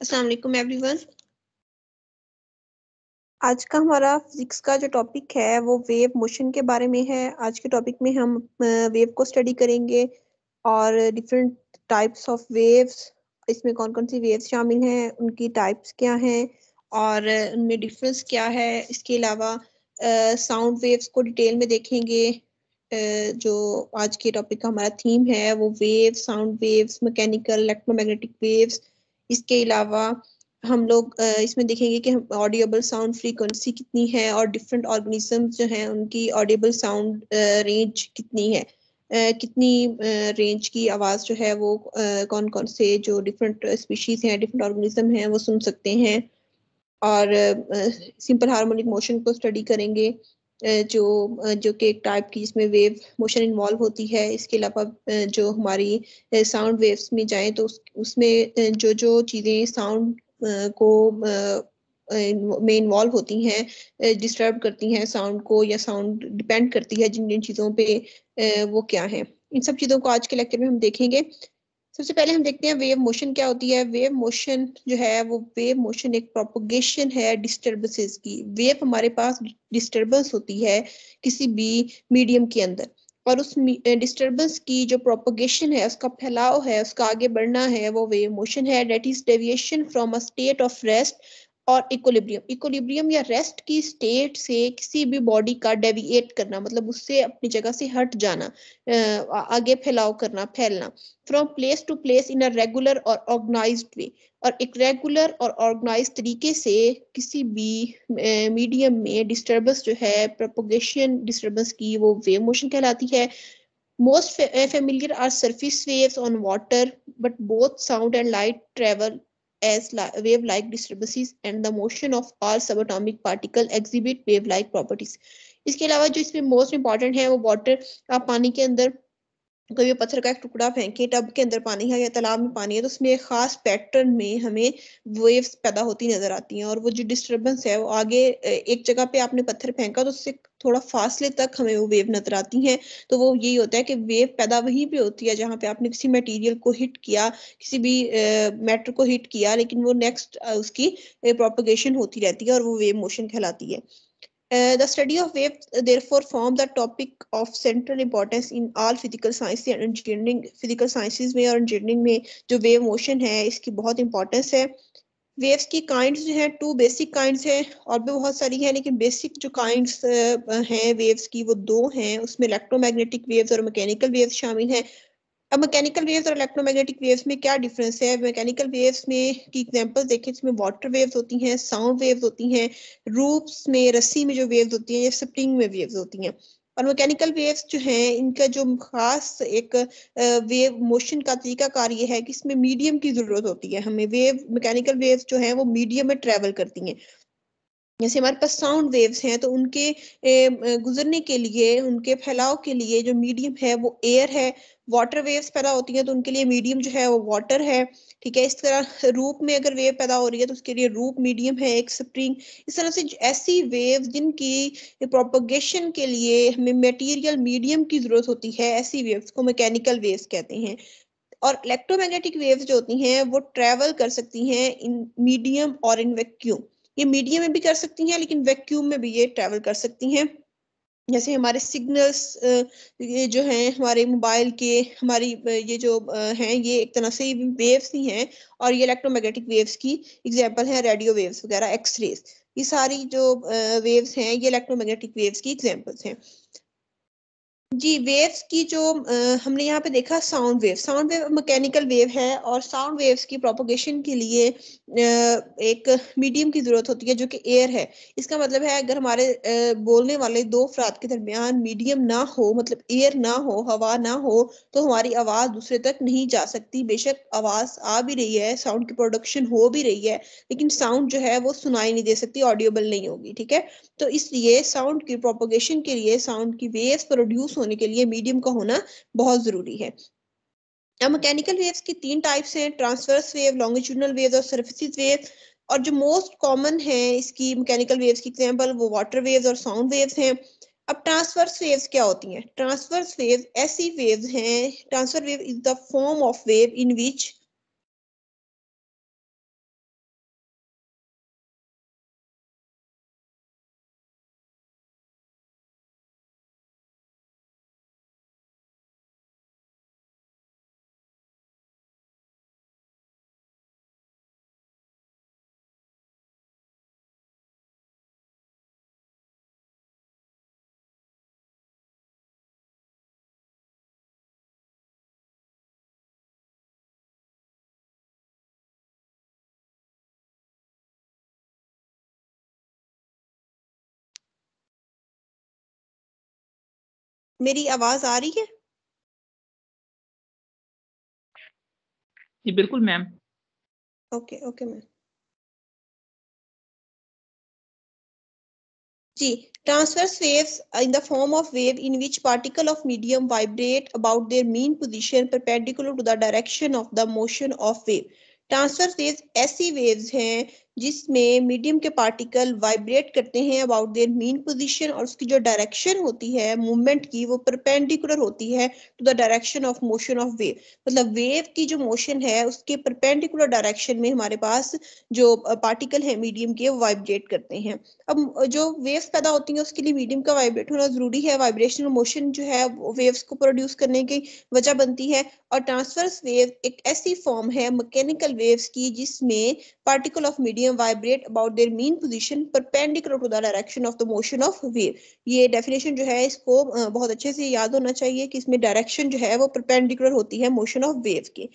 वालेकुम एवरीवन आज का हमारा फिजिक्स का जो टॉपिक है, वो वेव मोशन के बारे में है। आज के टॉपिक में हम वेव को स्टडी करेंगे और डिफरेंट टाइप्स ऑफ़ वेव्स इसमें कौन कौन सी वेव्स शामिल हैं, उनकी टाइप्स क्या हैं और उनमें डिफरेंस क्या है। इसके अलावा साउंड वेव्स को डिटेल में देखेंगे। जो आज के टॉपिक का हमारा थीम है, वो wave sound waves mechanical electromagnetic waves इसके अलावा हम लोग इसमें देखेंगे कि हम ऑडियबल साउंड फ्रीक्वेंसी कितनी है और डिफरेंट ऑर्गेनिज्म जो हैं, उनकी ऑडियोबल साउंड रेंज कितनी है। कितनी रेंज की आवाज़ जो है वो कौन कौन से जो डिफरेंट स्पीशीज हैं डिफरेंट ऑर्गेनिज्म हैं, वो सुन सकते हैं। और सिंपल हार्मोनिक मोशन को स्टडी करेंगे। जो जो कि एक टाइप की जिसमें वेव मोशन इन्वॉल्व होती है इसके अलावा जो हमारी साउंड वेव्स में जाएँ तो उस, उसमें जो जो चीज़ें साउंड को में इन्वॉल्व होती हैं डिस्टर्ब करती हैं साउंड को या साउंड डिपेंड करती है जिन जिन चीज़ों पे वो क्या है। इन सब चीज़ों को आज के लेक्चर में हम देखेंगे। सबसे पहले हम देखते हैं वेव मोशन क्या होती है? वेव मोशन जो है, वो वेव मोशन एक प्रोपोगेशन है डिस्टर्बेंसेस की। वेव हमारे पास डिस्टर्बेंस होती है किसी भी मीडियम के अंदर। और उस डिस्टर्बेंस की जो प्रोपोगेशन है, उसका फैलाव है, उसका आगे बढ़ना है, वो वेव मोशन है। That is deviation from a state of rest और इक्विलिब्रियम इक्विलिब्रियम या रेस्ट की स्टेट से किसी भी बॉडी का डेविएट करना मतलब उससे अपनी जगह से हट जाना आगे फैलाव करना, फैलना। From place to place in a regular और ऑर्गेनाइज्ड वे और एक रेगुलर और ऑर्गेनाइज तरीके से किसी भी मीडियम में डिस्टर्बेंस जो है प्रोपोगेशन डिस्टर्बेंस की वो वेव मोशन कहलाती है। Most familiar are surface waves on water, but both sound and light travel as wave-like disturbances and the motion of all subatomic particle exhibit wave-like properties. इसके अलावा जो इसमें मोस्ट इंपॉर्टेंट है वो वाटर आप पानी के अंदर कभी पत्थर का एक टुकड़ा फेंके, टब के अंदर पानी है या तालाब में पानी है तो उसमें एक खास पैटर्न में हमें वेव्स पैदा होती नज़र आती हैं और वो जो डिस्टर्बेंस है, वो आगे एक जगह पे आपने पत्थर फेंका तो उससे थोड़ा फासले तक हमें वो वेव नज़र आती हैं। तो वो यही होता है कि वेव पैदा वहीं पे होती है जहाँ पे आपने किसी मटेरियल को हिट किया, किसी भी मैटर को हिट किया, लेकिन वो नेक्स्ट उसकी प्रोपोगेशन होती रहती है और वो वेव मोशन कहलाती है। Uh, the study of waves therefore form the topic of central importance in all physical sciences and engineering physical sciences में और engineering में जो wave motion है इसकी बहुत importance है वेव्स की काइंड्स जो है टू बेसिक काइंड्स है और भी बहुत सारी है लेकिन बेसिक जो काइंड्स हैं वेव्स की वो दो हैं उसमें इलेक्ट्रोमैग्नेटिक वेव्स और मैकेनिकल वेव्स शामिल हैं अब मैकेनिकल वेव्स और इलेक्ट्रोमैग्नेटिक वेव्स में क्या डिफरेंस है? मैकेनिकल वेव्स में की एग्जांपल देखें इसमें वाटर वेव्स होती हैं साउंड वेव्स होती हैं रूप्स में, रस्सी में जो वेव्स होती हैं, या स्प्रिंग में वेव्स होती हैं। और मैकेनिकल वेव्स जो हैं, इनका जो खास एक वेव मोशन का तरीका कार ये है कि इसमें मीडियम की ज़रूरत होती है। हमें वेव मैकेनिकल वेव्स जो हैं, वो मीडियम में ट्रेवल करती हैं। जैसे हमारे पास साउंड वेव्स हैं तो उनके गुजरने के लिए, उनके फैलाव के लिए जो मीडियम है, वो एयर है वाटर वेव्स पैदा होती हैं तो उनके लिए मीडियम जो है वो वाटर है, ठीक है? इस तरह रूप में अगर वेव पैदा हो रही है तो उसके लिए रूप मीडियम है, एक स्प्रिंग इस तरह से ऐसी वेव जिनकी प्रोपोगेशन के लिए हमें मटेरियल मीडियम की ज़रूरत होती है, ऐसी वेव्स को मैकेनिकल वेव्स कहते हैं. और इलेक्ट्रोमैग्नेटिक वेव्स जो होती हैं, वो ट्रेवल कर सकती हैं इन मीडियम और इन वैक्यूम ये मीडियम में भी कर सकती हैं, लेकिन वैक्यूम में भी ये ट्रेवल कर सकती हैं. जैसे हमारे सिग्नल्स ये जो हैं हमारे मोबाइल के, हमारी ये जो हैं, ये एक तरह से वेव्स ही हैं और ये इलेक्ट्रोमैग्नेटिक वेव्स की एग्जांपल है रेडियो वेव्स वगैरह एक्सरेज ये सारी जो वेव्स हैं, ये इलेक्ट्रोमैग्नेटिक वेव्स की एग्जांपल्स हैं। जी वेव्स की जो आ, हमने यहाँ पे देखा sound wave sound wave mechanical wave है और साउंड वेव्स की प्रोपोगेशन के लिए आ, एक मीडियम की ज़रूरत होती है जो कि एयर है। इसका मतलब है अगर हमारे आ, बोलने वाले दो अफराद के दरमियान मीडियम ना हो मतलब एयर ना हो हवा ना हो तो हमारी आवाज़ दूसरे तक नहीं जा सकती। बेशक आवाज़ आ भी रही है साउंड की प्रोडक्शन हो भी रही है लेकिन साउंड जो है वो सुनाई नहीं दे सकती ऑडियोबल नहीं होगी ठीक है? तो इसलिए साउंड की प्रोपोगेशन के लिए साउंड की वेव्स प्रोड्यूस होने के लिए मीडियम का होना बहुत ज़रूरी है। अब मैकेनिकल वेव्स की तीन टाइप्स हैं ट्रांसवर्स वेव लॉन्गिट्यूडनल वेव और सर्फिस वेव और जो मोस्ट कॉमन है इसकी मैकेनिकल वेव्स की एग्ज़ाम्पल वो वाटर वेव्स और साउंड वेव्स हैं। अब ट्रांसवर्स वेव्स क्या होती हैं? ट्रांसवर्स वेव ऐसी वेव्स हैं transverse wave is the form of wave in which मेरी आवाज़ आ रही है? जी बिल्कुल ma'am. Okay okay ma'am. Ji transverse waves in the form of wave in which particle of medium vibrate about their mean position perpendicular to the direction of the motion of wave transverse waves ऐसी waves हैं जिसमें medium के particle vibrate करते हैं about their mean position और उसकी जो direction होती है मूवमेंट की, वो परपेंडिकुलर होती है to the direction of motion of wave मतलब वेव की जो मोशन है, उसके परपेंडिकुलर डायरेक्शन में हमारे पास जो पार्टिकल है मीडियम के, वो वाइब्रेट करते हैं. अब जो वेव्स पैदा होती हैं, उसके लिए मीडियम का वाइब्रेट होना ज़रूरी है. वाइब्रेशनल मोशन जो है वेव्स को प्रोड्यूस करने की वजह बनती है. और ट्रांसफर्स वेव एक ऐसी फॉर्म है मैकेनिकल वेव्स की, जिसमें particle of medium vibrate about their mean position perpendicular to the direction of the motion of wave ये definition जो है इसको बहुत अच्छे से याद होना चाहिए कि इसमें direction जो है वो perpendicular होती है motion of wave के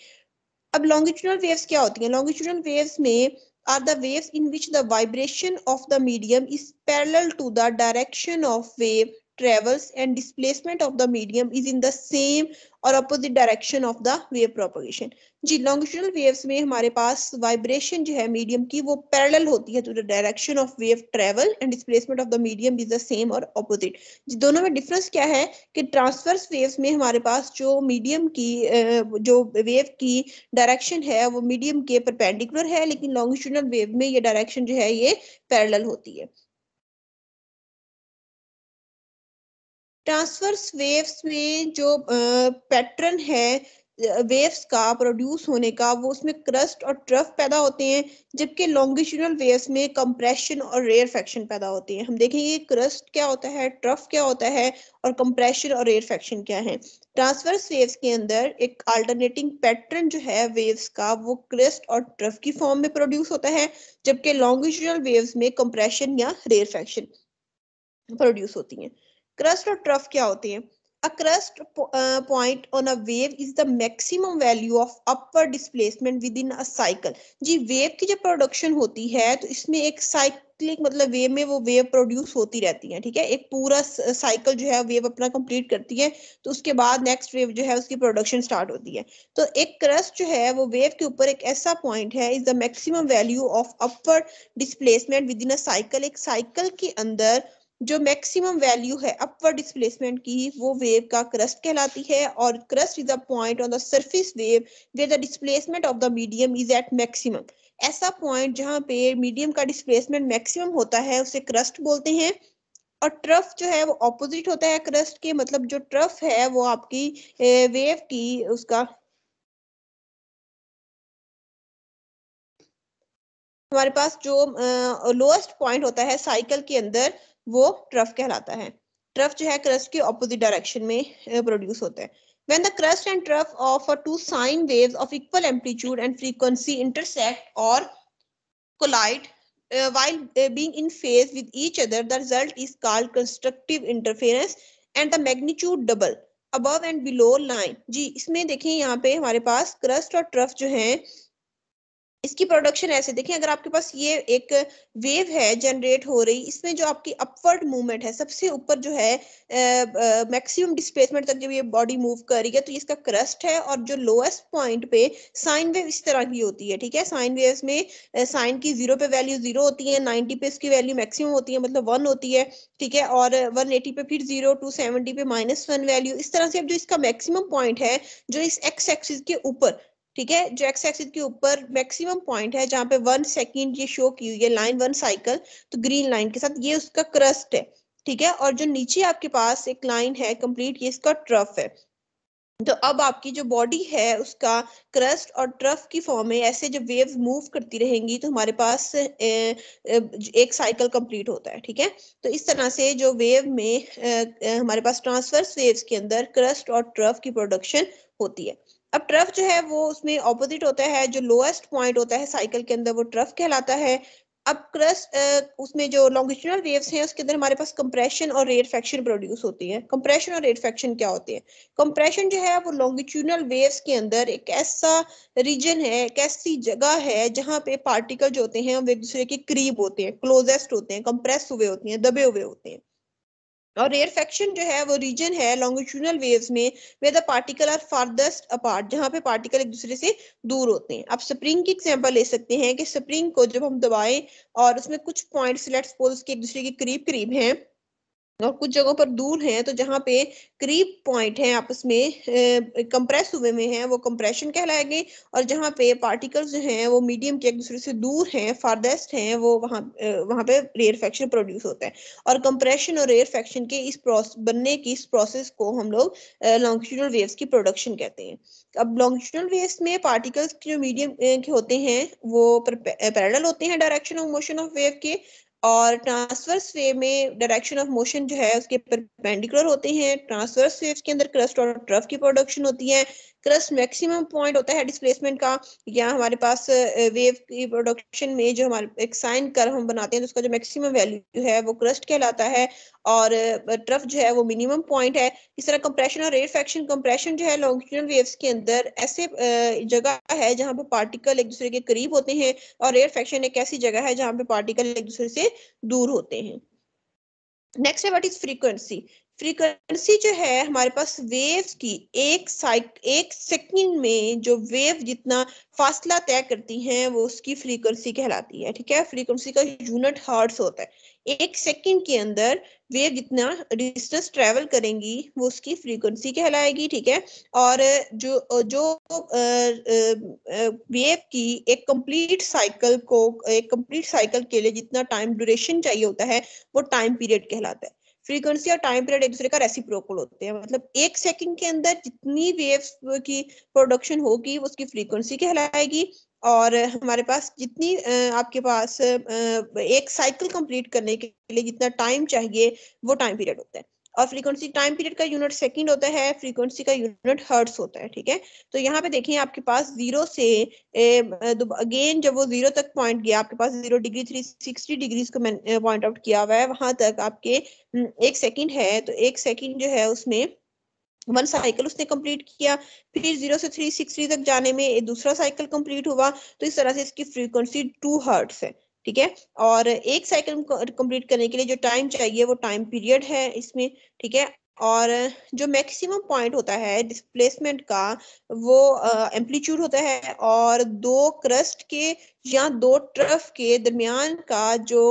अब longitudinal waves क्या होती हैं longitudinal waves में are the waves in which the vibration of the medium is parallel to the direction of wave travels and displacement of the medium is in the same और opposite direction of the wave propagation ji longitudinal waves में हमारे पास vibration जो है medium की, वो parallel होती है to the direction of wave travel and displacement of the medium is the same और ऑपोजिट जी, दोनों में डिफरेंस क्या है कि ट्रांसवर्स वेव्स में हमारे पास जो मीडियम की जो वेव की डायरेक्शन है, वो मीडियम के परपेंडिकुलर है, लेकिन लॉन्गिट्यूडल वेव में ये डायरेक्शन जो है, ये पैरेलल होती है। ट्रांसवर्स वेव्स में जो पैटर्न है वेव्स का, प्रोड्यूस होने का, वो उसमें क्रस्ट और ट्रफ पैदा होते हैं, जबकि लॉन्गिट्यूडल वेव्स में कंप्रेशन और रेयर फैक्शन पैदा होते हैं। हम देखेंगे क्रस्ट क्या होता है, ट्रफ क्या होता है, और कंप्रेशन और रेयर फैक्शन क्या है। ट्रांसवर्स वेव्स के अंदर एक अल्टरनेटिंग पैटर्न जो है वेव्स का, वो क्रस्ट और ट्रफ की फॉर्म में प्रोड्यूस होता है, जबकि लॉन्गिट्यूडल वेव्स में कंप्रेशन या रेयर फैक्शन प्रोड्यूस होती हैं। Crust और ट्रफ क्या होते हैं? A crust uh, point on a wave is the maximum value of upward displacement within a cycle. जी वेव की जब प्रोडक्शन होती है तो इसमें एक साइक्लिक मतलब वेव में वो वेव प्रोड्यूस होती रहती है ठीक है? एक पूरा साइकिल जो है वेव अपना कंप्लीट करती है तो उसके बाद नेक्स्ट वेव जो है उसकी प्रोडक्शन स्टार्ट होती है। तो एक क्रस्ट जो है वो वेव के ऊपर एक ऐसा पॉइंट है is the maximum value of upward displacement within a cycle एक साइकिल के अंदर जो मैक्सिमम वैल्यू है अपवर्ड डिस्प्लेसमेंट की, वो वेव का क्रस्ट कहलाती है और crest is a point on the surface wave where the displacement of the medium is at maximum ऐसा पॉइंट जहाँ पे मीडियम का डिस्प्लेसमेंट मैक्सिमम होता है, उसे क्रस्ट बोलते हैं और ट्रफ जो है, वो ऑपोजिट होता है क्रस्ट के मतलब जो ट्रफ है, वो आपकी वेव की उसका हमारे पास जो लोएस्ट पॉइंट होता है साइकिल के अंदर वो ट्रफ कहलाता है ट्रफ जो है क्रस्ट के ऑपोजिट डायरेक्शन में प्रोड्यूस होता है when the crust and trough of a two sine waves of equal amplitude and frequency intersect or collide uh, while uh, being in phase with each other the result is called constructive interference and the magnitude double above and below line जी इसमें देखें यहाँ पे हमारे पास crust और trough जो हैं इसकी production ऐसे देखें अगर आपके पास ये एक वेव है जनरेट हो रही, इसमें जो आपकी अपवर्ड मूवमेंट है, सबसे ऊपर जो है मैक्सिमम डिस्प्लेसमेंट तक जब ये बॉडी मूव कर रही है तो इसका क्रस्ट है और जो लोएस्ट पॉइंट पे साइन वेव इस तरह की होती है, ठीक है? साइन वेव में साइन की ज़ीरो पे वैल्यू ज़ीरो होती है नाइनटी पे इसकी वैल्यू मैक्सिमम होती है मतलब वन होती है, ठीक है? और वन एटी पे फिर ज़ीरो टू सेवेंटी पे माइनस वन वैल्यू इस तरह से अब जो इसका मैक्सिमम पॉइंट है, जो इस एक्स एक्सिस के ऊपर ठीक है? जो एक्स एक्सिस के ऊपर मैक्सिमम पॉइंट है जहाँ पे वन सेकेंड ये शो की हुई है लाइन वन साइकिल तो ग्रीन लाइन के साथ ये उसका क्रस्ट है, ठीक है? और जो नीचे आपके पास एक लाइन है कंप्लीट ये इसका ट्रफ है। तो अब आपकी जो बॉडी है उसका क्रस्ट और ट्रफ की फॉर्म में ऐसे जब वेव्स मूव करती रहेंगी तो हमारे पास एक साइकिल कंप्लीट होता है, ठीक है? तो इस तरह से जो वेव में हमारे पास ट्रांसफर्स वेव्स के अंदर क्रस्ट और ट्रफ की प्रोडक्शन होती है। अब ट्रफ जो है वो उसमें ऑपोजिट होता है, जो लोएस्ट पॉइंट होता है साइकिल के अंदर वो ट्रफ कहलाता है। अब क्रस्ट उसमें जो लॉन्गिट्यूडल वेव्स हैं, उसके अंदर हमारे पास कंप्रेशन और रेयर फैक्शन प्रोड्यूस होती है। कंप्रेशन और रेयर फैक्शन क्या होते हैं? कंप्रेशन जो है वो लॉन्गिट्यूडल वेव्स के अंदर एक ऐसा रीजन है, एक ऐसी जगह है, जहाँ पे पार्टिकल जो होते हैं, वो एक दूसरे के करीब होते हैं क्लोजेस्ट होते हैं कंप्रेस हुए होते हैं, दबे हुए होते हैं। और रेयरफेक्शन जो है, वो रीजन है लॉन्गिट्यूडनल वेव्स में where the particle are farthest apart जहाँ पे पार्टिकल एक दूसरे से दूर होते हैं। आप स्प्रिंग की एग्जांपल ले सकते हैं कि स्प्रिंग को जब हम दबाएँ और उसमें कुछ पॉइंट्स लेट्स सपोज़ के एक दूसरे के करीब करीब हैं और कुछ जगहों पर दूर हैं तो जहाँ पे करीब पॉइंट हैं आपस में कंप्रेस हुए में हैं, वो कंप्रेशन कहलाएँगे और जहाँ पे पार्टिकल्स जो हैं, वो मीडियम के एक दूसरे से दूर हैं फारदेस्ट हैं, वो वहाँ वहाँ पे रेयर फैक्शन प्रोड्यूस होता है। और कंप्रेशन और रेयर फैक्शन के इस बनने की इस प्रोसेस को हम लोग लॉन्गिट्यूडल वेव्स की प्रोडक्शन कहते हैं। अब लॉन्गिट्यूडल वेव्स में पार्टिकल्स जो मीडियम के होते हैं, वो पैरेलल होते हैं direction of motion of wave के और ट्रांसवर्स वेव में डायरेक्शन ऑफ़ मोशन जो है उसके परपेंडिकुलर होते हैं। ट्रांसवर्स वेव के अंदर क्रस्ट और ट्रफ की प्रोडक्शन होती है। क्रस्ट मैक्सिमम पॉइंट होता है डिस्प्लेसमेंट का, या हमारे पास वेव की प्रोडक्शन में जो हमारे, एक साइन कर हम बनाते हैं तो उसका जो मैक्सिमम वैल्यू है, वो क्रस्ट कहलाता है और ट्रफ जो है, वो मिनिमम पॉइंट है। इस तरह कंप्रेशन और रेयरफेक्शन कंप्रेशन जो है लॉन्गिट्यूडनल वेव्स के अंदर ऐसे जगह है जहाँ पे पार्टिकल एक दूसरे के करीब होते हैं और रेयरफेक्शन एक ऐसी जगह है जहाँ पे पार्टिकल एक दूसरे से दूर होते हैं। नेक्स्ट है व्हाट इज़ फ्रीक्वेंसी फ्रीक्वेंसी जो है, हमारे पास वेव्स की एक साइक, एक सेकंड में जो वेव जितना फासला तय करती हैं, वो उसकी फ्रीक्वेंसी कहलाती है, ठीक है? फ्रीक्वेंसी का यूनिट हर्ट्स होता है। एक सेकंड के अंदर वेव जितना डिस्टेंस ट्रेवल करेंगी, वो उसकी फ्रीक्वेंसी कहलाएगी, ठीक है? और जो जो वेव की एक कंप्लीट साइकिल को, एक कंप्लीट साइकिल के लिए जितना टाइम ड्यूरेशन चाहिए होता है, वो टाइम पीरियड कहलाता है। फ्रीक्वेंसी और टाइम पीरियड एक दूसरे का रेसिप्रोकल होते हैं। मतलब एक सेकंड के अंदर जितनी वेव्स की प्रोडक्शन होगी उसकी फ्रीक्वेंसी कहलाएगी और हमारे पास जितनी आपके पास एक साइकिल कंप्लीट करने के लिए जितना टाइम चाहिए, वो टाइम पीरियड होता है। और फ्रीक्वेंसी टाइम पीरियड का यूनिट सेकंड होता है फ्रीक्वेंसी का यूनिट हर्ट्स होता है, ठीक है? तो यहाँ पे देखिए, आपके पास ज़ीरो से अगेन जब वो ज़ीरो तक पॉइंट गया, आपके पास zero degree three sixty degrees को मैंने पॉइंट आउट किया हुआ है, वहाँ तक आपके एक सेकेंड है तो एक सेकेंड जो है उसमें वन साइकिल उसने कंप्लीट किया, फिर ज़ीरो से थ्री सिक्सटी तक जाने में दूसरा साइकिल कंप्लीट हुआ तो इस तरह से इसकी फ्रीक्वेंसी टू हर्ट्स है। ठीक है? और एक साइकिल कंप्लीट करने के लिए जो टाइम चाहिए वो टाइम पीरियड है इसमें, ठीक है? और जो मैक्सिमम पॉइंट होता है डिस्प्लेसमेंट का, वो एम्पलीट्यूड होता है और दो क्रस्ट के या दो ट्रफ के दरमियान का जो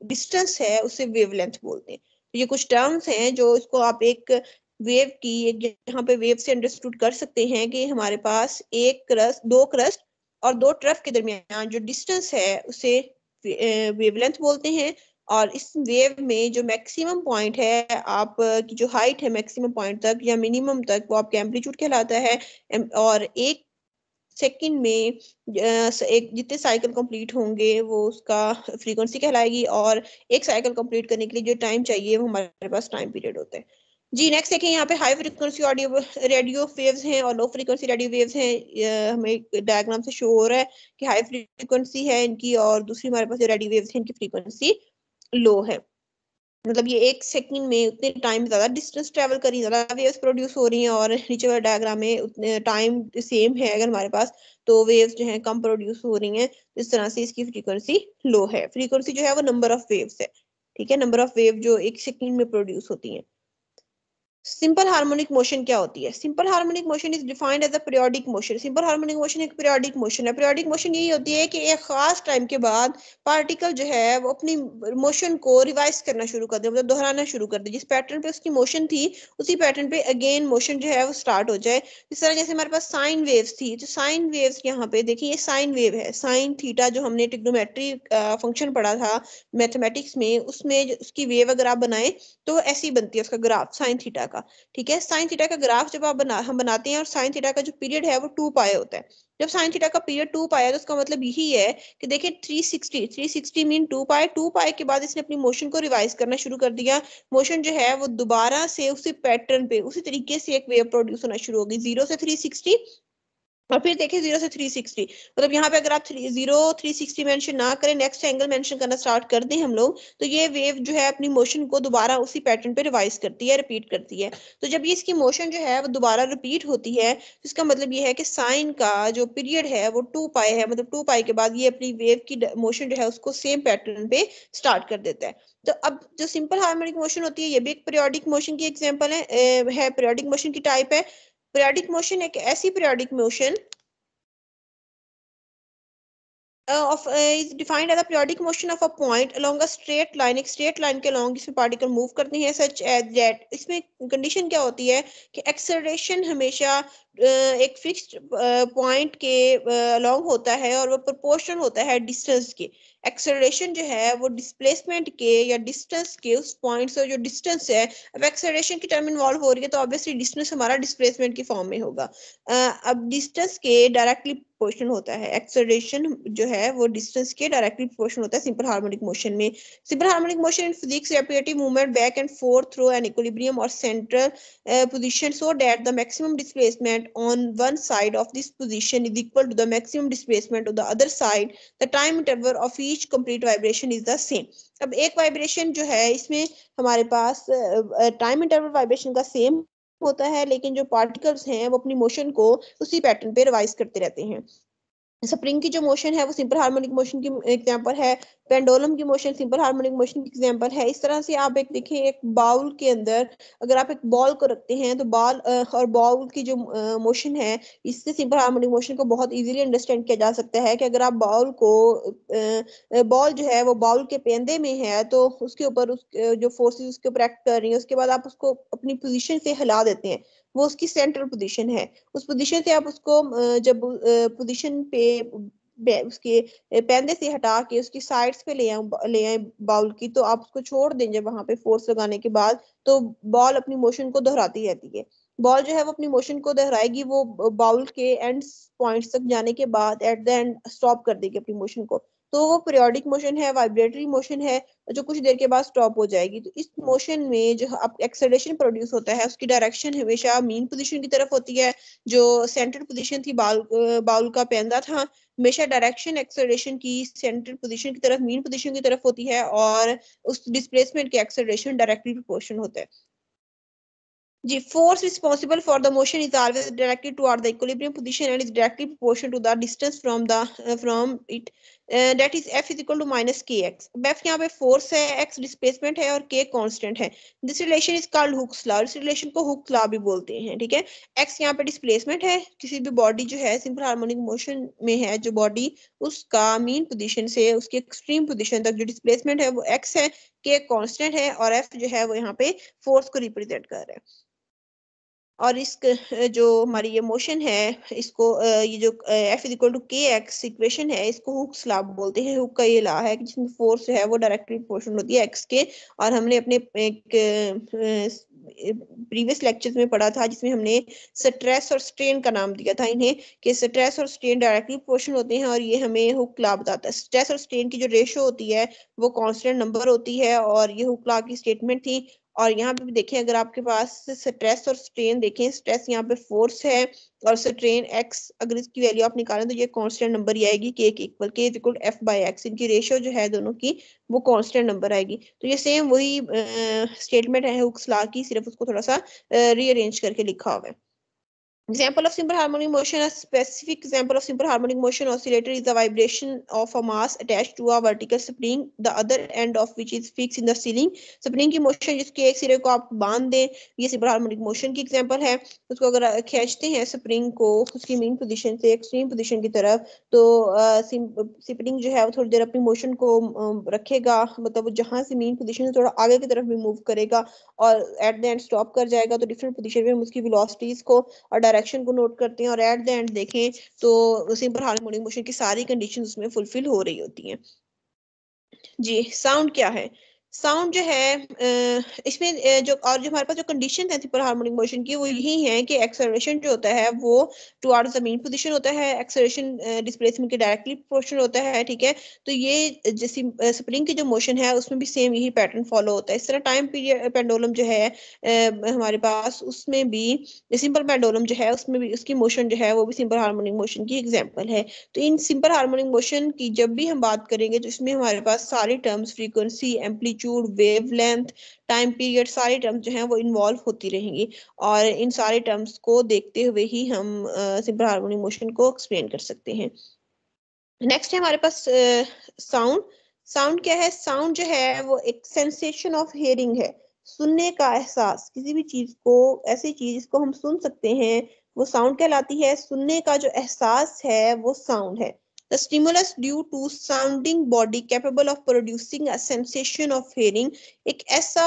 डिस्टेंस है उसे वेवलेंथ बोलते हैं। तो ये कुछ टर्म्स हैं जो इसको आप एक वेव की, एक यहाँ पे वेव से अंडरस्टूड कर सकते हैं कि हमारे पास एक क्रस्ट दो क्रस्ट और दो ट्रफ के दरमियान जो डिस्टेंस है, उसे वेवलेंथ बोलते हैं। और इस वेव में जो मैक्सिमम पॉइंट है, आप, की जो हाइट है मैक्सिमम पॉइंट तक या मिनिमम तक, वो आपके एम्पलीट्यूड कहलाता है। और एक सेकंड में एक जितने साइकिल कंप्लीट होंगे, वो उसका फ्रीक्वेंसी कहलाएगी। और एक साइकिल कंप्लीट करने के लिए जो टाइम चाहिए, वो हमारे पास टाइम पीरियड होता है। जी नेक्स्ट देखें, यहाँ पे high frequency audio radio waves हैं और लो फ्रीक्वेंसी रेडियो वेव्स हैं। हमें डायग्राम से शो हो रहा है कि हाई फ्रीक्वेंसी है इनकी और दूसरी हमारे पास जो रेडियो वेव्स हैं, इनकी फ्रीक्वेंसी लो है। मतलब ये एक सेकंड में उतने टाइम ज़्यादा डिस्टेंस ट्रेवल करी ज़्यादा वेव्स प्रोड्यूस हो रही हैं और नीचे वाले डायग्राम में उतने टाइम सेम है अगर हमारे पास तो वेव्स जो है कम प्रोड्यूस हो रही हैं। इस तरह से इसकी फ्रीक्वेंसी लो है। फ्रीक्वेंसी जो है वो नंबर ऑफ़ वेव्स है, ठीक है? नंबर ऑफ़ वेव जो एक सेकंड में प्रोड्यूस होती हैं। सिंपल हार्मोनिक मोशन क्या होती है? Simple harmonic motion is defined as a periodic motion simple harmonic motion एक पीरियोडिक मोशन है। पीरियोडिक मोशन यही होती है कि एक खास टाइम के बाद पार्टिकल जो है, वो अपनी मोशन को रिवाइज करना शुरू कर दे मतलब दोहराना शुरू कर दे। जिस पैटर्न पे उसकी मोशन थी, उसी पैटर्न पे अगेन मोशन जो है, वो स्टार्ट हो जाए। इस तरह जैसे हमारे पास साइन वेव्स थी तो साइन वेव्स यहाँ पे देखिए, ये साइन वेव है। साइन थीटा जो हमने टिग्नोमेट्री फ़ंक्शन पढ़ा था मैथमेटिक्स में, उसमें उसकी वेव अगर आप बनाए तो ऐसी बनती है, उसका ग्राफ साइन थीटा का, ठीक है? साइन थीटा का ग्राफ जब आप बना, हम बनाते हैं और साइन थीटा का जो पीरियड है वो टू पाए होता है। जब साइन थीटा का पीरियड टू पाया तो उसका मतलब यही है कि देखिए 360 360 मीन टू पाए टू पाए के बाद इसने अपनी मोशन को रिवाइज करना शुरू कर दिया। मोशन जो है वो दोबारा से उसी पैटर्न पे, उसी तरीके से एक वेव प्रोड्यूस होना शुरू होगी ज़ीरो से 360 और फिर देखिए ज़ीरो से थ्री सिक्सटी मतलब यहाँ पे अगर आप three zero three sixty mention ना करें नेक्स्ट एंगल मेंशन करना स्टार्ट कर दें हम लोग तो ये वेव जो है अपनी मोशन को दोबारा उसी पैटर्न पे रिवाइज करती है रिपीट करती है। तो जब ये इसकी मोशन जो है, वो दोबारा रिपीट होती है तो इसका मतलब ये है कि साइन का जो पीरियड है, वो टू पाई है। मतलब टू पाई के बाद ये अपनी वेव की मोशन जो है, उसको सेम पैटर्न पे स्टार्ट कर देता है। तो अब जो सिंपल हार्मोनिक मोशन होती है, ये भी एक पीरियोडिक मोशन की एग्ज़ाम्पल है है पीरियोडिक मोशन की टाइप है। पीरियडिक मोशन एक ऐसी periodic motion of is defined as a periodic motion of a point along a straight line एक स्ट्रेट लाइन के अलोंग इसमें पार्टिकल मूव करते हैं सच एज दैट इसमें कंडीशन क्या होती है कि एक्सलरेशन हमेशा एक fixed पॉइंट के अलोंग होता है और वो proportion होता है distance के। एक्सेलरेशन जो है वो डिस्प्लेसमेंट के या डिस्टेंस के उस पॉइंट से जो डिस्टेंस है, अब एक्सेलरेशन की टर्म इन्वॉल्व हो रही है तो ऑब्वियसली डिस्टेंस हमारा डिस्प्लेसमेंट की फॉर्म में होगा। अब डिस्टेंस के डायरेक्टली प्रोपोर्शन होता है। एक्सेलरेशन जो है वो डिस्टेंस के डायरेक्टली प्रोपोर्शन होता है सिंपल हार्मोनिक मोशन में। Simple harmonic motion in physics repetitive movement back and forth through an equilibrium or central position so that the maximum displacement on one side of this position is equal to the maximum displacement of the other side the time interval of each complete vibration is the same अब एक vibration जो है, इसमें हमारे पास time interval vibration का same होता है, लेकिन जो पार्टिकल्स हैं, वो अपनी मोशन को उसी पैटर्न पे रिवाइज करते रहते हैं। स्प्रिंग की जो मोशन है, वो सिंपल हार्मोनिक मोशन की एग्जांपल है पेंडोलम की मोशन सिंपल हार्मोनिक मोशन की एग्जांपल है। इस तरह से आप एक देखें एक बाउल के अंदर अगर आप एक बॉल को रखते हैं तो बॉल और बाउल की जो मोशन है, इससे सिंपल हार्मोनिक मोशन को बहुत इजीली अंडरस्टैंड किया जा सकता है कि अगर आप बाउल को बॉल जो है, वो बाउल के पेंदे में है तो उसके ऊपर उस जो फोर्सेस उसके ऊपर एक्ट कर रही है, उसके बाद आप उसको अपनी पोजिशन से हिला देते हैं। वो उसकी सेंट्रल पोजीशन है। उस पोजीशन से आप उसको जब पोजीशन पे उसके पैंदे से हटा के उसकी साइड्स पे ले आए ले आए बाउल की तो आप उसको छोड़ दें जब वहाँ पे फोर्स लगाने के बाद तो बॉल अपनी मोशन को दोहराती रहती है। बॉल जो है वो अपनी मोशन को दोहराएगी, वो बाउल के एंड पॉइंट्स तक जाने के बाद एट द एंड स्टॉप कर देगी अपनी मोशन को। तो वो पीरियोडिक मोशन है वाइब्रेटरी मोशन है जो कुछ देर के बाद स्टॉप हो जाएगी। तो इस मोशन में जो एक्सेलेशन प्रोड्यूस होता है उसकी डायरेक्शन हमेशा मीन पोजीशन की तरफ़ होती है। जो सेंटर पोजीशन थी बाउल बाउल का पेंदा था हमेशा डायरेक्शन एक्सेलरेशन की सेंटर पोजीशन की तरफ़ मीन पोजीशन की तरफ़ होती है और उस डिस्प्लेसमेंट के एक्सेलरेशन डायरेक्टली प्रोपोर्शन होता है। जी force responsible for the motion is always directed toward the equilibrium position and is directly proportional to the distance from the uh, from it. That is F is equal to minus K X F यहाँ पे force है x displacement है और K constant है. This relation is called Hooke's law इस relation को Hooke's law भी बोलते हैं, ठीक है? एक्स यहाँ पे डिस्प्लेसमेंट है. किसी भी बॉडी जो है सिंपल हार्मोनिक मोशन में है, जो बॉडी उसका मीन पोजिशन से, उसके एक्सट्रीम पोजिशन तक जो डिस्प्लेसमेंट है, वो एक्स है के कॉन्स्टेंट है और एफ़ जो है, वो यहाँ पे फोर्स को रिप्रेजेंट कर रहे है. और इस जो हमारी ये मोशन है, इसको ये जो F is equal to K X equation है, इसको हुक्स लॉ बोलते हैं। हुक का ये लॉ है कि जिसमें फोर्स है वो डायरेक्टली प्रोपोर्शनल होती है एक्स के। और हमने अपने एक प्रीवियस लेक्चर्स में पढ़ा था जिसमें हमने स्ट्रेस और स्ट्रेन का नाम दिया था इन्हें, कि स्ट्रेस और स्ट्रेन डायरेक्टली प्रोपोर्शनल होते हैं और ये हमें हुक लॉ बताता है। स्ट्रेस और स्ट्रेन की जो रेशो होती है, वो कांस्टेंट नंबर होती है और ये हुक लॉ की स्टेटमेंट थी। और यहाँ पे देखें, अगर आपके पास स्ट्रेस और स्ट्रेन देखें स्ट्रेस यहाँ पे फोर्स है और स्ट्रेन एक्स अगर इसकी वैल्यू आप निकालें तो ये कांस्टेंट नंबर ही आएगी K equal K equal F by X इनकी रेशियो जो है दोनों की वो कांस्टेंट नंबर आएगी। तो ये सेम वही स्टेटमेंट है हुक्स की, सिर्फ़ उसको थोड़ा सा रीअरेंज करके लिखा हुआ है। Example of simple harmonic motion, a specific example of simple harmonic motion oscillator is the vibration of a mass attached to a vertical spring, the other end of which is fixed in the ceiling. Spring की motion जिसके एक सिरे को आप बाँध दें ये simple harmonic motion की example है उसको अगर खींचते हैं spring को उसकी mean position से extreme position की तरफ़ तो spring जो है वो थोड़ी देर अपनी motion को रखेगा मतलब जहाँ से mean position से थोड़ा आगे की तरफ़ भी move करेगा और at the end stop कर जाएगा तो different position में उसकी velocities को और डायरेक्शन को नोट करते हैं और एट द एंड देखें तो सिंपल हार्मोनिक मोशन की सारी कंडीशन उसमें फुलफिल हो रही होती हैं। जी साउंड क्या है? साउंड जो है इसमें जो, और जो हमारे पास जो कंडीशन है सिंपल हार्मोनिक मोशन की, वो यही है कि एक्सेलरेशन जो होता है, वो टुवर्ड्स द मेन पोजीशन होता है एक्सेलरेशन डिस्प्लेसमेंट के डायरेक्टली प्रोपोर्शनल होता है, ठीक है? तो ये जैसी स्प्रिंग की जो मोशन है, उसमें भी सेम यही पैटर्न फॉलो होता है। इस तरह टाइम पीरियड पेंडोलम जो है हमारे पास उसमें भी सिंपल पेंडोलम जो है, उसमें भी, उसकी मोशन जो है, वो भी सिंपल हार्मोनिक मोशन की एग्ज़ाम्पल है। तो इन सिंपल हार्मोनिक मोशन की जब भी हम बात करेंगे तो इसमें हमारे पास सारे terms frequency amplitude amplitude wavelength time period सारे टर्म्स जो हैं वो इन्वॉल्व होती रहेंगी। और इन सारे टर्म्स को देखते हुए ही हम सिंपल हार्मोनिक मोशन को एक्सप्लेन कर सकते हैं। नेक्स्ट है हमारे पास साउंड uh, साउंड क्या है? साउंड जो है वो एक सेंसेशन ऑफ़ हियरिंग है। सुनने का एहसास किसी भी चीज़ को ऐसी चीज़ जिसको हम सुन सकते हैं। वो साउंड कहलाती है। सुनने का जो एहसास है वो साउंड है। The stimulus due to sounding body capable of producing a sensation of hearing एक ऐसा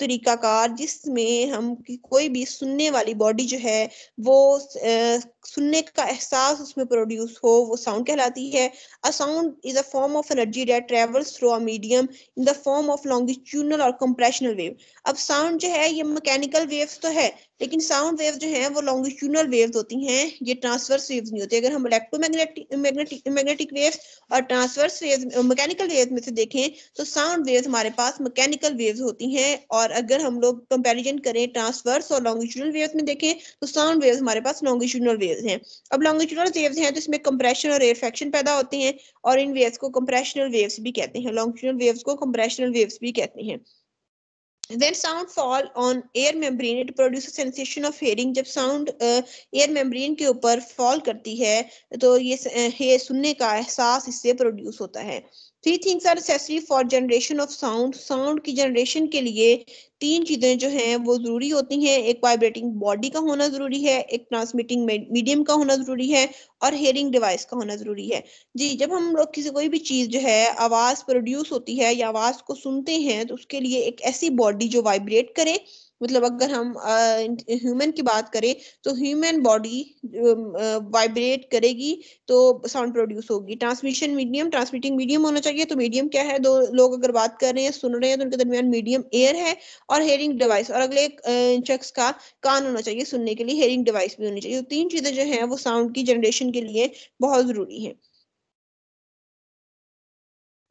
तरीकाकार जिसमें हम कोई भी सुनने वाली बॉडी जो है वो सुनने का एहसास उसमें प्रोड्यूस हो, वो साउंड कहलाती है। A sound is a form of energy that travels through a medium in the form of longitudinal और कंप्रेशनल वेव अब साउंड जो है, ये मैकेनिकल वेव्स तो है, लेकिन साउंड वेव जो है, वो लॉन्गिट्यूडनल वेव्स होती हैं, ये ट्रांसवर्स वेव्स नहीं होती। अगर हम इलेक्ट्रोमैग्नेटिक मैग्नेटिक वेव्स और ट्रांसवर्स वेव्स मैकेनिकल वेव्स में से देखें तो साउंड वेव्स हमारे पास मैकेनिकल वेव्स होती हैं, और अगर हम लोग कंपेरिजन करें ट्रांसवर्स और लॉन्गिट्यूडनल वेव्स में देखें तो साउंड वेव्स हमारे पास लॉन्गिट्यूडनल वेव्स हैं। अब लॉन्गिट्यूडनल वेव्स हैं तो इसमें कंप्रेशन और एयरफेक्शन पैदा होते हैं और इन वेव्स को कंप्रेशनल वेव्स भी कहते हैं। लॉन्गिट्यूडनल वेव्स को कंप्रेशनल वेव्स भी कहते हैं। When sound fall on air membrane it produces sensation of hearing जब sound uh, air membrane के ऊपर fall करती है तो ये uh, सुनने का एहसास इससे प्रोड्यूस होता है। Three things are necessary for generation of sound sound की जनरेशन के लिए तीन चीज़ें जो हैं वो ज़रूरी होती हैं। एक वाइब्रेटिंग बॉडी का होना ज़रूरी है, एक ट्रांसमिटिंग मीडियम का होना ज़रूरी है और हेयरिंग डिवाइस का होना ज़रूरी है। जी, जब हम लोग किसी कोई भी चीज़ जो है, आवाज़ प्रोड्यूस होती है या आवाज़ को सुनते हैं तो उसके लिए एक ऐसी बॉडी जो वाइब्रेट करे मतलब अगर हम ह्यूमन की बात करें तो ह्यूमन बॉडी वाइब्रेट करेगी तो साउंड प्रोड्यूस होगी। ट्रांसमिशन मीडियम ट्रांसमिटिंग मीडियम होना चाहिए। तो मीडियम क्या है? दो लोग अगर बात कर रहे हैं, सुन रहे हैं तो उनके दरमियान मीडियम एयर है और हेयरिंग डिवाइस और अगले शख्स का कान होना चाहिए सुनने के लिए हेयरिंग डिवाइस भी होनी चाहिए। तो तीन चीज़ें जो है, वो साउंड की जनरेशन के लिए बहुत ज़रूरी है।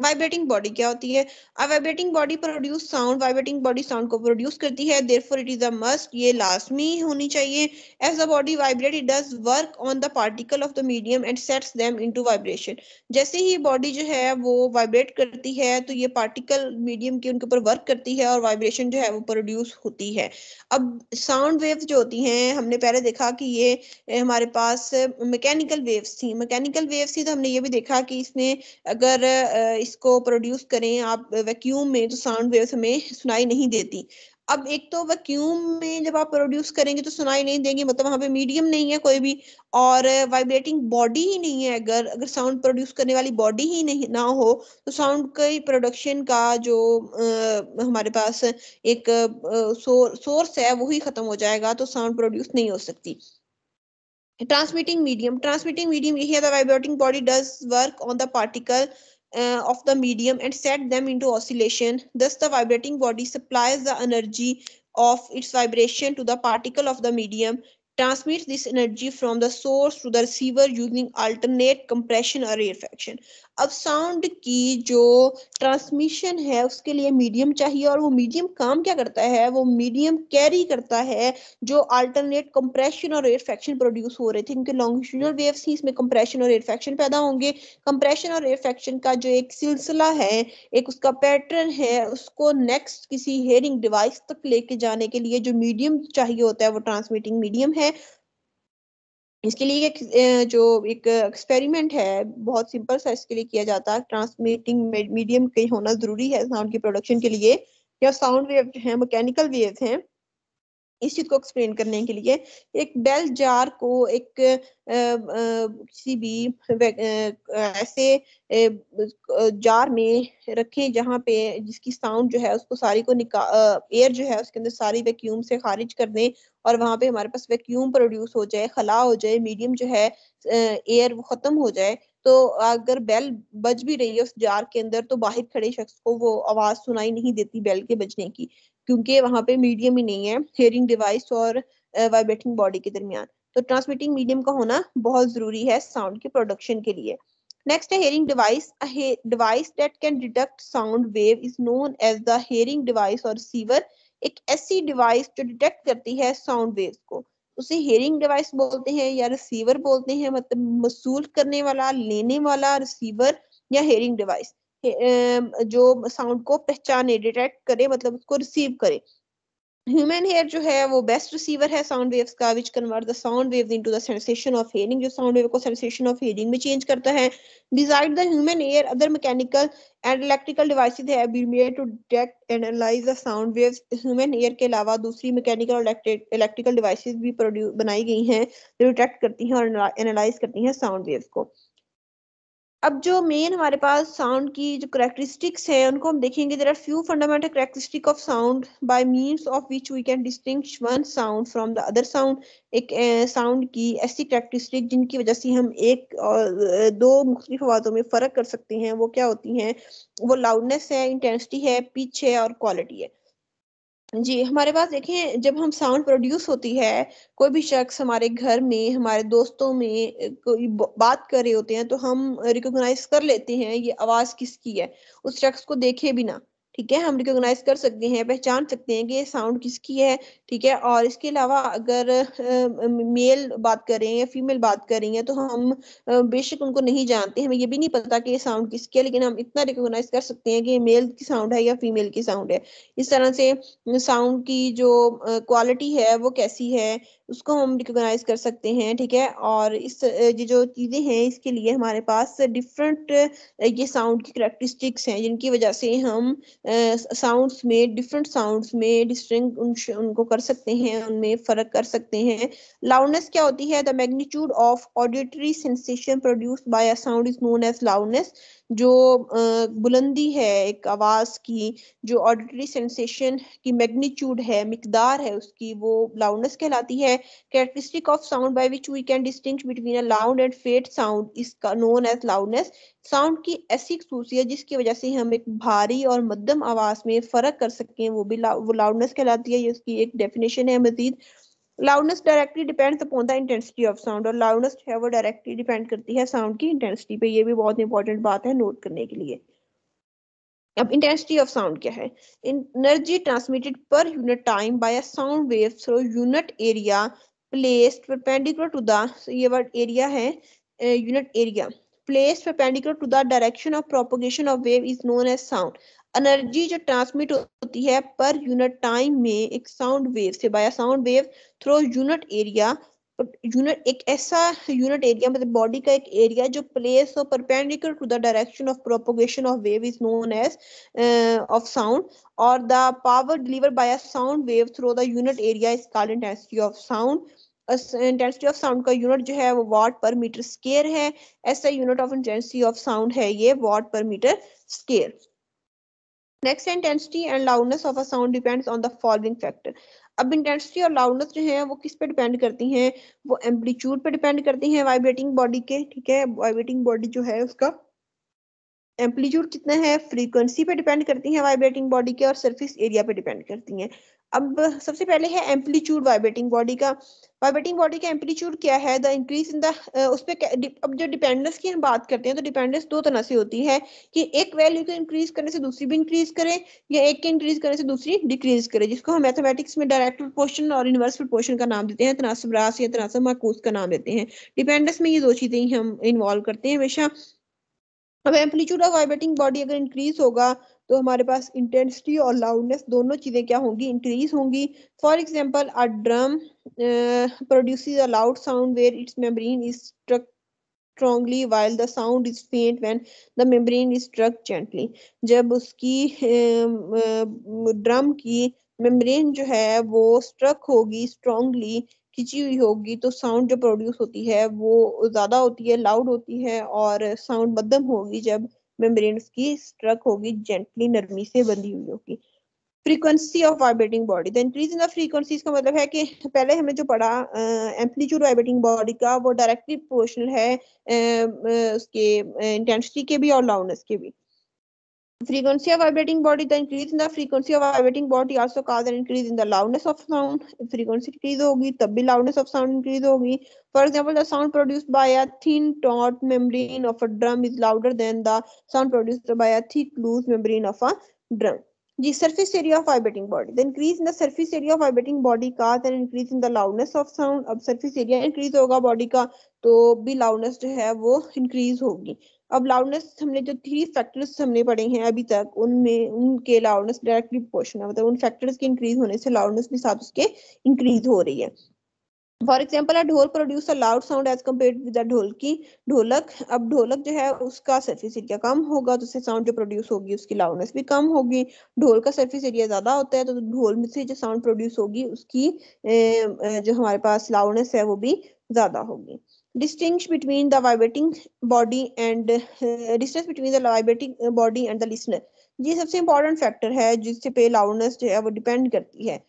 वाइब्रेटिंग बॉडी क्या होती है? A vibrating body produce sound vibrating body sound को प्रोड्यूस करती है therefore it is a must ये लाजमी होनी चाहिए। As the body vibrate it does work on the particle of the medium and sets them into vibration जैसे ही body जो है, वो वाइब्रेट करती है तो ये पार्टिकल मीडियम के उनके ऊपर वर्क करती है और वाइब्रेशन जो है, वो प्रोड्यूस होती है। अब साउंड वेव्स जो होती हैं, हमने पहले देखा कि ये हमारे पास मैकेनिकल वेव्स थी। मैकेनिकल वेव्स थी तो हमने ये भी देखा कि इसमें अगर इस इसको प्रोड्यूस करें आप वैक्यूम में तो साउंड वेव्स हमें सुनाई नहीं देती। अब एक तो वैक्यूम में जब आप प्रोड्यूस करेंगे तो सुनाई नहीं देंगे मतलब वहाँ पे मीडियम नहीं है कोई भी और वाइब्रेटिंग बॉडी ही नहीं है। अगर अगर साउंड प्रोड्यूस करने वाली बॉडी ही नहीं ना हो तो साउंड की प्रोडक्शन का जो आ, हमारे पास एक सोर्स है वो ही खत्म हो जाएगा तो साउंड प्रोड्यूस नहीं हो सकती। transmitting medium transmitting medium here the vibrating body does work on the particle uh, of the medium and set them into oscillation. Thus, the vibrating body supplies the energy of its vibration to the particle of the medium transmits this energy from the source to the receiver using alternate compression or rarefaction अब sound की जो transmission है, उसके लिए medium चाहिए और वो medium काम क्या करता है? वो मीडियम कैरी करता है जो अल्टरनेट कंप्रेशन और एयरफेक्शन प्रोड्यूस हो रहे थे। क्योंकि लॉन्गिट्यूडनल वेव्स ही इसमें कंप्रेशन और एयरफेक्शन पैदा होंगे। कंप्रेशन और एयरफेक्शन का जो एक सिलसिला है, एक उसका पैटर्न है, उसको नेक्स्ट किसी हेयरिंग डिवाइस तक लेके जाने के लिए जो मीडियम चाहिए होता है, वो ट्रांसमिटिंग मीडियम है। इसके लिए एक जो एक एक्सपेरिमेंट है, बहुत सिंपल सा इसके लिए किया जाता है। ट्रांसमिटिंग मीडियम कहीं होना ज़रूरी है साउंड की प्रोडक्शन के लिए। या साउंड वेव है मैकेनिकल वेव है, इस चीज़ को एक्सप्लेन करने के लिए। एक बेल जार को एक किसी भी ऐसे जार में रखें जहाँ पे जिसकी साउंड जो है उसको सारी को निका एयर जो है उसके अंदर सारी वैक्यूम से खारिज कर दें और वहाँ पे हमारे पास वैक्यूम प्रोड्यूस हो जाए, खला हो जाए मीडियम जो है एयर वो खत्म हो जाए तो अगर बेल बज भी रही है उस जार के अंदर तो बाहर खड़े शख्स को वो आवाज़ सुनाई नहीं देती बेल के बजने की, क्योंकि वहाँ पे मीडियम ही नहीं है हेयरिंग डिवाइस और वाइब्रेटिंग बॉडी के दरमियान। तो ट्रांसमिटिंग मीडियम का होना बहुत ज़रूरी है साउंड के प्रोडक्शन के लिए। नेक्स्ट है hearing device device that can detect sound wave is known as the hearing device or receiver एक ऐसी डिवाइस जो डिटेक्ट करती है साउंड वेव्स को। उसे हेयरिंग डिवाइस बोलते हैं या रिसीवर बोलते हैं मतलब मसूल करने वाला, लेने वाला रिसीवर या हेयरिंग डिवाइस जो साउंड को पहचाने डिटेक्ट करे मतलब उसको रिसीव करे। ह्यूमन हेयर जो है, वो बेस्ट रिसीवर है साउंड वेव्स का which convert the sound waves into the sensation of hearing जो साउंड वेव को सेंसेशन ऑफ़ हियरिंग में चेंज करता है. Besides the human ear other mechanical and electrical devices have been made to detect and analyse the sound waves human ear के अलावा दूसरी mechanical और electrical devices भी बनाई गई हैं, जो डिटेक्ट करती हैं और एनालाइज करती हैं साउंड वेव्स को. अब जो मेन हमारे पास साउंड की जो करेक्टरिस्टिक्स है, उनको हम देखेंगे। There are few fundamental characteristic of sound by means of which we can distinguish one sound from the other sound एक साउंड की ऐसी करेक्टरिस्टिक जिनकी वजह से हम एक और दो मुख्तलिफ़ आवाज़ों में फ़र्क कर सकते हैं, वो क्या होती हैं? वो लाउडनेस है इंटेंसिटी है पिच है और क्वालिटी है। जी, हमारे पास देखें, जब हम साउंड प्रोड्यूस होती है, कोई भी शख्स हमारे घर में, हमारे दोस्तों में कोई बात कर रहे होते हैं तो हम रिकॉग्नाइज कर लेते हैं, ये आवाज़ किसकी है? उस शख्स को देखे बिना। ठीक है, हम रिकोगनाइज कर सकते हैं, पहचान सकते हैं कि ये साउंड किसकी है, ठीक है? और इसके अलावा अगर मेल बात कर रहे हैं या फीमेल बात कर रही हैं तो हम बेशक उनको नहीं जानते, हमें ये भी नहीं पता कि ये साउंड किसकी है, लेकिन हम इतना रिकोगनाइज कर सकते हैं कि मेल की साउंड है या फीमेल की साउंड है। इस तरह से साउंड की जो क्वालिटी है, वो कैसी है, उसको हम रिकोगनाइज कर सकते हैं, ठीक है? और इस ये जो चीज़ें हैं, इसके लिए हमारे पास डिफरेंट ये साउंड की करेक्टरिस्टिक्स हैं, जिनकी वजह से हम साउंड्स में डिफरेंट साउंड्स में डिस्टिंग उन, उनको कर सकते हैं उनमें फ़र्क कर सकते हैं। लाउडनेस क्या होती है? The magnitude of auditory sensation produced by a sound is known as loudness जो बुलंदी है, एक आवाज़ की, जो ऑडिटरी सेंसेशन की मैग्नीट्यूड है, मिकदार है उसकी, वो लाउडनेस कहलाती है। Characteristic of sound by which we can distinguish between a loud and faint sound इसका नोन एज लाउडनेस साउंड की ऐसी खसूसियत जिसकी वजह से हम एक भारी और मध्यम आवाज़ में फ़र्क कर सकते हैं वो भी लाउडनेस कहलाती है, ये उसकी एक डेफिनेशन है मजीद। Loudness directly depends upon the intensity of sound और लाउडनेस है वो डायरेक्टली डिपेंड करती है साउंड की इंटेंसिटी पे। ये भी बहुत इंपॉर्टेंट बात है नोट करने के लिए। अब इंटेंसिटी ऑफ़ साउंड क्या है? Energy transmitted per unit time by a sound wave through unit area placed perpendicular to the ये वर्ड एरिया है unit area placed perpendicular to the direction of propagation of wave is known as sound energy जो transmit होती है per unit time में एक sound wave से by sound wave through unit area, unit एक ऐसा unit area मतलब body का एक एरिया जो place of perpendicular to the direction of propagation of wave is known as of sound और the power deliver by a sound wave through the unit area is called intensity of sound. Intensity of sound का unit जो है वो watt per metre square है, ऐसा unit of intensity of sound है ये watt per metre square. Next intensity and loudness of a sound depends on the following factor अब intensity और लाउडनेस जो है, वो किस पे डिपेंड करती हैं? वो एम्पलीट्यूड पे डिपेंड करती हैं वाइब्रेटिंग बॉडी के, ठीक है? वाइब्रेटिंग बॉडी जो है उसका एम्पलीट्यूड कितना है? फ्रीक्वेंसी पे डिपेंड करती हैं वाइब्रेटिंग बॉडी के और सरफेस एरिया पे डिपेंड करती हैं। अब सबसे पहले है एम्पलीट्यूड वाइब्रेटिंग बॉडी का। वाइब्रेटिंग बॉडी का एम्पलीट्यूड क्या है? द इंक्रीज इन द उस पर अब जो डिपेंडेंस की हम बात करते हैं तो डिपेंडेंस दो तरह से होती है। कि एक वैल्यू को इंक्रीज करने से दूसरी भी इंक्रीज करे, या एक के इंक्रीज करने से दूसरी डिक्रीज करे, जिसको हम मैथमेटिक्स में डायरेक्ट प्रोपोर्शन और इनवर्स प्रोपोर्शन का नाम देते हैं। तनासब रास या तनासब माकूस का नाम देते हैं। डिपेंडेंस में ये दो चीज़ें हम इन्वॉल्व करते हैं हमेशा। अब एम्पलीट्यूड ऑफ़ वाइब्रेटिंग बॉडी अगर इंक्रीज होगा तो हमारे पास इंटेंसिटी और लाउडनेस दोनों चीज़ें क्या होंगी? इंक्रीज होंगी। For example a drum produce a loud sound where its membrane is struck strongly while the sound is faint when the membrane is struck gently. जब उसकी ड्रम की मेम्ब्रेन जो है, वो स्ट्रक होगी स्ट्रांगली खिंची हुई होगी तो साउंड जो प्रोड्यूस होती है, वो ज़्यादा होती है लाउड होती है और साउंड मध्यम होगी जब मेम्ब्रेन उसकी स्ट्रक होगी जेंटली नरमी से बंधी हुई होगी। Frequency of vibrating body the increase in the frequency का मतलब है कि पहले हमने जो पढ़ा एम्पलीट्यूड वाइब्रेटिंग बॉडी का वो डायरेक्टली प्रोपोर्शनल है uh, उसके इंटेंसिटी के भी और लाउडनेस के भी। Frequency of vibrating body the increase in the frequency of vibrating body also cause an increase in the loudness of sound frequency increase होगी तब भी loudness of sound increase होगी for example the sound produced by a thin taut membrane of a drum is louder than the sound produced by a thick loose membrane of a drum ji surface area of vibrating body the increase in the surface area of vibrating body cause an increase in the loudness of sound अब surface area increase होगा body का तो भी loudness जो है वो increase होगी अब लाउडनेस हमने जो थ्री फैक्टर्स हमने पढ़े हैं अभी तक, उनमें, उनके लाउडनेस डायरेक्टली प्रोपोर्शनल मतलब उन फैक्टर्स के इंक्रीज होने से लाउडनेस भी साथ उसके इंक्रीज हो रही है। For example a dhol produce a loud sound as compare with dhol की ढोलक। अब ढोलक जो है, उसका सर्फिस एरिया कम होगा तो उससे साउंड जो प्रोड्यूस होगी, उसकी लाउडनेस भी कम होगी। ढोल का सर्फिस एरिया ज़्यादा होता है तो ढोल में से जो साउंड प्रोड्यूस होगी, उसकी जो हमारे पास लाउडनेस है, वो भी ज़्यादा होगी। Distinguish between the vibrating body and uh, distance between the vibrating body and the listener. ये सबसे important factor है जिससे पे loudness जो है वो depend करती है।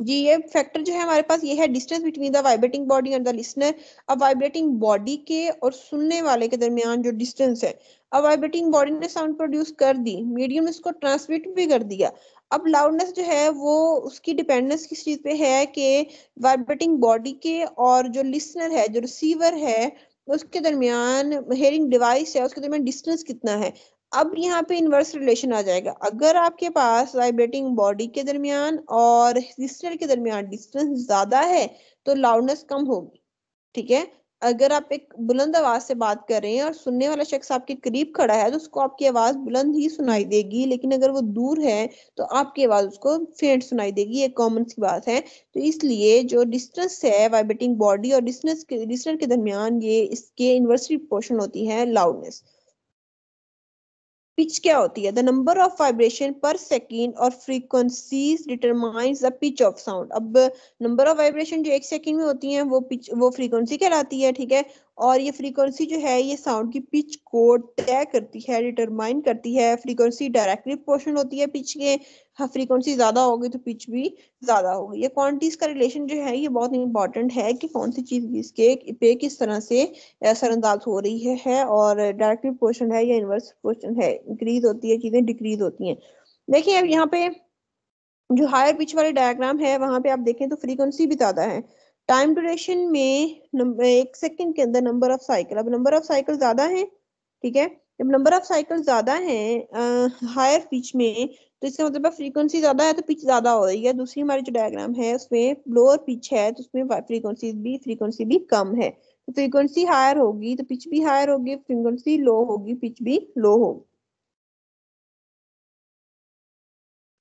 जी ये फैक्टर जो है हमारे पास ये है distance between the vibrating body and the listener अब वाइब्रेटिंग बॉडी के और सुनने वाले के दरमियान जो डिस्टेंस है अब वाइब्रेटिंग बॉडी ने साउंड प्रोड्यूस कर दी मीडियम इसको ट्रांसमिट भी कर दिया। अब लाउडनेस जो है, वो उसकी डिपेंडेंस किस चीज़ पे है कि वाइब्रेटिंग बॉडी के और जो लिसनर है, जो रिसीवर है, उसके दरमियान हेयरिंग डिवाइस है, उसके दरमियान डिस्टेंस कितना है? अब यहाँ पे इनवर्स रिलेशन आ जाएगा। अगर आपके पास वाइब्रेटिंग बॉडी के दरमियान और लिसनर के दरमियान डिस्टेंस ज़्यादा है तो लाउडनेस कम होगी। ठीक है? अगर आप एक बुलंद आवाज़ से बात कर रहे हैं और सुनने वाला शख्स आपके करीब खड़ा है तो उसको आपकी आवाज़ बुलंद ही सुनाई देगी, लेकिन अगर वो दूर है तो आपकी आवाज़ उसको फेंट सुनाई देगी, ये कॉमन सी बात है। तो इसलिए जो डिस्टेंस है वाइब्रेटिंग बॉडी और डिस्टेंस के डिस्टेंस के दरमियान ये इसके इन्वर्सरी पोर्शन होती है लाउडनेस पिच क्या होती है? The number of vibration per second or frequencies determines the pitch of sound अब नंबर ऑफ़ वाइब्रेशन जो एक सेकेंड में होती हैं, वो पिच वो फ्रीक्वेंसी कहलाती है, ठीक है? और ये फ्रीक्वेंसी जो है ये साउंड की पिच को तय करती है डिटरमाइन करती है। फ्रीक्वेंसी डायरेक्टली पोर्शन होती है पिच के। हाँ फ्रीक्वेंसी ज़्यादा होगी तो पिच भी ज़्यादा होगी। ये क्वांटिटीज का रिलेशन जो है ये बहुत इंपॉर्टेंट है कि कौन सी चीज़ इसके पे किस तरह से असरअंदाज हो रही है, है और डायरेक्टली पोर्शन है या इनवर्स पोर्शन है। इंक्रीज होती है चीज़ें डिक्रीज होती हैं। देखिए अब यहाँ पे जो हायर पिच वाले डायग्राम है वहाँ पे आप देखें तो फ्रीक्वेंसी भी ज़्यादा है। टाइम ड्यूरेशन में एक सेकंड के अंदर नंबर ऑफ़ साइकिल अब नंबर ऑफ़ साइकिल ज़्यादा है, ठीक है? जब नंबर ऑफ़ साइकिल ज़्यादा है हायर पिच में तो इसका मतलब फ्रीक्वेंसी ज़्यादा है तो पिच ज़्यादा हो रही है। दूसरी हमारी जो डायग्राम है, उसमें लोअर पिच है तो उसमें फ्रीक्वेंसी भी फ्रीक्वेंसी भी कम है। तो फ्रीक्वेंसी हायर होगी तो पिच भी हायर होगी फ्रीक्वेंसी लो होगी पिच भी लो होगी।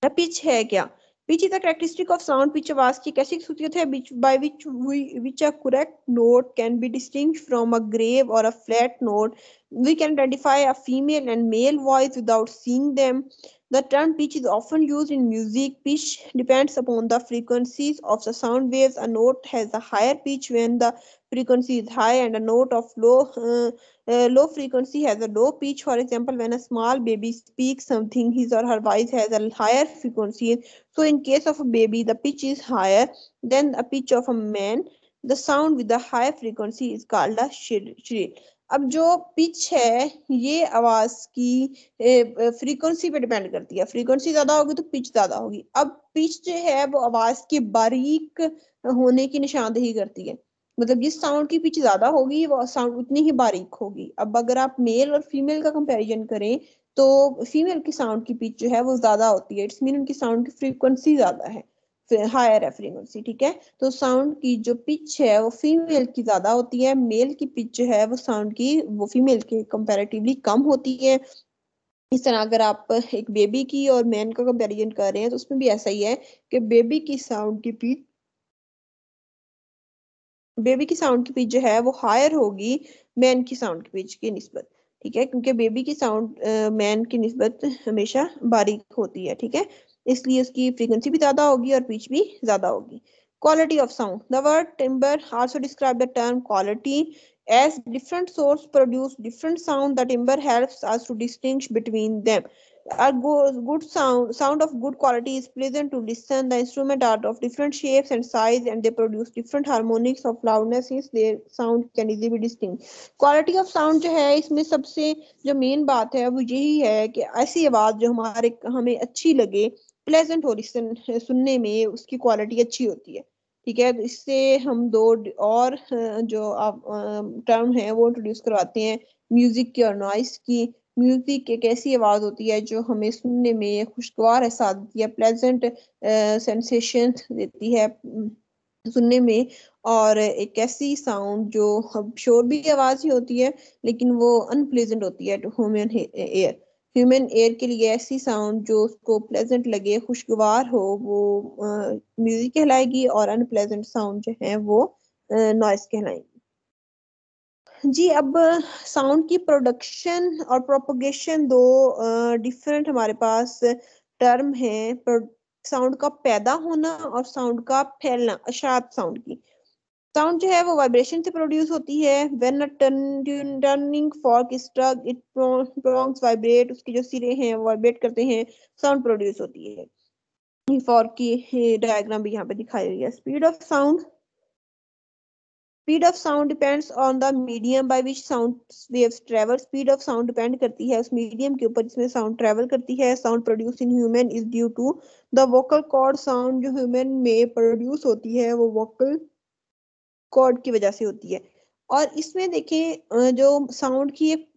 पिच है क्या? which is a characteristic of sound pitch of which by which we which a correct note can be distinguished from a grave or a flat note. We can identify a female and male voice without seeing them. The term pitch is often used in music. Pitch depends upon the frequencies of the sound waves. A note has a higher pitch when the frequency is high and a note of low uh, uh, low frequency has a low pitch for example when a small baby speaks something his or her voice has a higher frequency so in case of a baby the pitch is higher than a pitch of a man the sound with the higher frequency is called a shrill अब जो pitch है ये आवाज़ की frequency पे depend करती है frequency ज़्यादा होगी तो पिच ज़्यादा होगी अब पिच जो है वो आवाज़ के बारीक होने की निशानदेही करती है मतलब जिस साउंड की पिच ज़्यादा होगी, वो साउंड उतनी ही बारीक होगी। अब अगर आप मेल और फीमेल का कंपैरिजन करें तो फीमेल की साउंड की पिच जो है, वो ज़्यादा होती है। इट्स मीन उनकी साउंड की फ्रीक्वेंसी ज़्यादा है हायर है फ्रीक्वेंसी ठीक है? तो साउंड की जो पिच है, वो फीमेल की ज़्यादा होती है। मेल की पिच जो है, वो साउंड की, वो फीमेल के कंपैरेटिवली कम होती है। इस तरह अगर आप एक बेबी की और मैन का कंपैरिजन कर रहे हैं तो उसमें भी ऐसा ही है कि बेबी की साउंड की पिच बेबी की साउंड की पिच जो है वो हायर होगी मैन की साउंड की पिच की नस्बत, ठीक है? क्योंकि बेबी की साउंड मैन की नस्बत हमेशा बारीक होती है, ठीक है? इसलिए उसकी फ्रीक्वेंसी भी ज़्यादा होगी और पिच भी ज़्यादा होगी। Quality of sound, the word timbre also describe the term quality as different source produce different sound the timbre helps us to distinguish between them. A good good sound sound of good quality is pleasant to listen the instrument are of different shapes and size and they produce different harmonics of loudness is their sound can easily be distinct quality of sound जो है इसमें सबसे जो main बात है वो यही है कि ऐसी आवाज़ जो हमारे हमें अच्छी लगे प्लेजेंट हो लिसन सुनने में उसकी क्वालिटी अच्छी होती है ठीक है इससे हम दो और जो टर्म है वो इंट्रोड्यूस करवाते हैं म्यूज़िक की और नॉइस की म्यूज़िक एक ऐसी आवाज़ होती है जो हमें सुनने में खुशगवार एहसास देती है प्लेजेंट सेंसेशन देती है सुनने में। और एक ऐसी साउंड जो शोर भी आवाज़ ही होती है, लेकिन वो अनप्लेजेंट होती है to human ear human ear के लिए ऐसी साउंड जो उसको प्लेजेंट लगे, खुशगवार हो, वो म्यूज़िक कहलाएगी और अनप्लेजेंट साउंड जो है वो नॉइस कहलाएगी। जी, अब साउंड की प्रोडक्शन और प्रोपोगेशन दो डिफरेंट हमारे पास टर्म है। साउंड का पैदा होना और साउंड का फैलना, अशात साउंड की। साउंड जो है वो वाइब्रेशन से प्रोड्यूस होती है। When a tuning fork struck it prongs vibrate उसके जो सिरे हैं वो वाइब्रेट करते हैं साउंड प्रोड्यूस होती है। फॉर्क की डायग्राम भी यहाँ पे दिखाई हुई है। Speed of sound speed of sound depends on the medium by which sound waves travel speed of sound depend करती है उस मीडियम के ऊपर जिसमें साउंड ट्रेवल करती है. Sound produce in human is due to the vocal cord sound जो human में प्रोड्यूस होती है, वो वोकल कॉर्ड की वजह से होती है. और इसमें देखें जो साउंड की एक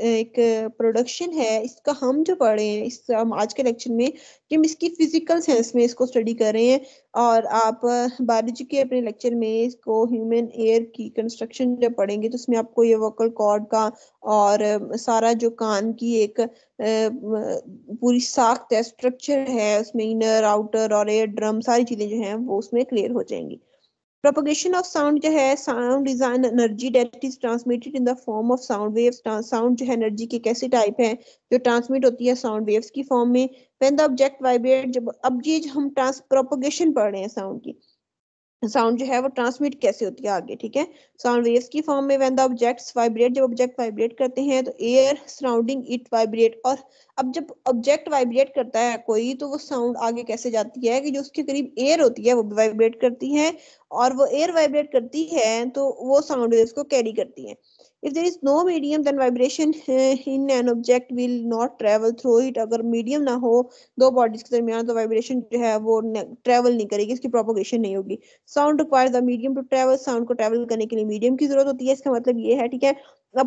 एक प्रोडक्शन है, इसका हम जो पढ़ रहे हैं, इस, हम आज के लेक्चर में, कि हम इसकी फ़िज़िकल सेंस में इसको स्टडी कर रहे हैं और आप बायोलॉजी के अपने लेक्चर में इसको ह्यूमन एयर की कंस्ट्रक्शन जब पढ़ेंगे तो उसमें आपको ये वोकल कॉर्ड का और सारा जो कान की एक पूरी साख्त है स्ट्रक्चर है, उसमें इनर आउटर और एयर ड्रम सारी चीज़ें जो हैं, वो उसमें क्लियर हो जाएँगी। Propagation of sound जो है sound is an energy that is transmitted in the form of sound waves sound जो है energy की कैसी type है जो transmit होती है sound waves की form में when the object vibrates जब अब ये हम trans propagation पढ़ रहे हैं sound की साउंड जो है वो ट्रांसमिट कैसे होती है आगे, ठीक है? साउंड वेव्स की फॉर्म में व्हेन द ऑब्जेक्ट्स वाइब्रेट जब ऑब्जेक्ट वाइब्रेट करते हैं तो एयर सराउंडिंग इट वाइब्रेट और अब जब ऑब्जेक्ट वाइब्रेट करता है कोई तो वो साउंड आगे कैसे जाती है कि जो उसके करीब एयर होती है, वो वाइब्रेट करती है और वो एयर वाइब्रेट करती है तो वो साउंड वेव्स को कैरी करती है। If there is no medium then vibration uh, in an object will not travel through it अगर medium ना हो दो bodies के दरमियान तो vibration जो है वो travel नहीं करेगी इसकी propagation नहीं होगी sound requires the medium to travel sound को travel करने के लिए medium की ज़रूरत होती है इसका मतलब ये है ठीक है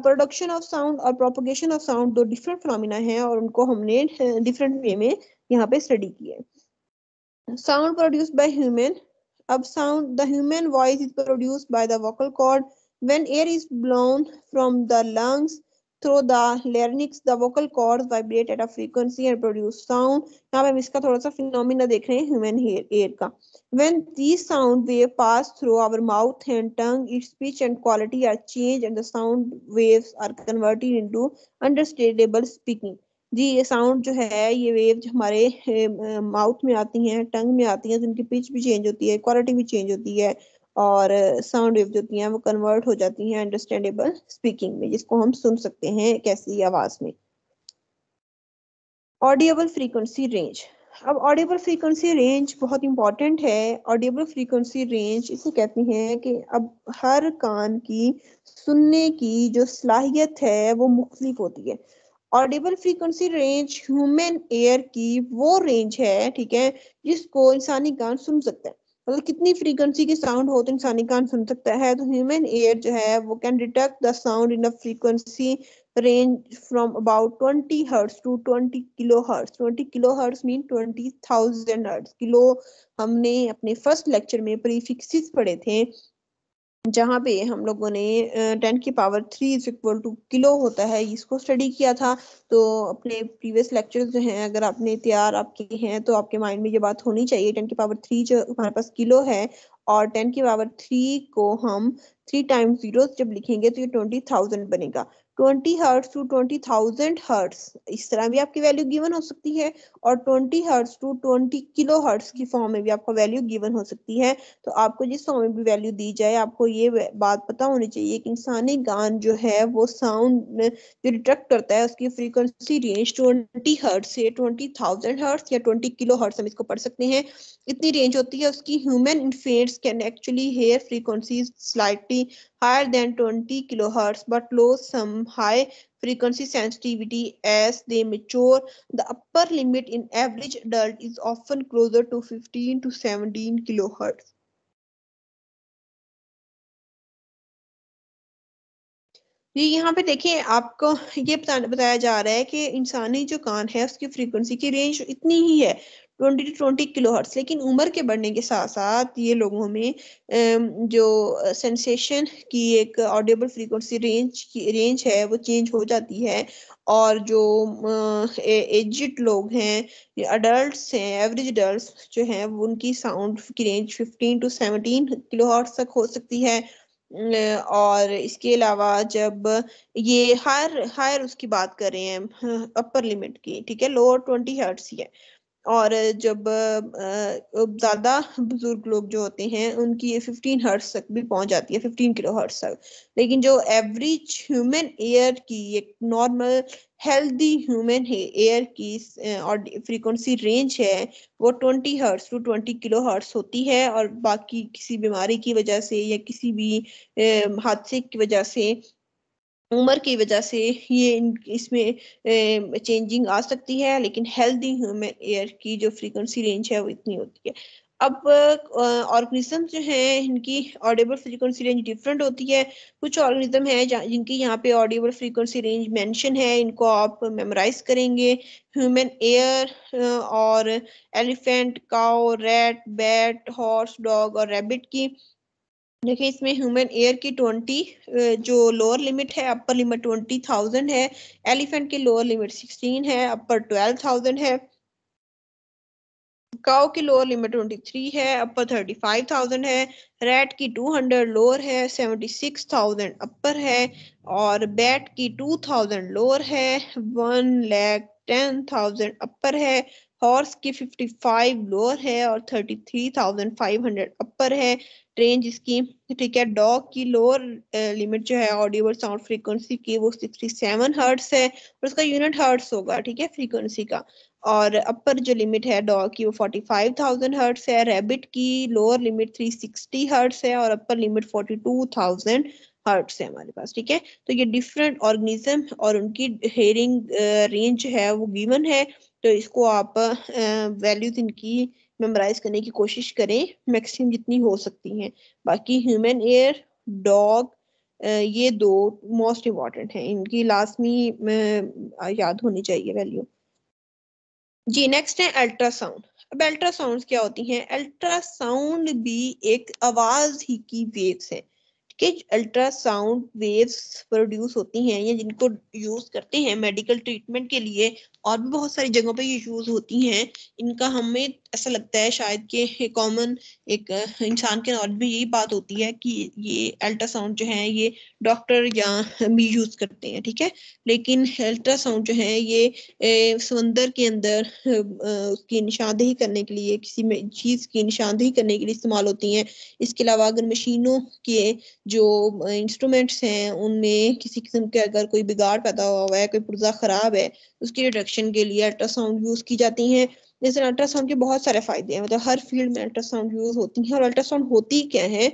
production of sound और propagation of sound दो different phenomena हैं और उनको हमने different way में यहाँ पे study किया है sound produced by human अब sound the human voice is produced by the vocal cord When air is blown from the lungs through the larynx, the vocal cords vibrate at a frequency and produce sound. यहाँ पे हम इसका थोड़ा सा phenomena देख रहे हैं human ear का. When these sound wave pass through our mouth and tongue, its pitch and quality are changed and the sound waves are converted into understandable speaking. जी ये साउंड जो है ये वेव जो हमारे माउथ में आती हैं टंग में आती हैं तो उनकी पिच भी चेंज होती है क्वालिटी भी चेंज होती है और साउंड वेव जो होती हैं, वो कन्वर्ट हो जाती हैं अंडरस्टैंडेबल स्पीकिंग में, जिसको हम सुन सकते हैं कैसी आवाज़ में। ऑडियबल फ्रीक्वेंसी रेंज अब ऑडियबल फ्रीक्वेंसी रेंज बहुत इंपॉर्टेंट है। ऑडियबल फ्रीक्वेंसी रेंज इसे कहते हैं कि अब हर कान की सुनने की जो सलाहियत है, वो मुख्तलिफ़ होती है। Audible frequency range human ear की वो रेंज है, ठीक है, जिसको इंसानी कान सुन सकता है। मतलब कितनी फ्रीक्वेंसी के साउंड हो तो इंसानी कान सुन सकता है। तो ह्यूमन एयर जो है, वो can detect the sound in a frequency range from about twenty hertz to 20 kilo hertz twenty kilo hertz mean twenty thousand hertz kilo हमने अपने फ़र्स्ट लेक्चर में प्रीफिक्सिस पढ़े थे। जहाँ पे हम लोगों ने टेन की power three is equal to kilo होता है, इसको स्टडी किया था। तो अपने प्रीवियस लेक्चर जो हैं, अगर आपने तैयार आपके हैं तो आपके माइंड में ये बात होनी चाहिए, टेन की पावर थ्री जो हमारे पास किलो है, और टेन की पावर थ्री को हम थ्री टाइम ज़ीरो जब लिखेंगे तो ये ट्वेंटी थाउज़ेंड बनेगा। Twenty hertz to twenty thousand hertz इस तरह भी आपकी वैल्यू गिवन हो सकती है और twenty hertz to twenty kilo hertz की फॉर्म में भी आपको वैल्यू गिवन हो सकती है। तो आपको जिस फॉर्म में भी वैल्यू दी जाए, आपको ये बात पता होनी चाहिए कि इंसानी गान जो है, वो साउंड जो डिटेक्ट करता है, उसकी फ्रीक्वेंसी रेंज ट्वेंटी हर्ट से ट्वेंटी थाउज़ेंड हर्ट्स या ट्वेंटी किलो हर्ट्स हम इसको पढ़ सकते हैं। इतनी रेंज होती है, उसकी human infants can actually hear frequency slightly higher than 20 but low lose high frequency sensitivity as they mature. The upper limit in average adult is often closer to 15 to 17 kilohertz. ये यहाँ पे देखिए आपको ये बताया जा रहा है कि इंसानी जो कान है उसकी फ्रीक्वेंसी की रेंज इतनी ही है twenty to twenty kilo hertz लेकिन उम्र के बढ़ने के साथ साथ ये लोगों में जो सेंसेशन की एक ऑडियबल फ्रीक्वेंसी रेंज की रेंज है, वो चेंज हो जाती है। और जो एजिड लोग हैं अडल्ट हैं एवरेज अडल्ट जो हैं उनकी साउंड की range fifteen to seventeen kilo hertz तक हो सकती है। और इसके अलावा जब ये हायर हायर उसकी बात कर रहे हैं अपर लिमिट की, ठीक है लोअर ट्वेंटी हर्ट्स ही है। और जब ज़्यादा बुज़ुर्ग लोग जो होते हैं, उनकी ये फिफ्टीन हर्ट्स तक भी पहुँच जाती है फिफ्टीन किलो हर्ट्स तक। लेकिन जो एवरेज ह्यूमन एयर की एक नॉर्मल हेल्दी ह्यूमन एयर की और फ्रीक्वेंसी रेंज है, वो twenty hertz to twenty kilo hertz होती है और बाकी किसी बीमारी की वजह से या किसी भी हादसे की वजह से उम्र की वजह से ये इसमें चेंजिंग आ सकती है, लेकिन हेल्दी ह्यूमन एयर की जो फ्रीक्वेंसी रेंज है वो इतनी होती है। अब ऑर्गेनिज्म जो है, इनकी ऑडिबल फ्रीक्वेंसी रेंज डिफरेंट होती है। कुछ ऑर्गेनिज्म है जिनकी यहाँ पे ऑडिबल फ्रीक्वेंसी रेंज मेंशन है, इनको आप मेमोराइज करेंगे। ह्यूमन एयर और elephant cow rat bat horse dog और रैबिट की देखिए इसमें ह्यूमन एयर की ट्वेंटी जो लोअर लिमिट है अपर लिमिट ट्वेंटी थाउज़ेंड है एलिफेंट की लोअर लिमिट सिक्सटीन है अपर ट्वेल्व थाउज़ेंड है काउ की लोअर लिमिट ट्वेंटी थ्री है अपर थर्टी फाइव थाउज़ेंड है रैट की टू हंड्रेड लोअर है सेवेंटी सिक्स थाउज़ेंड अपर है और बैट की टू थाउज़ेंड लोअर है one lakh ten thousand upper है हॉर्स की 55 लोअर है और 33,500 अपर है। रेंज इसकी ठीक है डॉग की लोअर लिमिट जो है ऑडिबल साउंड फ्रीक्वेंसी की वो 67 हर्ट्स है और उसका यूनिट हर्ट्स होगा ठीक है फ्रीक्वेंसी का और अपर जो लिमिट है डॉग की वो 45,000 हर्ट्स है रैबिट की लोअर लिमिट 360 हर्ट्स है और अपर लिमिट 42,000 हर्ट्स है हमारे पास ठीक है? तो ये डिफरेंट ऑर्गेनिज्म और उनकी हेयरिंग रेंज है वो गिवन है तो इसको आप वैल्यूज़ इनकी मेमोराइज करने की कोशिश करें मैक्सिमम जितनी हो सकती हैं। बाकी ह्यूमन एयर डॉग ये दो मोस्ट इंपॉर्टेंट हैं। इनकी लाजमी याद होनी चाहिए वैल्यू जी नेक्स्ट है अल्ट्रासाउंड अब अल्ट्रासाउंड क्या होती हैं? अल्ट्रासाउंड भी एक आवाज़ ही की वेव्स है। कि अल्ट्रासाउंड वेव्स प्रोड्यूस होती हैं या जिनको यूज़ करते हैं मेडिकल ट्रीटमेंट के लिए और भी बहुत सारी जगहों पे ये यूज़ होती हैं। इनका हमें ऐसा लगता है शायद कि कॉमन एक इंसान के नॉलेज में यही बात होती है कि ये अल्ट्रासाउंड जो है, ये डॉक्टर या भी यूज़ करते हैं, ठीक है? लेकिन अल्ट्रासाउंड जो है, ये समंदर के अंदर उसकी निशानदेही करने के लिए, किसी में, चीज़ की निशानदेही करने के लिए इस्तेमाल होती हैं। इसके अलावा अगर मशीनों के जो इंस्ट्रूमेंट्स हैं, उनमें किसी किस्म के अगर कोई बिगाड़ पैदा हुआ है, कोई पुर्जा खराब है, उसकी रिडक्शन के लिए अल्ट्रासाउंड यूज़ की जाती हैं। जैसे अल्ट्रासाउंड के बहुत सारे फ़ायदे हैं। मतलब हर फ़ील्ड में अल्ट्रासाउंड यूज़ होती हैं और अल्ट्रासाउंड होती क्या है?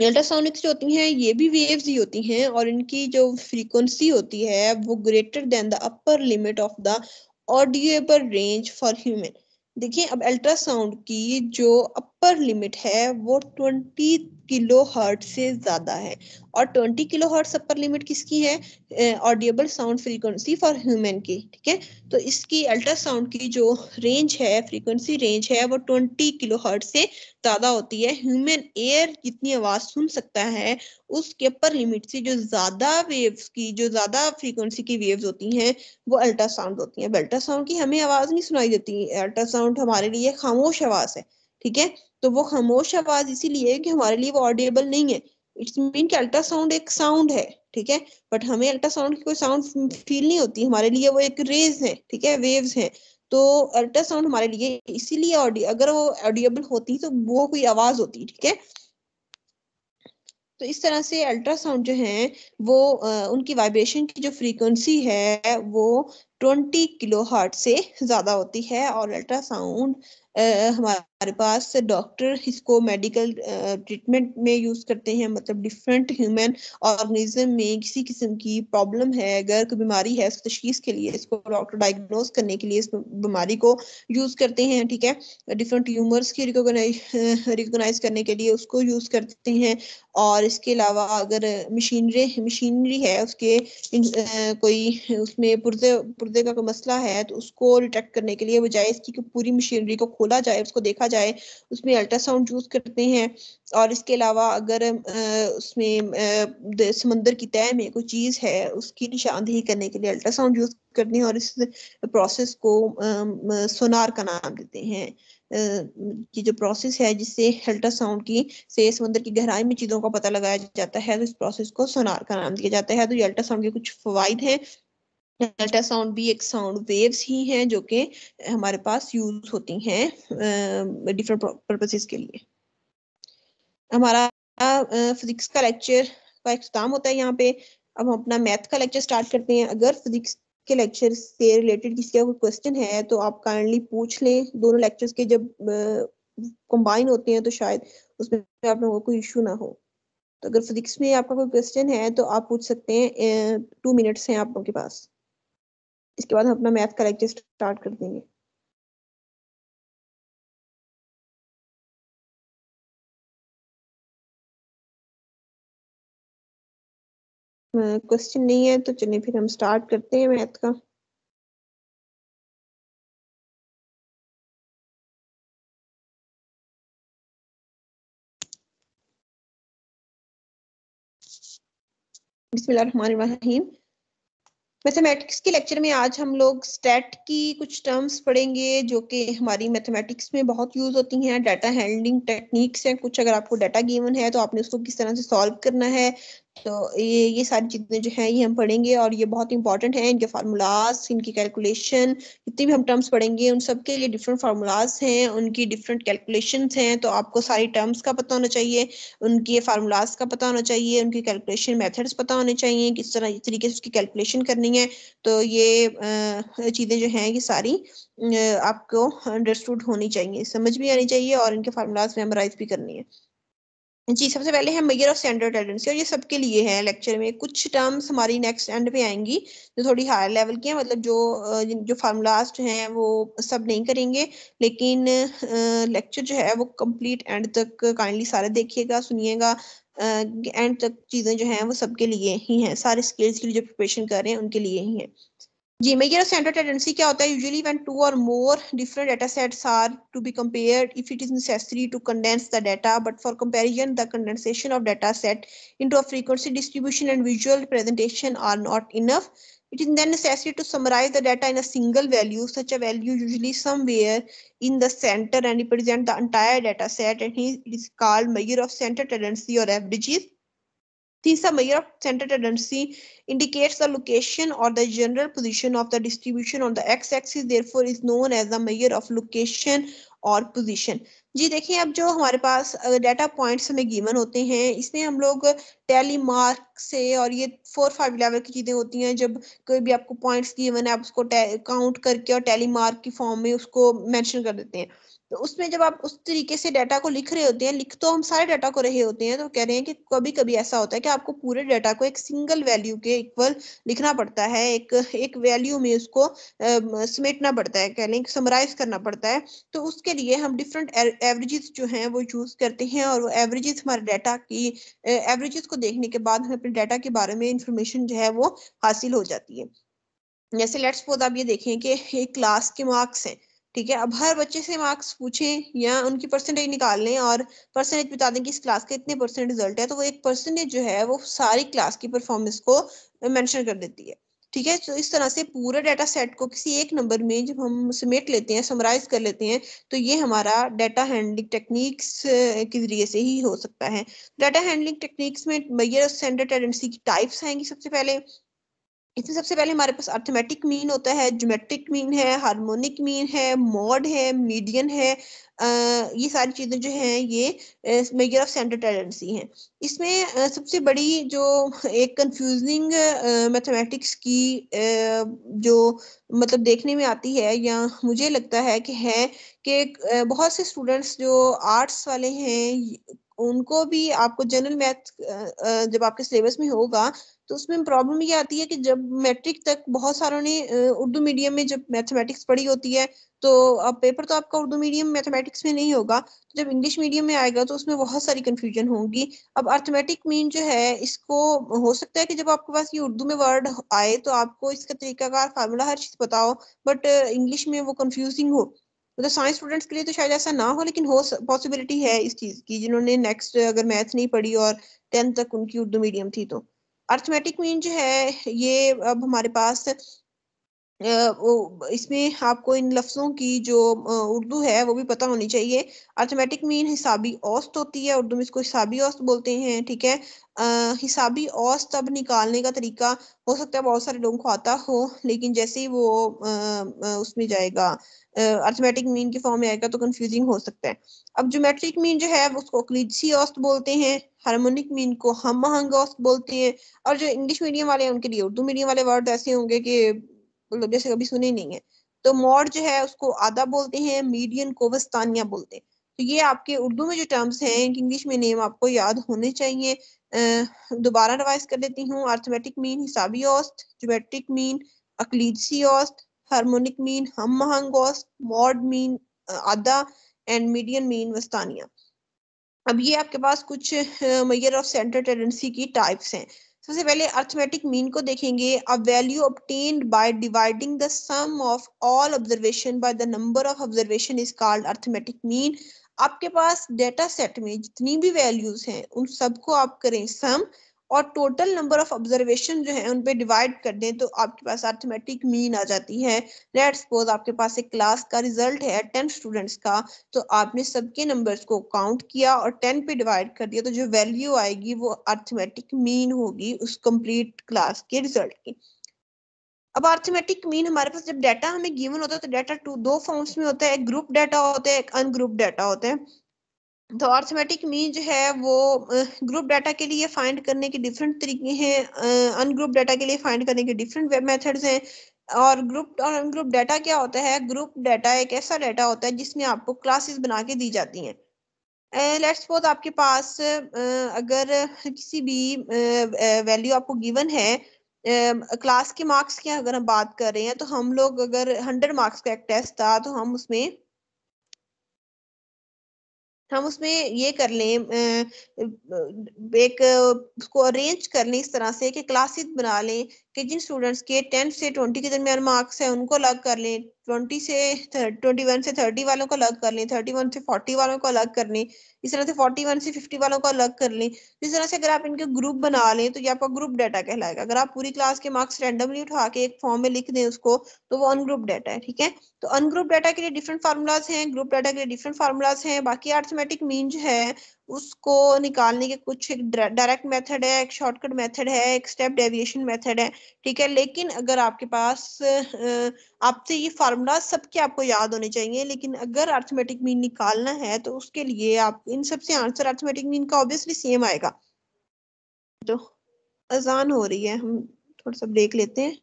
अल्ट्रासाउनिक्स जो होती हैं, ये भी वेव्स ही होती हैं और इनकी जो फ्रीक्वेंसी होती है, वो greater than the upper limit of the audible range for human देखिए, अब अल्ट्रासाउंड की जो अपर लिमिट है, वो 20 किलो हर्ट से ज़्यादा है। और 20 किलो हर्ट अपर लिमिट किसकी है? Audible sound frequency for human की, ठीक है? तो इसकी अल्ट्रासाउंड की जो रेंज है फ्रीक्वेंसी रेंज है, वो 20 किलो हर्ट से ज़्यादा होती है। ह्यूमन एयर जितनी आवाज़ सुन सकता है, उसके अपर लिमिट से जो ज़्यादा वेव्स की, जो ज़्यादा फ्रीक्वेंसी की वेव्स होती हैं, वो अल्ट्रासाउंड होती हैं। अल्ट्रासाउंड की हमें आवाज़ नहीं सुनाई देती। अल्ट्रासाउंड हमारे लिए खामोश आवाज़ है, ठीक है? तो वो खामोश आवाज़ इसीलिए कि हमारे लिए वो ऑडिएबल नहीं है। इट्स मीन कि अल्ट्रासाउंड एक साउंड है ठीक है? बट हमें अल्ट्रासाउंड की कोई साउंड फील नहीं होती। हमारे लिए वो एक रेज है ठीक है? वेव्स है। तो अल्ट्रासाउंड हमारे लिए इसीलिए अगर वो ऑडियबल होती तो वो कोई आवाज़ होती ठीक है? तो इस तरह से अल्ट्रासाउंड जो है वो आ, उनकी वाइब्रेशन की जो फ्रीक्वेंसी है वो 20 किलो हार्ट से ज़्यादा होती है। और अल्ट्रासाउंड हमारे पास डॉक्टर इसको मेडिकल ट्रीटमेंट में यूज़ करते हैं मतलब डिफरेंट ह्यूमन ऑर्गेनिज्म में किसी किस्म की प्रॉब्लम है, अगर कोई बीमारी है तशीस के लिए, इसको डॉक्टर डायग्नोज करने के लिए इस बीमारी को यूज़ करते हैं, ठीक है? डिफरेंट ट्यूमर्स की रिकोगनाइज रिकोगनाइज करने के लिए उसको यूज़ करते हैं, और इसके अलावा अगर मशीनरी मशीनरी है, उसके कोई उसमें पुर्जे पुर्जे का कोई मसला है तो उसको डिटेक्ट करने के लिए बजाय इसकी पूरी मशीनरी को खोला जाए, उसको देखा जाए, उसमें अल्ट्रासाउंड यूज़ करते हैं और इसके अलावा अगर उसमें समंदर की तय में कोई चीज़ है, उसकी निशानदेही करने के लिए अल्ट्रासाउंड यूज़ करते हैं और इस प्रोसेस को सोनार का नाम देते हैं। की जो प्रोसेस है जिससे अल्ट्रासाउंड की, से समंदर की गहराई में चीज़ों का पता लगाया जाता है तो इस प्रोसेस को सोनार का नाम दिया जाता है। तो ये अल्ट्रासाउंड के कुछ फवाद हैं अल्ट्रासाउंड भी एक साउंड वेव्स ही हैं जो कि हमारे पास यूज़ होती हैं डिफरेंट पर्पसेस के लिए। हमारा फिजिक्स का लेक्चर का इख्ताम होता है यहाँ पे। अब हम अपना मैथ का लेक्चर स्टार्ट करते हैं। अगर फिजिक्स के लेक्चर से रिलेटेड किसी का कोई क्वेश्चन है तो आप काइंडली पूछ लें दोनों लेक्चर्स के जब कंबाइन होते हैं तो शायद उसमें आप लोगों को कोई ना हो। तो अगर फिजिक्स में आपका कोई क्वेश्चन है तो आप पूछ सकते हैं टू मिनट्स हैं आप लोगों के पास। इसके बाद हम अपना मैथ का लेक्चर स्टार्ट कर देंगे। क्वेश्चन नहीं है तो चलिए फिर हम स्टार्ट करते हैं मैथ का। बिस्मिल्लाहिर्रहमानिर्रहीम मैथमेटिक्स के लेक्चर में आज हम लोग स्टैट की कुछ टर्म्स पढ़ेंगे, जो कि हमारी मैथमेटिक्स में बहुत यूज़ होती हैं डाटा हैंडलिंग टेक्निक्स हैं, कुछ अगर आपको डाटा गिवन है तो आपने उसको किस तरह से सॉल्व करना है तो ये ये सारी चीज़ें जो है, ये हम पढ़ेंगे और ये बहुत इंपॉर्टेंट हैं, इनके फार्मूलाज इनकी कैलकुलेशन जितनी भी हम टर्म्स पढ़ेंगे, उन सब के लिए डिफरेंट फार्मूलाज हैं, उनकी डिफरेंट कैलकुलेशन हैं तो आपको सारी टर्म्स का पता होना चाहिए, उनके फार्मूलाज का पता होना चाहिए, उनकी कैलकुलेशन मैथड्स पता होने चाहिए, किस तरह, इस तरीके से उसकी कैलकुलेशन करनी है तो ये चीज़ें जो हैं, ये सारी आपको अंडरस्टूड होनी चाहिए, समझ भी आनी चाहिए और इनके फार्मूलाज मेमोराइज भी करनी है। जी, सबसे पहले है मेजर ऑफ़ स्टैंडर्ड टेंडेंसी और ये सबके लिए है लेक्चर में। कुछ टर्म्स हमारी नेक्स्ट एंड पे आएँगी, जो थोड़ी हायर लेवल की है मतलब जो जो फार्मूलास्ट हैं, वो सब नहीं करेंगे। लेकिन लेक्चर जो है, वो कंप्लीट एंड तक काइंडली सारे देखिएगा, सुनिएगा। एंड तक चीज़ें जो हैं, वो सबके लिए ही हैं। सारे स्किल्स के लिए जो प्रिपरेशन कर रहे हैं, उनके लिए ही हैं। जी मेजर सेंटर टेंडेंसी क्या होता है usually when two or more different data sets are to be compared if it is necessary to condense the data but for comparison the condensation of data set into a frequency distribution and visual presentation are not enough it is then necessary to summarize the data in a single value such a value usually somewhere in the center and represent the entire data set and it is called measure of center tendency or averages Theta measure of center tendency indicates the location or the general position of the distribution on the x-axis therefore is known as the measure of location और position जी देखिए अब जो हमारे पास data points हमें given होते हैं इसमें हम लोग टैली मार्क से और ये फोर फाइव लेवल की चीज़ें होती हैं जब कोई भी आपको पॉइंट्स गिवन है आप उसको काउंट करके और टैली मार्क की फॉर्म में उसको मेंशन कर देते हैं तो उसमें जब आप उस तरीके से डाटा को लिख रहे होते हैं, लिख तो हम सारे डाटा को रहे होते हैं तो कह रहे हैं कि कभी कभी ऐसा होता है कि आपको पूरे डाटा को एक सिंगल वैल्यू के इक्वल लिखना पड़ता है, एक एक वैल्यू में उसको समेटना पड़ता है, कह लें समराइज करना पड़ता है। तो उसके लिए हम डिफरेंट एवरेजेस जो हैं वो यूज़ करते हैं और वो एवरेजेस हमारे डाटा की एवरेजेस को देखने के बाद हमें अपने डाटा के बारे में इंफॉर्मेशन जो है वो हासिल हो जाती है। जैसे लेट्स सपोज़ आप ये देखें कि एक क्लास के मार्क्स हैं। ठीक है, अब हर बच्चे से मार्क्स पूछें या उनकी परसेंटेज निकाल लें और परसेंटेज बता दें कि इस क्लास का इतने परसेंट रिज़ल्ट है तो वो एक परसेंटेज जो है, वो सारी क्लास की परफॉर्मेंस को मेंशन कर देती है। ठीक है तो इस तरह से पूरे डाटा सेट को किसी एक नंबर में जब हम समेट लेते हैं समराइज कर लेते हैं तो ये हमारा डाटा हैंडलिंग टेक्निक्स के ज़रिए से ही हो सकता है। डाटा हैंडलिंग टेक्निक्स में मैयर सेंडर टेंडेंसी की टाइप्स आएँगी सबसे पहले। इसमें सबसे पहले हमारे पास अर्थमेटिक मीन होता है जोमेट्रिक मीन है हार्मोनिक मीन है मॉड है मीडियन है आ, ये सारी चीज़ें जो हैं ये मेजर ऑफ़ सेंटर टेंडेंसी हैं। इसमें सबसे बड़ी जो एक कंफ्यूजिंग मैथमेटिक्स की आ, जो मतलब देखने में आती है या मुझे लगता है कि है कि बहुत से स्टूडेंट्स जो आर्ट्स वाले हैं उनको भी आपको जनरल मैथ जब आपके सिलेबस में होगा तो उसमें प्रॉब्लम ये आती है कि जब मैट्रिक तक बहुत सारों ने उर्दू मीडियम में जब मैथमेटिक्स पढ़ी होती है तो अब पेपर तो आपका उर्दू मीडियम मैथमेटिक्स में नहीं होगा तो जब इंग्लिश मीडियम में आएगा तो उसमें बहुत सारी कंफ्यूजन होगी। अब अर्थमेटिक मीन जो है, इसको हो सकता है कि जब आपके पास ये उर्दू में वर्ड आए तो आपको इसका तरीकाकार फार्मूला हर चीज़ पता हो बट इंग्लिश में वो कंफ्यूजिंग हो। मतलब साइंस स्टूडेंट्स के लिए तो शायद ऐसा ना हो लेकिन हो पॉसिबिलिटी है इस चीज़ की जिन्होंने नेक्स्ट अगर मैथ नहीं पढ़ी और टेंथ तक उनकी उर्दू मीडियम थी तो। अर्थमेटिक मीन जो है ये अब हमारे पास इसमें आपको इन लफ्जों की जो उर्दू है वो भी पता होनी चाहिए। अर्थमेटिक मीन हिसाबी औस्त होती है उर्दू में इसको हिसाबी औस्त बोलते हैं ठीक है? हिसाबी औस्त अब निकालने का तरीका हो सकता है बहुत सारे लोगों को आता हो लेकिन जैसे ही वो आ, उसमें जाएगा अर्थमेटिक मीन के फॉर्म में आएगा तो कंफ्यूजिंग हो सकता है। अब जोमेट्रिक मीन जो है उसको क्लिजी औस्त बोलते हैं हार्मोनिक मीन को हम महंग औस्त बोलते हैं, और जो इंग्लिश मीडियम वाले हैं, उनके लिए उर्दू मीडियम वाले वर्ड ऐसे होंगे कि मतलब जैसे कभी सुने नहीं है। तो मॉड जो है, उसको आधा बोलते हैं मीडियन को वस्तानिया बोलते हैं। तो ये आपके उर्दू में जो टर्म्स हैं इंग्लिश में नेम आपको याद होने चाहिए। दोबारा रिवाइज कर लेती हूँ। अर्थमेटिक मीन हिसाबी औस्त जोमेट्रिक मीन अकलीदसी औस्त मीन हम महंग औस्त मॉड मीन आधा एंड मीडियन मीन वस्तानिया। अब ये आपके पास कुछ मैयर ऑफ़ सेंटर टेंडेंसी की टाइप्स हैं। सबसे पहले अर्थमेटिक मीन को देखेंगे। A value obtained by dividing the sum of all observation by the number of observation is called arithmetic mean आपके पास डेटा सेट में जितनी भी वैल्यूज़ हैं, उन सबको आप करें सम और टोटल नंबर ऑफ़ ऑब्जर्वेशन जो है, उन पे डिवाइड कर दें तो आपके पास अर्थमेटिक मीन आ जाती है। लेट सपोज़ आपके पास एक क्लास का रिज़ल्ट है टेन स्टूडेंट्स का तो आपने सबके नंबर्स को काउंट किया और टेन पे डिवाइड कर दिया तो जो वैल्यू आएगी वो अर्थमेटिक मीन होगी उस कंप्लीट क्लास के रिज़ल्ट की। अब अर्थमेटिक मीन हमारे पास जब डाटा हमें गिवन होता है तो डाटा टू दो फॉर्म्स में होता है, एक ग्रुप डाटा होता है, एक अनग्रुप डाटा होता है। तो अर्थमेटिक मीन जो है वो ग्रुप डाटा के लिए फाइंड करने के डिफरेंट तरीके हैं अनग्रुप डाटा के लिए फाइंड करने के डिफरेंट वेब मेथड्स हैं। और ग्रुप और अनग्रुप डाटा क्या होता है? ग्रुप डाटा एक ऐसा डाटा होता है जिसमें आपको क्लासेस बना के दी जाती हैं। लेट्स सपोज़ आपके पास अगर किसी भी वैल्यू आपको गिवन है क्लास के मार्क्स की अगर हम बात कर रहे हैं तो हम लोग अगर हंड्रेड मार्क्स का एक टेस्ट था तो हम उसमें हम उसमें ये कर लें एक उसको अरेंज कर लें इस तरह से कि क्लासेस बना लें कि जिन स्टूडेंट्स के टेंथ से ट्वेंटी के दरमियान मार्क्स है, उनको अलग कर लें। ट्वेंटी से ट्वेंटी वन से थर्टी वालों को अलग कर लें। थर्टी वन से फोर्टी वालों को अलग कर लें। इस तरह से फोर्टी वन से फिफ्टी वालों को अलग कर लें। इस तरह से अगर आप इनके ग्रुप बना लें तो ये आपका ग्रुप डाटा कहलाएगा। अगर आप पूरी क्लास के मार्क्स रैंडमली उठा के एक फॉर्म में लिख दें उसको तो वो अनग्रुप डाटा है, ठीक है? तो अनग्रुप डाटा के लिए डिफरेंट फार्मूलाज हैं ग्रुप डाटा के लिए डिफरेंट फार्मूलाज हैं। बाकी आर्थमेटिक मीन जो है उसको निकालने के कुछ एक डायरेक्ट मेथड है, एक शॉर्टकट मेथड है, एक स्टेप डेविएशन मेथड है, ठीक है? लेकिन अगर आपके पास आपसे ये फार्मूला सबके आपको याद होने चाहिए, लेकिन अगर अर्थमेटिक मीन निकालना है तो उसके लिए आप, इन सबसे आंसर अर्थमेटिक मीन का ऑब्वियसली सेम आएगा। तो अजान हो रही है, हम थोड़ा सा ब्रेक लेते हैं।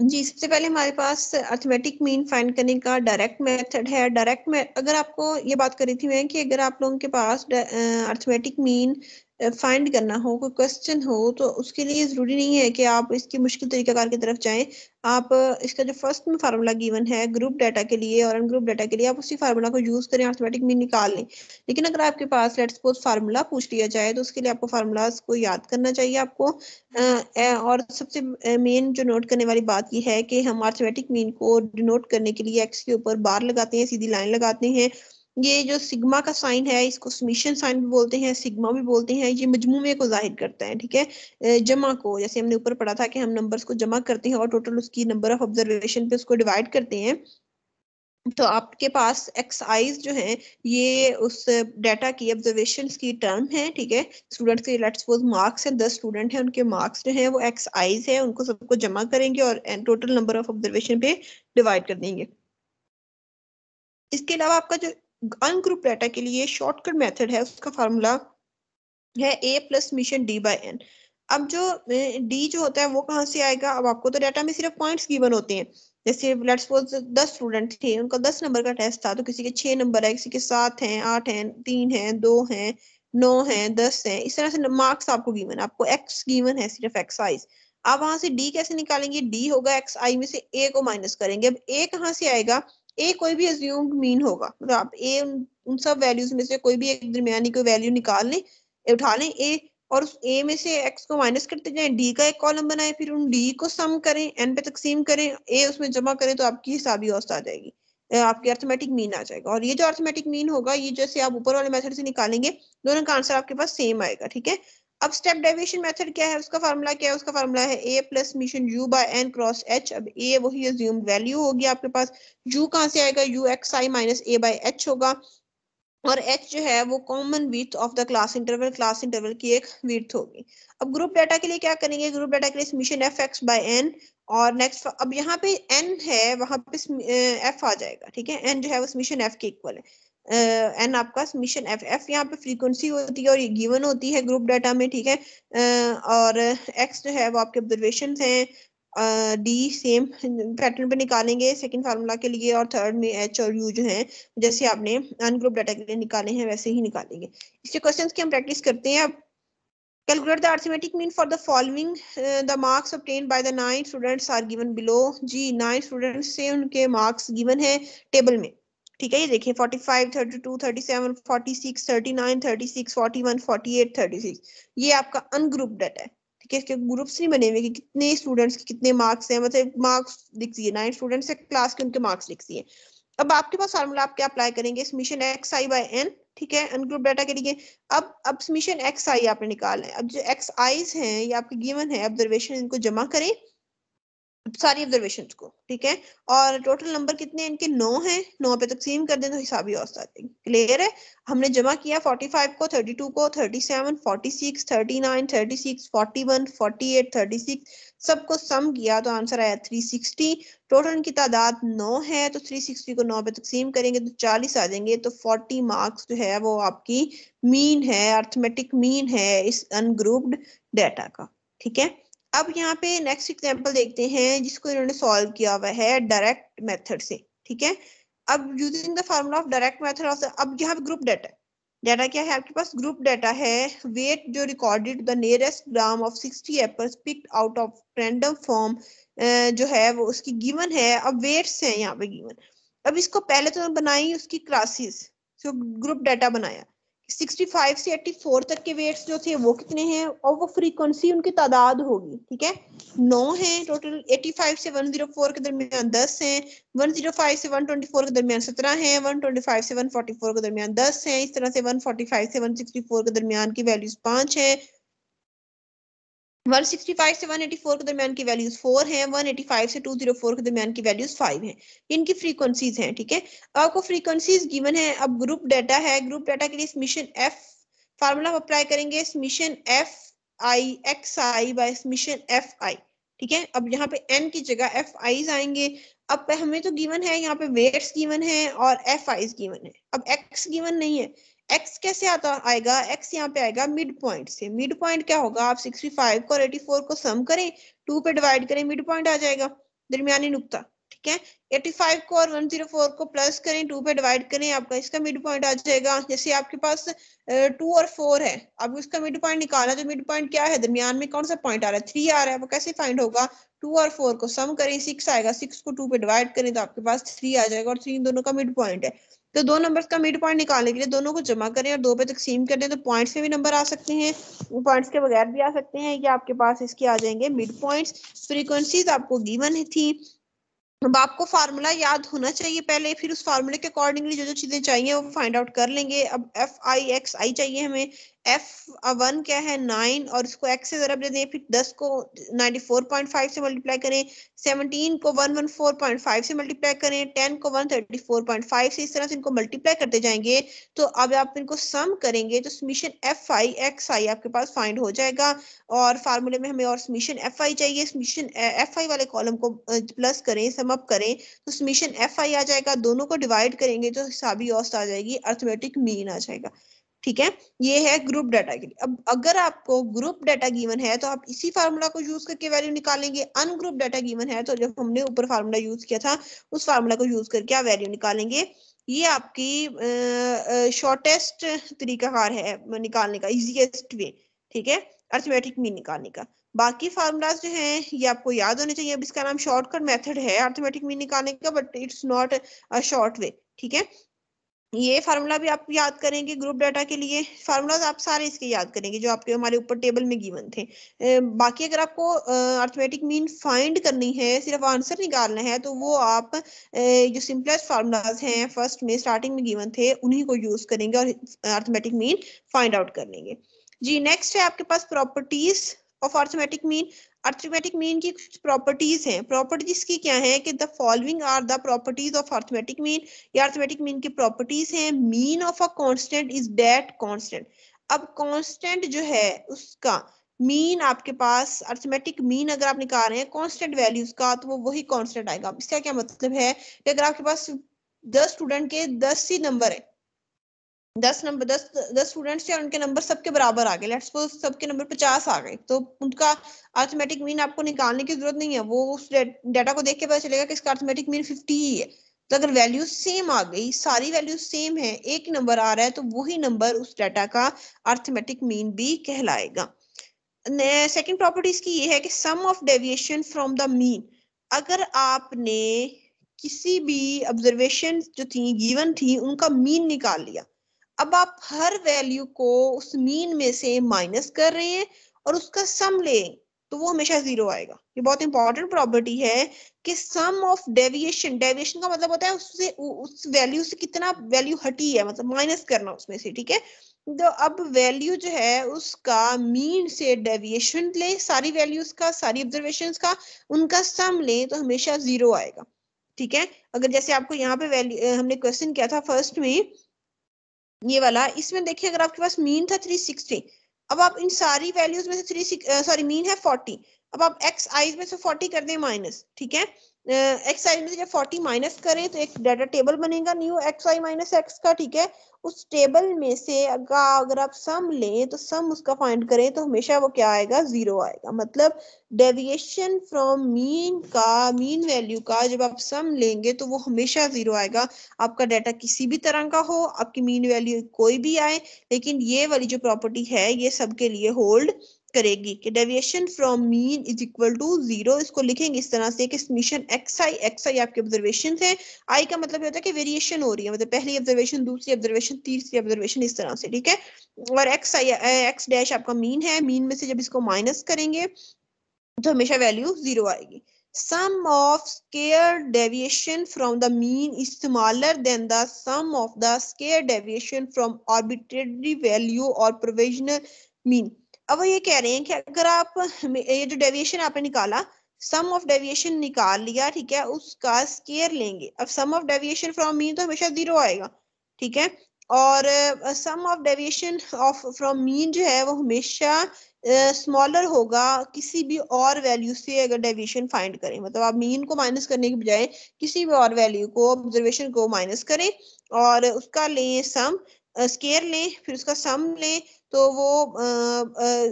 जी, सबसे पहले हमारे पास अर्थमेटिक मीन फाइंड करने का डायरेक्ट मेथड है। डायरेक्ट में अगर आपको ये बात करी थी मैं कि अगर आप लोगों के पास अर्थमेटिक मीन फाइंड करना हो, कोई क्वेश्चन हो तो उसके लिए ज़रूरी नहीं है कि आप इसकी मुश्किल तरीकाकार की तरफ़ जाएँ। आप, इसका जो फ़र्स्ट में फार्मूला गिवन है ग्रुप डाटा के लिए और अनग्रुप डाटा के लिए, आप उसी फार्मूला को यूज़ करें अर्थमेटिक मीन निकाल लें। लेकिन अगर आपके पास लेट्स सपोज़ फार्मूला पूछ लिया जाए तो उसके लिए आपको फार्मूलाज को याद करना चाहिए आपको। और सबसे मेन जो नोट करने वाली बात यह है कि हम अर्थमेटिक मीन को डिनोट करने के लिए एक्स के ऊपर बार लगाते हैं, सीधी लाइन लगाते हैं। ये जो सिग्मा का साइन है, इसको समीशन साइन भी बोलते हैं सिग्मा भी बोलते हैं, ये मजमूमे को ज़ाहिर करता है, ठीक है? जमा को, जैसे हमने ऊपर पढ़ा था कि हम नंबर्स को जमा करते हैं और टोटल उसकी नंबर ऑफ़ ऑब्जर्वेशन पे उसको डिवाइड करते हैं तो आपके पास एक्स आईज जो है, ये उस डाटा की ऑब्जर्वेशन की टर्म है, ठीक है? स्टूडेंट्स के लेट्स सपोज़ मार्क्स है, दस स्टूडेंट हैं, उनके मार्क्स जो है, वो एक्स आईज है, उनको सबको जमा करेंगे और टोटल नंबर ऑफ़ ऑब्जर्वेशन पे डिवाइड कर देंगे। इसके अलावा आपका जो अनग्रुप डाटा के लिए शॉर्टकट मेथड है, उसका फार्मूला है A plus summation D by N अब जो डी जो होता है वो कहाँ से आएगा? अब आपको तो डाटा में सिर्फ़ पॉइंट्स गिवन होते हैं। जैसे लेट्स सपोज़ दस स्टूडेंट थे, उनका दस नंबर का टेस्ट था तो किसी के छह नंबर है किसी के सात हैं, आठ हैं, तीन हैं, दो हैं, नौ हैं, दस हैं, इस तरह से मार्क्स आपको गिवन आपको एक्स गिवन है सिर्फ़ एक्स आइज़ आप वहाँ से डी कैसे निकालेंगे? डी होगा एक्स आई में से ए को माइनस करेंगे। अब ए कहाँ से आएगा? ए कोई भी एज्यूम्ड मीन होगा। मतलब आप ए उन, उन सब वैल्यूज़ में से कोई भी एक दरमियानी कोई वैल्यू निकाल लें उठा लें ए और उस ए में से एक्स को माइनस करते जाए डी का एक कॉलम बनाए फिर उन डी को सम करें एन पे तकसीम करें ए उसमें जमा करें तो आपकी हिसाबी औसत आ जाएगी। आपकी अर्थमेटिक मीन आ जाएगा। और ये जो अर्थमेटिक मीन होगा ये जैसे आप ऊपर वाले मेथड से निकालेंगे दोनों का आंसर आपके पास सेम आएगा ठीक है? अब स्टेप डेविएशन मेथड क्या है? उसका फार्मूला क्या है? उसका फार्मूला है A plus summation U by N cross H अब ए वही अज्यूम्ड वैल्यू होगी आपके पास। यू कहाँ से आएगा? U X I minus A by H होगा। और एच जो है वो common width of the class interval class interval की एक विथ होगी। अब ग्रुप डाटा के लिए क्या करेंगे? ग्रुप डाटा के लिए summation F X by N और नेक्स्ट अब यहाँ पे एन है, वहाँ पे एफ़ आ जाएगा, ठीक है? एन जो है वो मिशन एफ़ के इक्वल है। एन uh, आपका मिशन एफ़ एफ़ यहाँ पे फ्रीक्वेंसी होती है और ये गिवन होती है ग्रुप डाटा में ठीक है? uh, और एक्स जो है वो आपके ऑब्जर्वेशन हैं। डी सेम पैटर्न पे निकालेंगे सेकंड फार्मूला के लिए और थर्ड में एच और यू जो है जैसे आपने अनग्रुप डाटा के लिए निकाले हैं वैसे ही निकालेंगे। इसके क्वेश्चंस की हम प्रैक्टिस करते हैं अब। Calculate the arithmetic mean for the following uh, the marks obtained by the nine students are given ji nine students से उनके marks given है टेबल में। ठीक है, ये देखिए 45 32 37 46 39 36 41 48 36 ये आपका अनग्रुप डाटा है, ठीक है, इसके ग्रुप्स नहीं बने हुए कि कितने स्टूडेंट्स के कितने मार्क्स हैं मतलब मार्क्स लिखिए नाइन स्टूडेंट्स है क्लास के उनके मार्क्स लिखिए अब आपके पास फार्मूला आप क्या अप्लाई करेंगे? Summation X I by N ठीक है अनग्रुप डाटा के लिए। अब अब समीशन एक्स आई आपने निकालना है। अब जो एक्स आईज हैं, ये आपके गिवन है ऑब्जर्वेशन इनको जमा करें। सारी ऑब्जर्वेशन को, ठीक है? और टोटल नंबर कितने इनके नौ हैं। नौ पे तकसीम कर दें तो हिसाबी औसत आ जाएगी क्लियर है? हमने जमा किया 45 को 32 को 37 46 39 36 41 48 36 सबको सम किया तो आंसर आया 360 टोटल इनकी तादाद नौ है तो 360 को नौ पे तकसीम करेंगे तो 40 आ जाएँगे। तो 40 मार्क्स जो है वो आपकी मीन है अर्थमेटिक मीन है इस अनग्रुप्ड डेटा का, ठीक है? अब यहाँ पे नेक्स्ट एग्ज़ाम्पल देखते हैं, जिसको इन्होंने सॉल्व किया हुआ है डायरेक्ट मेथड से, ठीक है? अब using the formula of direct method of अब यहाँ पे ग्रुप डाटा डाटा क्या है? आपके पास ग्रुप डाटा है। वेट जो recorded the nearest gram of 60 apples picked out of random form जो है, वो उसकी गिवन है। अब वेट्स हैं यहाँ पे गिवन अब इसको पहले तो बनाई उसकी क्लासेस ग्रुप डाटा बनाया। 65 से 84 तक के वेट्स जो थे वो कितने हैं? और वो फ्रीक्वेंसी उनकी तादाद होगी, ठीक है? नौ है टोटल 85 से 104 के दरमियान 10 हैं 105 से 124 के दरमियान 17 हैं 125 से 144 के दरमियान 10 हैं, इस तरह से 145 से 164 के दरमियान की वैल्यूज़ पाँच है 165 से 184 के दरमियान की वैल्यूज़ फोर हैं 185 से 204 के दरमियान की वैल्यूज़ फाइव हैं। इनकी फ्रीक्वेंसीज हैं, ठीक है? आपको फ्रीक्वेंसीज गिवन है, अब ग्रुप डाटा है ग्रुप डाटा के लिए मिशन एफ़ फार्मूला अप्लाई करेंगे summation F I X I by summation F I ठीक है? अब यहाँ पे एन की जगह एफ़ आईज आएँगे। अब हमें तो गिवन है, यहाँ पे वेट्स गिवन है और एफ़ आईज गिवन है। अब एक्स गिवन नहीं है एक्स कैसे आता आएगा? एक्स यहाँ पे आएगा मिड पॉइंट से। मिड पॉइंट क्या होगा? आप 65 को और 84 को सम करें टू पे डिवाइड करें मिड पॉइंट आ जाएगा। दरमियानी नुकता, ठीक है? 85 को और 104 को प्लस करें टू पे डिवाइड करें, आपका इसका मिड पॉइंट आ जाएगा। जैसे आपके पास टू और फोर है, अब इसका मिड पॉइंट निकालना तो मिड पॉइंट क्या है? दरमियान में कौन सा पॉइंट आ रहा है? थ्री आ रहा है, वो कैसे फाइंड होगा? टू और फोर को सम करें सिक्स आएगा। सिक्स को टू पे डिवाइड करें तो आपके पास थ्री आ जाएगा और थ्री इन दोनों का मिड पॉइंट है। तो दो नंबर्स का मिड पॉइंट निकालने के लिए दोनों को जमा करें और दो पे तकसीम कर दें तो पॉइंट्स में भी नंबर आ सकते हैं। पॉइंट्स के बगैर भी आ सकते हैं या आपके पास इसके आ जाएँगे मिड पॉइंट्स फ्रीक्वेंसीज आपको गिवन थी। अब आपको फार्मूला याद होना चाहिए पहले, फिर उस फार्मूले के अकॉर्डिंगली जो जो चीज़ें चाहिए, वो फाइंड आउट कर लेंगे। अब एफ़ आई एक्स आई चाहिए हमें। एफ़ वन क्या है? नाइन और इसको एक्स से जरा दे दें, फिर दस को नाइनटी फोर पॉइंट फाइव से मल्टीप्लाई करें सेवनटीन को one one four point five से मल्टीप्लाई करें टेन को one thirty four point five से इस तरह से इनको मल्टीप्लाई करते जाएँगे तो अब आप इनको सम करेंगे तो summation F I X I आपके पास फाइंड हो जाएगा, और फार्मूले में हमें और समीशन एफ़ आई चाहिए समीशन एफ़ आई वाले कॉलम को प्लस करें सम अप करें तो समीशन एफ़ आई आ जाएगा, दोनों को डिवाइड करेंगे तो हिसाबी औस्त आ जाएगी अर्थमेटिक मीन आ जाएगा। ठीक है? ये है ग्रुप डाटा के लिए। अब अगर आपको ग्रुप डाटा गिवन है तो आप इसी फार्मूला को यूज़ करके वैल्यू निकालेंगे। अनग्रुप डाटा गिवन है तो जब हमने ऊपर फार्मूला यूज़ किया था, उस फार्मूला को यूज़ करके आप वैल्यू निकालेंगे। ये आपकी शॉर्टेस्ट तरीकाकार है, निकालने का इजीएस्ट वे ठीक है? अर्थमेटिक मीन निकालने का। बाकी फार्मूलाज जो हैं, ये आपको याद होने चाहिए। अब इसका नाम शॉर्टकट मेथड है अर्थमेटिक मीन निकालने का but it's not a short way ठीक है? ये फार्मूला भी आप याद करेंगे ग्रुप डाटा के लिए। फार्मूलाज आप सारे इसके याद करेंगे जो आपके हमारे ऊपर टेबल में गिवन थे। बाकी अगर आपको अर्थमेटिक मीन फाइंड करनी है, सिर्फ़ आंसर निकालना है तो वो आप जो सिंपलेस्ट फार्मूलाज हैं फ़र्स्ट में स्टार्टिंग में गिवन थे, उन्हीं को यूज़ करेंगे और अर्थमेटिक मीन फाइंड आउट कर लेंगे। जी नेक्स्ट है आपके पास properties of arithmetic mean arithmetic mean की कुछ प्रॉपर्टीज़ हैं। प्रॉपर्टीज़ की क्या है कि the following are the properties of arithmetic mean या अर्थमेटिक मीन की प्रॉपर्टीज़ हैं। Mean of a constant is that constant अब कांस्टेंट जो है उसका मीन आपके पास अर्थमेटिक मीन अगर आप निकाल रहे हैं कांस्टेंट वैल्यूज़ का तो वो वही कांस्टेंट आएगा। इसका क्या मतलब है कि अगर आपके पास दस स्टूडेंट के दस ही नंबर है दस नंबर दस दस स्टूडेंट्स थे और उनके नंबर सबके बराबर आ गए। लेट्स सपोज़ सबके नंबर पचास आ गए। तो उनका अर्थमेटिक मीन आपको निकालने की ज़रूरत नहीं है। वो उस डाटा को देख के पता चलेगा कि इसका अर्थमेटिक मीन फिफ्टी ही है। तो अगर वैल्यू सेम आ गई, सारी वैल्यू सेम है, एक नंबर आ रहा है तो वही नंबर उस डाटा का अर्थमेटिक मीन भी कहलाएगा। सेकेंड प्रॉपर्टीज़ की ये है कि sum of deviation from the mean अगर आपने किसी भी ऑब्जर्वेशन जो थी गिवन थी, उनका मीन निकाल लिया अब आप हर वैल्यू को उस मीन में से माइनस कर रहे हैं और उसका सम ले तो वो हमेशा ज़ीरो आएगा। ये बहुत इंपॉर्टेंट प्रॉपर्टी है कि सम ऑफ़ डेविएशन डेविएशन का मतलब होता है उससे, उस वैल्यू से कितना वैल्यू हटी है मतलब माइनस करना उसमें से, ठीक है? तो अब वैल्यू जो है उसका मीन से डेविएशन ले, सारी वैल्यूज़ का, सारी ऑब्जर्वेशन का, उनका सम ले तो हमेशा ज़ीरो आएगा, ठीक है? अगर जैसे आपको यहाँ पे वैल्यू हमने क्वेश्चन किया था फ़र्स्ट में ये वाला, इसमें देखिए, अगर आपके पास मीन था 360 अब आप इन सारी वैल्यूज़ में से थ्री सॉरी मीन है 40 अब आप एक्स आईज में से 40 कर दें माइनस ठीक है? एक्स आई में जब 40 माइनस करें तो एक डाटा टेबल बनेगा new X I minus X का, ठीक है? उस टेबल में से अगर अगर आप सम लें तो सम उसका फाइंड करें तो हमेशा वो क्या आएगा? ज़ीरो आएगा। मतलब डेविएशन फ्रॉम मीन का मीन वैल्यू का जब आप सम लेंगे तो वो हमेशा ज़ीरो आएगा। आपका डाटा किसी भी तरह का हो, आपकी मीन वैल्यू कोई भी आए, लेकिन ये वाली जो प्रॉपर्टी है, ये सबके लिए होल्ड करेगी कि deviation from mean is equal to zero इसको लिखेंगे इस तरह से कि summation X I X I आपके ऑब्जर्वेशन है। आई का मतलब होता है कि वेरिएशन हो रही है। मतलब पहली ऑब्जर्वेशन दूसरी ऑब्जर्वेशन तीसरी ऑब्जर्वेशन इस तरह से, ठीक है? और एक्स आई एक्स डैश आपका मीन है। मीन में से जब इसको माइनस करेंगे तो हमेशा वैल्यू ज़ीरो आएगी। sum of square deviation from the mean is smaller than the sum of the square deviation from arbitrary value or provisional mean अब ये कह रहे हैं कि अगर आप ये जो डेविएशन आपने निकाला सम ऑफ़ डेविएशन निकाल लिया ठीक है उसका स्केयर लेंगे। अब sum of deviation from mean तो हमेशा ज़ीरो आएगा ठीक है? और sum of deviation of from mean जो है वो हमेशा स्मॉलर uh, होगा किसी भी और वैल्यू से अगर डेविएशन फाइंड करें। मतलब आप मीन को माइनस करने के बजाय किसी भी और वैल्यू को ऑब्जर्वेशन को माइनस करें और उसका लें सम स्केयर लें, फिर उसका सम लें तो वो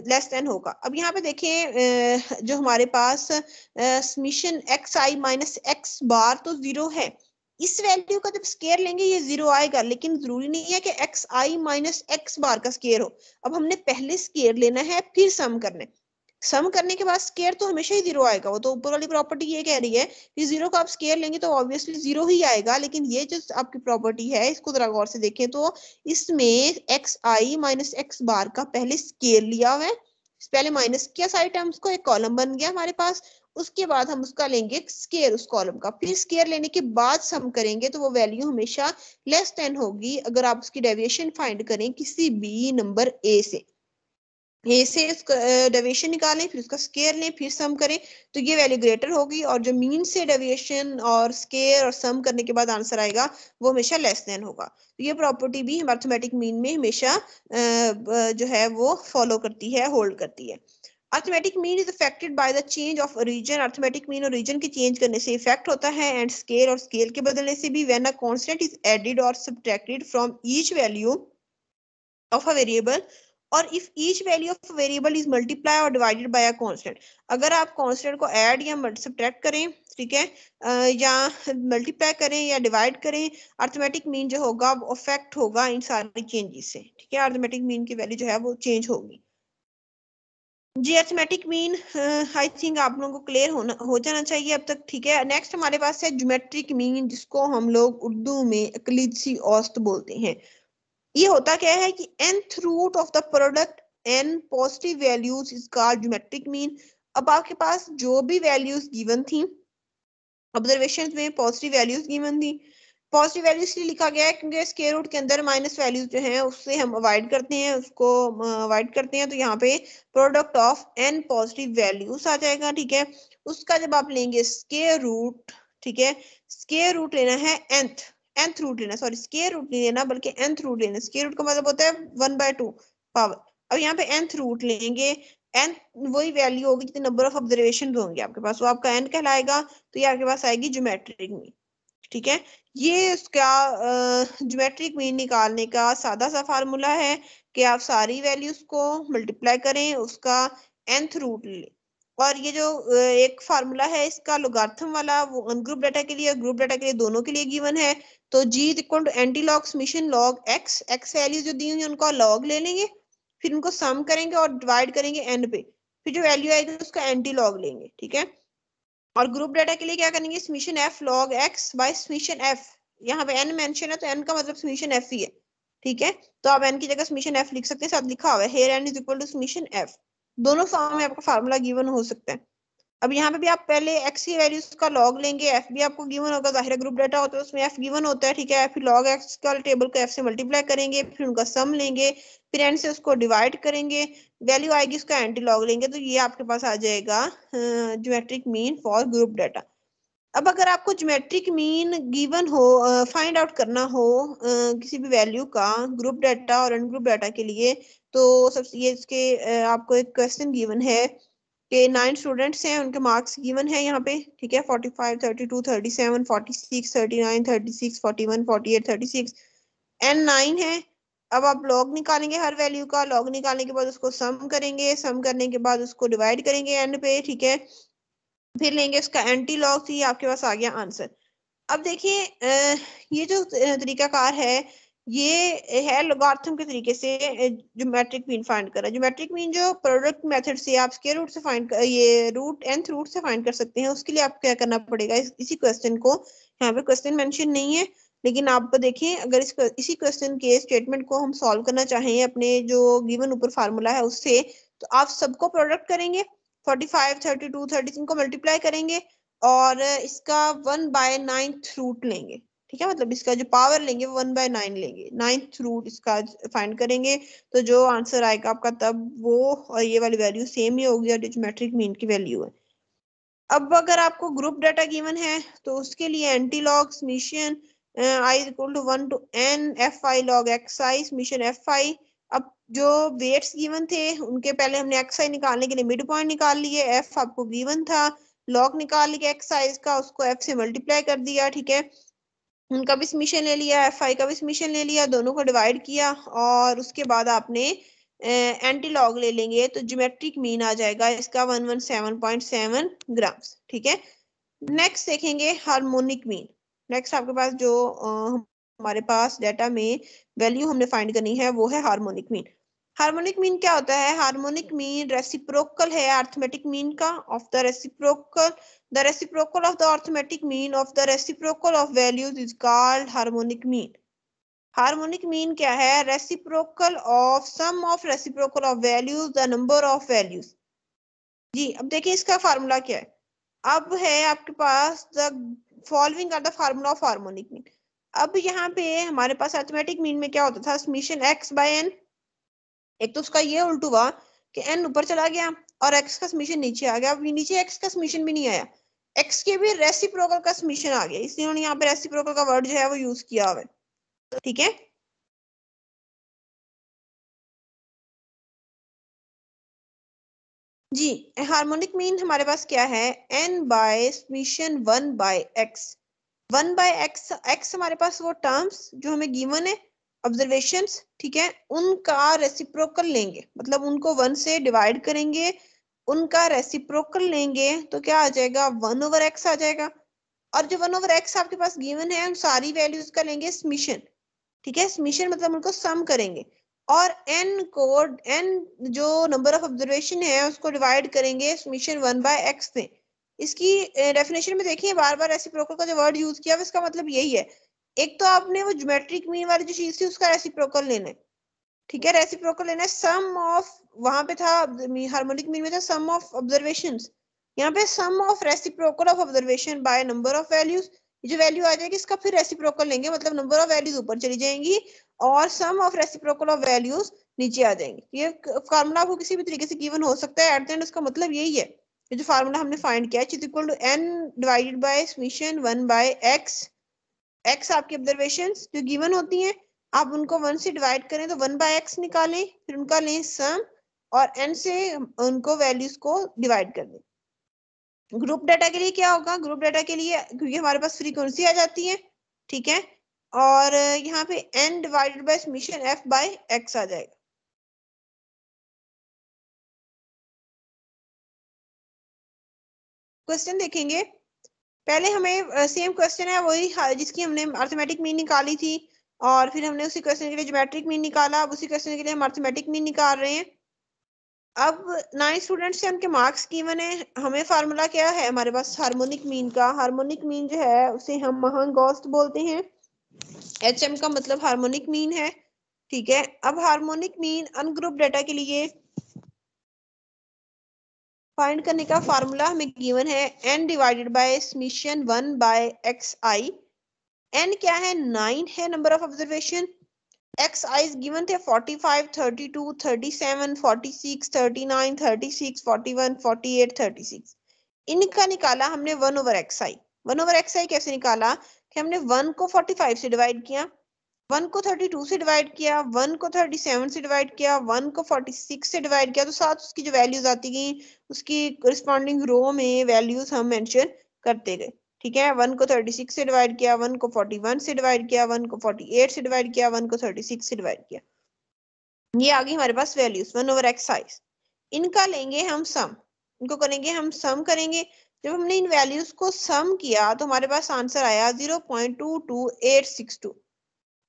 लेस देन होगा। अब यहाँ पे देखें जो हमारे पास summation X I minus X bar तो ज़ीरो है। इस वैल्यू का जब स्केयर लेंगे, ये ज़ीरो आएगा, लेकिन ज़रूरी नहीं है कि X I minus X bar का स्केयर हो। अब हमने पहले स्केयर लेना है, फिर सम करना है। सम करने के बाद स्केयर तो हमेशा ही ज़ीरो आएगा। वो तो ऊपर वाली प्रॉपर्टी ये कह रही है कि ज़ीरो का आप स्केयर लेंगे तो ऑब्वियसली ज़ीरो ही आएगा, लेकिन ये जो आपकी प्रॉपर्टी है, इसको जरा गौर से देखें तो इसमें X I minus X bar का पहले स्केयर लिया हुआ है। पहले माइनस किया सारी टर्म्स को, एक कॉलम बन गया हमारे पास। उसके बाद हम उसका लेंगे स्केयर उस कॉलम का। फिर स्केयर लेने के बाद सम करेंगे तो वो वैल्यू हमेशा लेस देन होगी। अगर आप उसकी डेविएशन फाइंड करें किसी भी नंबर ए से। ए से डेविएशन निकालें, फिर उसका स्केयर लें, फिर सम करें तो ये वैल्यू ग्रेटर होगी और जो मीन से डेविएशन और स्केयर और सम करने के बाद आंसर आएगा, वो हमेशा लेस देन होगा। तो ये प्रॉपर्टी भी मैथमेटिक मीन में हमेशा जो है वो फॉलो करती है होल्ड करती है। Arithmetic mean is affected by the change of region arithmetic mean और रीजन के चेंज करने से इफ़ेक्ट होता है एंड स्केल और स्केल के बदलने से भी when a constant is added और subtracted from each value of a variable और if each value of variable is multiply और डिवाइडेड बाय अ कांस्टेंट अगर आप कांस्टेंट को ऐड या सब्ट्रैक्ट करें, ठीक है या मल्टीप्लाई करें या डिवाइड करें अर्थमेटिक मीन जो होगा वो अफेक्ट होगा इन सारी चेंजेस से, ठीक है अर्थमेटिक मीन की वैल्यू जो है वो चेंज होगी। जी अर्थमेटिक मीन आई थिंक आप लोगों को क्लियर होना, हो जाना चाहिए अब तक, ठीक है। नेक्स्ट हमारे पास है ज्योमेट्रिक मीन जिसको हम लोग उर्दू में अकलीसी औस्त बोलते हैं। ये होता क्या है कि nth root of the product n positive values called geometric mean अब आपके पास जो भी वैल्यूज़ गिवन थी ऑब्जर्वेशन में पॉजिटिव वैल्यूज़ गिवन थी। पॉजिटिव वैल्यू इसलिए लिखा गया है क्योंकि स्केयर रूट के अंदर माइनस वैल्यूज़ जो है, उससे हम अवॉइड करते हैं, उसको अवॉइड करते हैं तो यहाँ पे product of N positive values आ जाएगा, ठीक है? उसका जब आप लेंगे स्केयर रूट ठीक है? स्केयर रूट लेना है एंथ nth रूट लेना सॉरी स्केयर रूट नहीं लेना बल्कि एंथ रूट लेना स्केयर रूट का मतलब होता है वन बाय टू पावर अब यहाँ पे nth रूट लेंगे एन वही वैल्यू होगी जितने नंबर ऑफ़ ऑब्जर्वेशन होंगे आपके पास। वो आपका एन कहलाएगा तो ये आपके पास आएगी ज्योमेट्रिक मीन ठीक है? ये उसका ज्योमेट्रिक मीन निकालने का सादा सा फार्मूला है कि आप सारी वैल्यूज़ को मल्टीप्लाई करें, उसका एंथ रूट ले। और ये जो एक फार्मूला है, इसका लोगार्थम वाला, वो अनग्रुप डाटा के लिए ग्रुप डाटा के लिए दोनों के लिए गिवन है। तो G equal to anti log summation log X X value जो दी हुई है, उनका लॉग ले लेंगे, फिर उनको सम करेंगे और डिवाइड करेंगे एन पे। फिर जो वैल्यू आएगी, उसका एंटी लॉग लेंगे ठीक है? और ग्रुप डाटा के लिए क्या करेंगे? Summation f log x by summation f यहाँ पे एन मेंशन है तो एन का मतलब समीशन एफ़ ही है, ठीक है? तो आप एन की जगह समीशन एफ़ लिख सकते हैं, साथ लिखा हुआ है here n is equal to summation f दोनों फॉर्म में आपका फार्मूला गिवन हो सकता है। अब यहाँ पे भी आप पहले एक्स की वैल्यूज़ का लॉग लेंगे एफ़ भी आपको गिवन होगा ज़ाहिर ग्रुप डाटा होता है, उसमें एफ़ गिवन होता है, ठीक है? फिर लॉग एक्स का टेबल को एफ़ से मल्टीप्लाई करेंगे, फिर उनका सम लेंगे, फिर एंड से उसको डिवाइड करेंगे वैल्यू आएगी उसका एंटी लॉग लेंगे तो ये आपके पास आ जाएगा geometric mean for group data अब अगर आपको ज्योमेट्रिक मीन गिवन हो फाइंड आउट करना हो किसी भी वैल्यू का ग्रुप डाटा और अनग्रुप डाटा के लिए तो सबसे, ये इसके आपको एक क्वेश्चन गिवन है कि नाइन स्टूडेंट्स हैं, उनके मार्क्स गिवन है यहाँ पे, ठीक है? Forty five thirty two thirty seven forty six thirty nine thirty six forty one forty eight thirty six n nine है। अब आप लॉग निकालेंगे हर वैल्यू का लॉग निकालने के बाद उसको सम करेंगे सम करने के बाद उसको डिवाइड करेंगे एंड पे, ठीक है? फिर लेंगे उसका एंटी लॉग थी आपके पास आ गया आंसर अब देखिए ये जो तरीकाकार है ये है लोगार्थम के तरीके से ज्योमेट्रिक मीन फाइंड करा। ज्योमेट्रिक मीन जो प्रोडक्ट मेथड से आप स्केयर रूट से फाइंड ये रूट एंथ रूट से फाइंड कर सकते हैं उसके लिए आपको क्या करना पड़ेगा? इस, इसी क्वेश्चन को यहाँ पे क्वेश्चन मेंशन नहीं है लेकिन आप देखें अगर इस इसी क्वेश्चन के स्टेटमेंट को हम सॉल्व करना चाहें अपने जो गिवन ऊपर फार्मूला है उससे तो आप सबको प्रोडक्ट करेंगे forty five thirty two thirty को मल्टीप्लाई करेंगे और इसका वन बाय नाइन्थ रूट लेंगे। ठीक है मतलब इसका जो पावर लेंगे वो वन बाय नाइन लेंगे। नाइन्थ रूट इसका फाइंड करेंगे तो जो आंसर आएगा आपका तब वो और ये वाली वैल्यू सेम ही होगी और डिजमेट्रिक मीन की वैल्यू है। अब अगर आपको ग्रुप डाटा गिवन है तो उसके लिए anti log summation i equal to one to n f i log x i summation f i अब जो वेट्स गिवन थे, उनके पहले हमने एक्स आई निकालने के लिए मिड पॉइंट निकाल लिए एफ़ आपको गिवन था लॉग निकाल लिया एक्स साइज़ का, उसको एफ़ से मल्टीप्लाई कर दिया, ठीक है। उनका भी समीशन ले लिया एफ़ आई का भी समीशन ले लिया, दोनों को डिवाइड किया और उसके बाद आपने एंटी लॉग ले लेंगे तो ज्योमेट्रिक मीन आ जाएगा इसका one one seven point seven grams ठीक है? नेक्स्ट देखेंगे हार्मोनिक मीन नेक्स्ट आपके पास जो हमारे पास डाटा में वैल्यू हमने फाइंड करनी है वो है हार्मोनिक मीन हार्मोनिक मीन क्या होता है? हार्मोनिक मीन रेसिप्रोकल है अर्थमेटिक मीन का. Of the reciprocal the reciprocal of the arithmetic mean of the reciprocal of values is called harmonic mean harmonic mean क्या है? Reciprocal of sum of reciprocal of values the number of values जी, अब देखिए इसका formula क्या है? अब है आपके पास the following are the formula of harmonic mean अब यहाँ पे हमारे पास अर्थमेटिक मीन में क्या होता था? समीशन एक्स बाय एन एक तो उसका ये उल्ट हुआ कि एन ऊपर चला गया और एक्स का समीशन नीचे आ गया। अब नीचे एक्स का समीशन भी नहीं आया। एक्स के भी रेसिप्रोकल का समीशन आ गया। इसलिए उन्होंने यहाँ पे रेसिप्रोकल का वर्ड जो है वो यूज़ किया हुआ है। ठीक है? जी हार्मोनिक मीन हमारे पास क्या है? N by summation one by x one by x x हमारे पास वो टर्म्स जो हमें गिवन है ऑब्जर्वेशन ठीक है? उनका रेसिप्रोकल लेंगे। मतलब उनको वन से डिवाइड करेंगे उनका रेसिप्रोकल लेंगे तो क्या आ जाएगा? वन ओवर एक्स आ जाएगा। और जो वन ओवर एक्स आपके पास गिवन है उन सारी वैल्यूज़ का लेंगे स्मिशन ठीक है? स्मिशन मतलब उनको सम करेंगे। और एन को एन जो नंबर ऑफ़ ऑब्जर्वेशन है, उसको डिवाइड करेंगे स्मिशन वन बाय एक्स से इसकी डेफिनेशन में देखिए, बार बार रेसिप्रोकल का जो वर्ड यूज़ किया इसका मतलब यही है। एक तो आपने वो ज्योमेट्रिक मीन वाली जो चीज़ थी, उसका रेसिप्रोकल लेना है। ठीक है रेसिप्रोकल लेना है। सम ऑफ़ वहाँ पे था हार्मोनिक मीन में था सम ऑफ़ ऑब्जर्वेशन यहाँ पे sum of reciprocal of observation by number of values जो वैल्यू आ जाएगी, इसका फिर रेसिप्रोकल लेंगे मतलब नंबर ऑफ़ वैल्यूज़ ऊपर चली जाएँगी और sum of reciprocal of values नीचे आ जाएँगे। ये फार्मूला आपको किसी भी तरीके से गिवन हो सकता है। एट द एंड उसका मतलब यही है। ये जो फार्मूला हमने फाइंड किया है equal to n divided by summation one by x x आपकी ऑब्जर्वेशन जो गिवन होती हैं आप उनको वन से डिवाइड करें तो वन बाय एक्स निकालें, फिर उनका लें सम और एन से उनको वैल्यूज़ को डिवाइड कर दें। ग्रुप डाटा के लिए क्या होगा? ग्रुप डाटा के लिए क्योंकि हमारे पास फ्रीक्वेंसी आ जाती है, ठीक है? और यहाँ पे n divided by summation f by x आ जाएगा। क्वेश्चन देखेंगे। पहले हमें सेम क्वेश्चन है, वही जिसकी हमने अर्थमेटिक मीन निकाली थी। और फिर हमने उसी क्वेश्चन के लिए ज्योमेट्रिक मीन निकाला, अब उसी क्वेश्चन के लिए हम अर्थमेटिक मीन निकाल रहे हैं। अब नाइन स्टूडेंट्स से उनके मार्क्स गिवन है, हमें फार्मूला क्या है? हमारे पास हार्मोनिक मीन का हार्मोनिक मीन जो है, उसे हम महंग गोस्ट बोलते हैं। एच एम का मतलब हार्मोनिक मीन है, ठीक है? अब हार्मोनिक मीन अनग्रुप डाटा के लिए फाइंड करने का फार्मूला हमें गिवन है n divided by summation one by x i n क्या है? नाइन है number of observation x i given थे 45, 32, 37, 46, 39, 36, 41, 48, 36 इनका निकाला हमने one over x i one over x i कैसे निकाला? कि हमने वन को 45 से डिवाइड किया वन को थर्टी टू से डिवाइड किया वन को थर्टी सेवन से डिवाइड किया वन को फोर्टी सिक्स से डिवाइड किया तो साथ उसकी जो वैल्यूज़ आती गई उसकी रिस्पॉन्डिंग रो में वैल्यूज़ हम मेंशन करते गए। ठीक है वन को थर्टी सिक्स से डिवाइड किया वन को फोर्टी वन से डिवाइड किया वन को फोर्टी एट से डिवाइड किया वन को थर्टी सिक्स से डिवाइड किया। ये आ गई हमारे पास values one over x size इनका लेंगे हम सम इनको करेंगे हम सम करेंगे। जब हमने इन वैल्यूज़ को सम किया तो हमारे पास आंसर आया zero point two two eight six two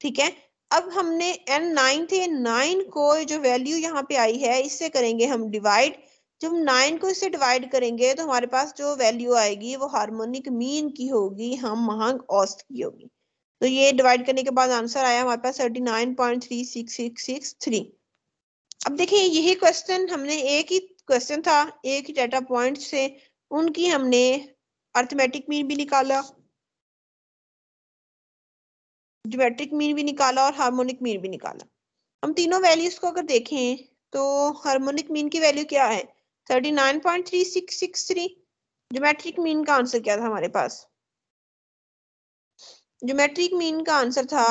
ठीक है? अब हमने एन नाइन थे नाइन को जो वैल्यू यहाँ पे आई है, इससे करेंगे हम डिवाइड जब हम नाइन को इससे डिवाइड करेंगे तो हमारे पास जो वैल्यू आएगी, वो हार्मोनिक मीन की होगी, हम महंग औस्त की होगी। तो ये डिवाइड करने के बाद आंसर आया हमारे पास thirty nine point three six six six three अब देखिए, यही क्वेश्चन हमने एक ही क्वेश्चन था, एक ही डाटा पॉइंट से, उनकी हमने अर्थमेटिक मीन भी निकाला ज्योमेट्रिक मीन भी निकाला और हार्मोनिक मीन भी निकाला। हम तीनों वैल्यूज़ को अगर देखें तो हार्मोनिक मीन की वैल्यू क्या है? Thirty nine point three six six three. Geometric mean का आंसर क्या था हमारे पास? ज्योमेट्रिक मीन का आंसर था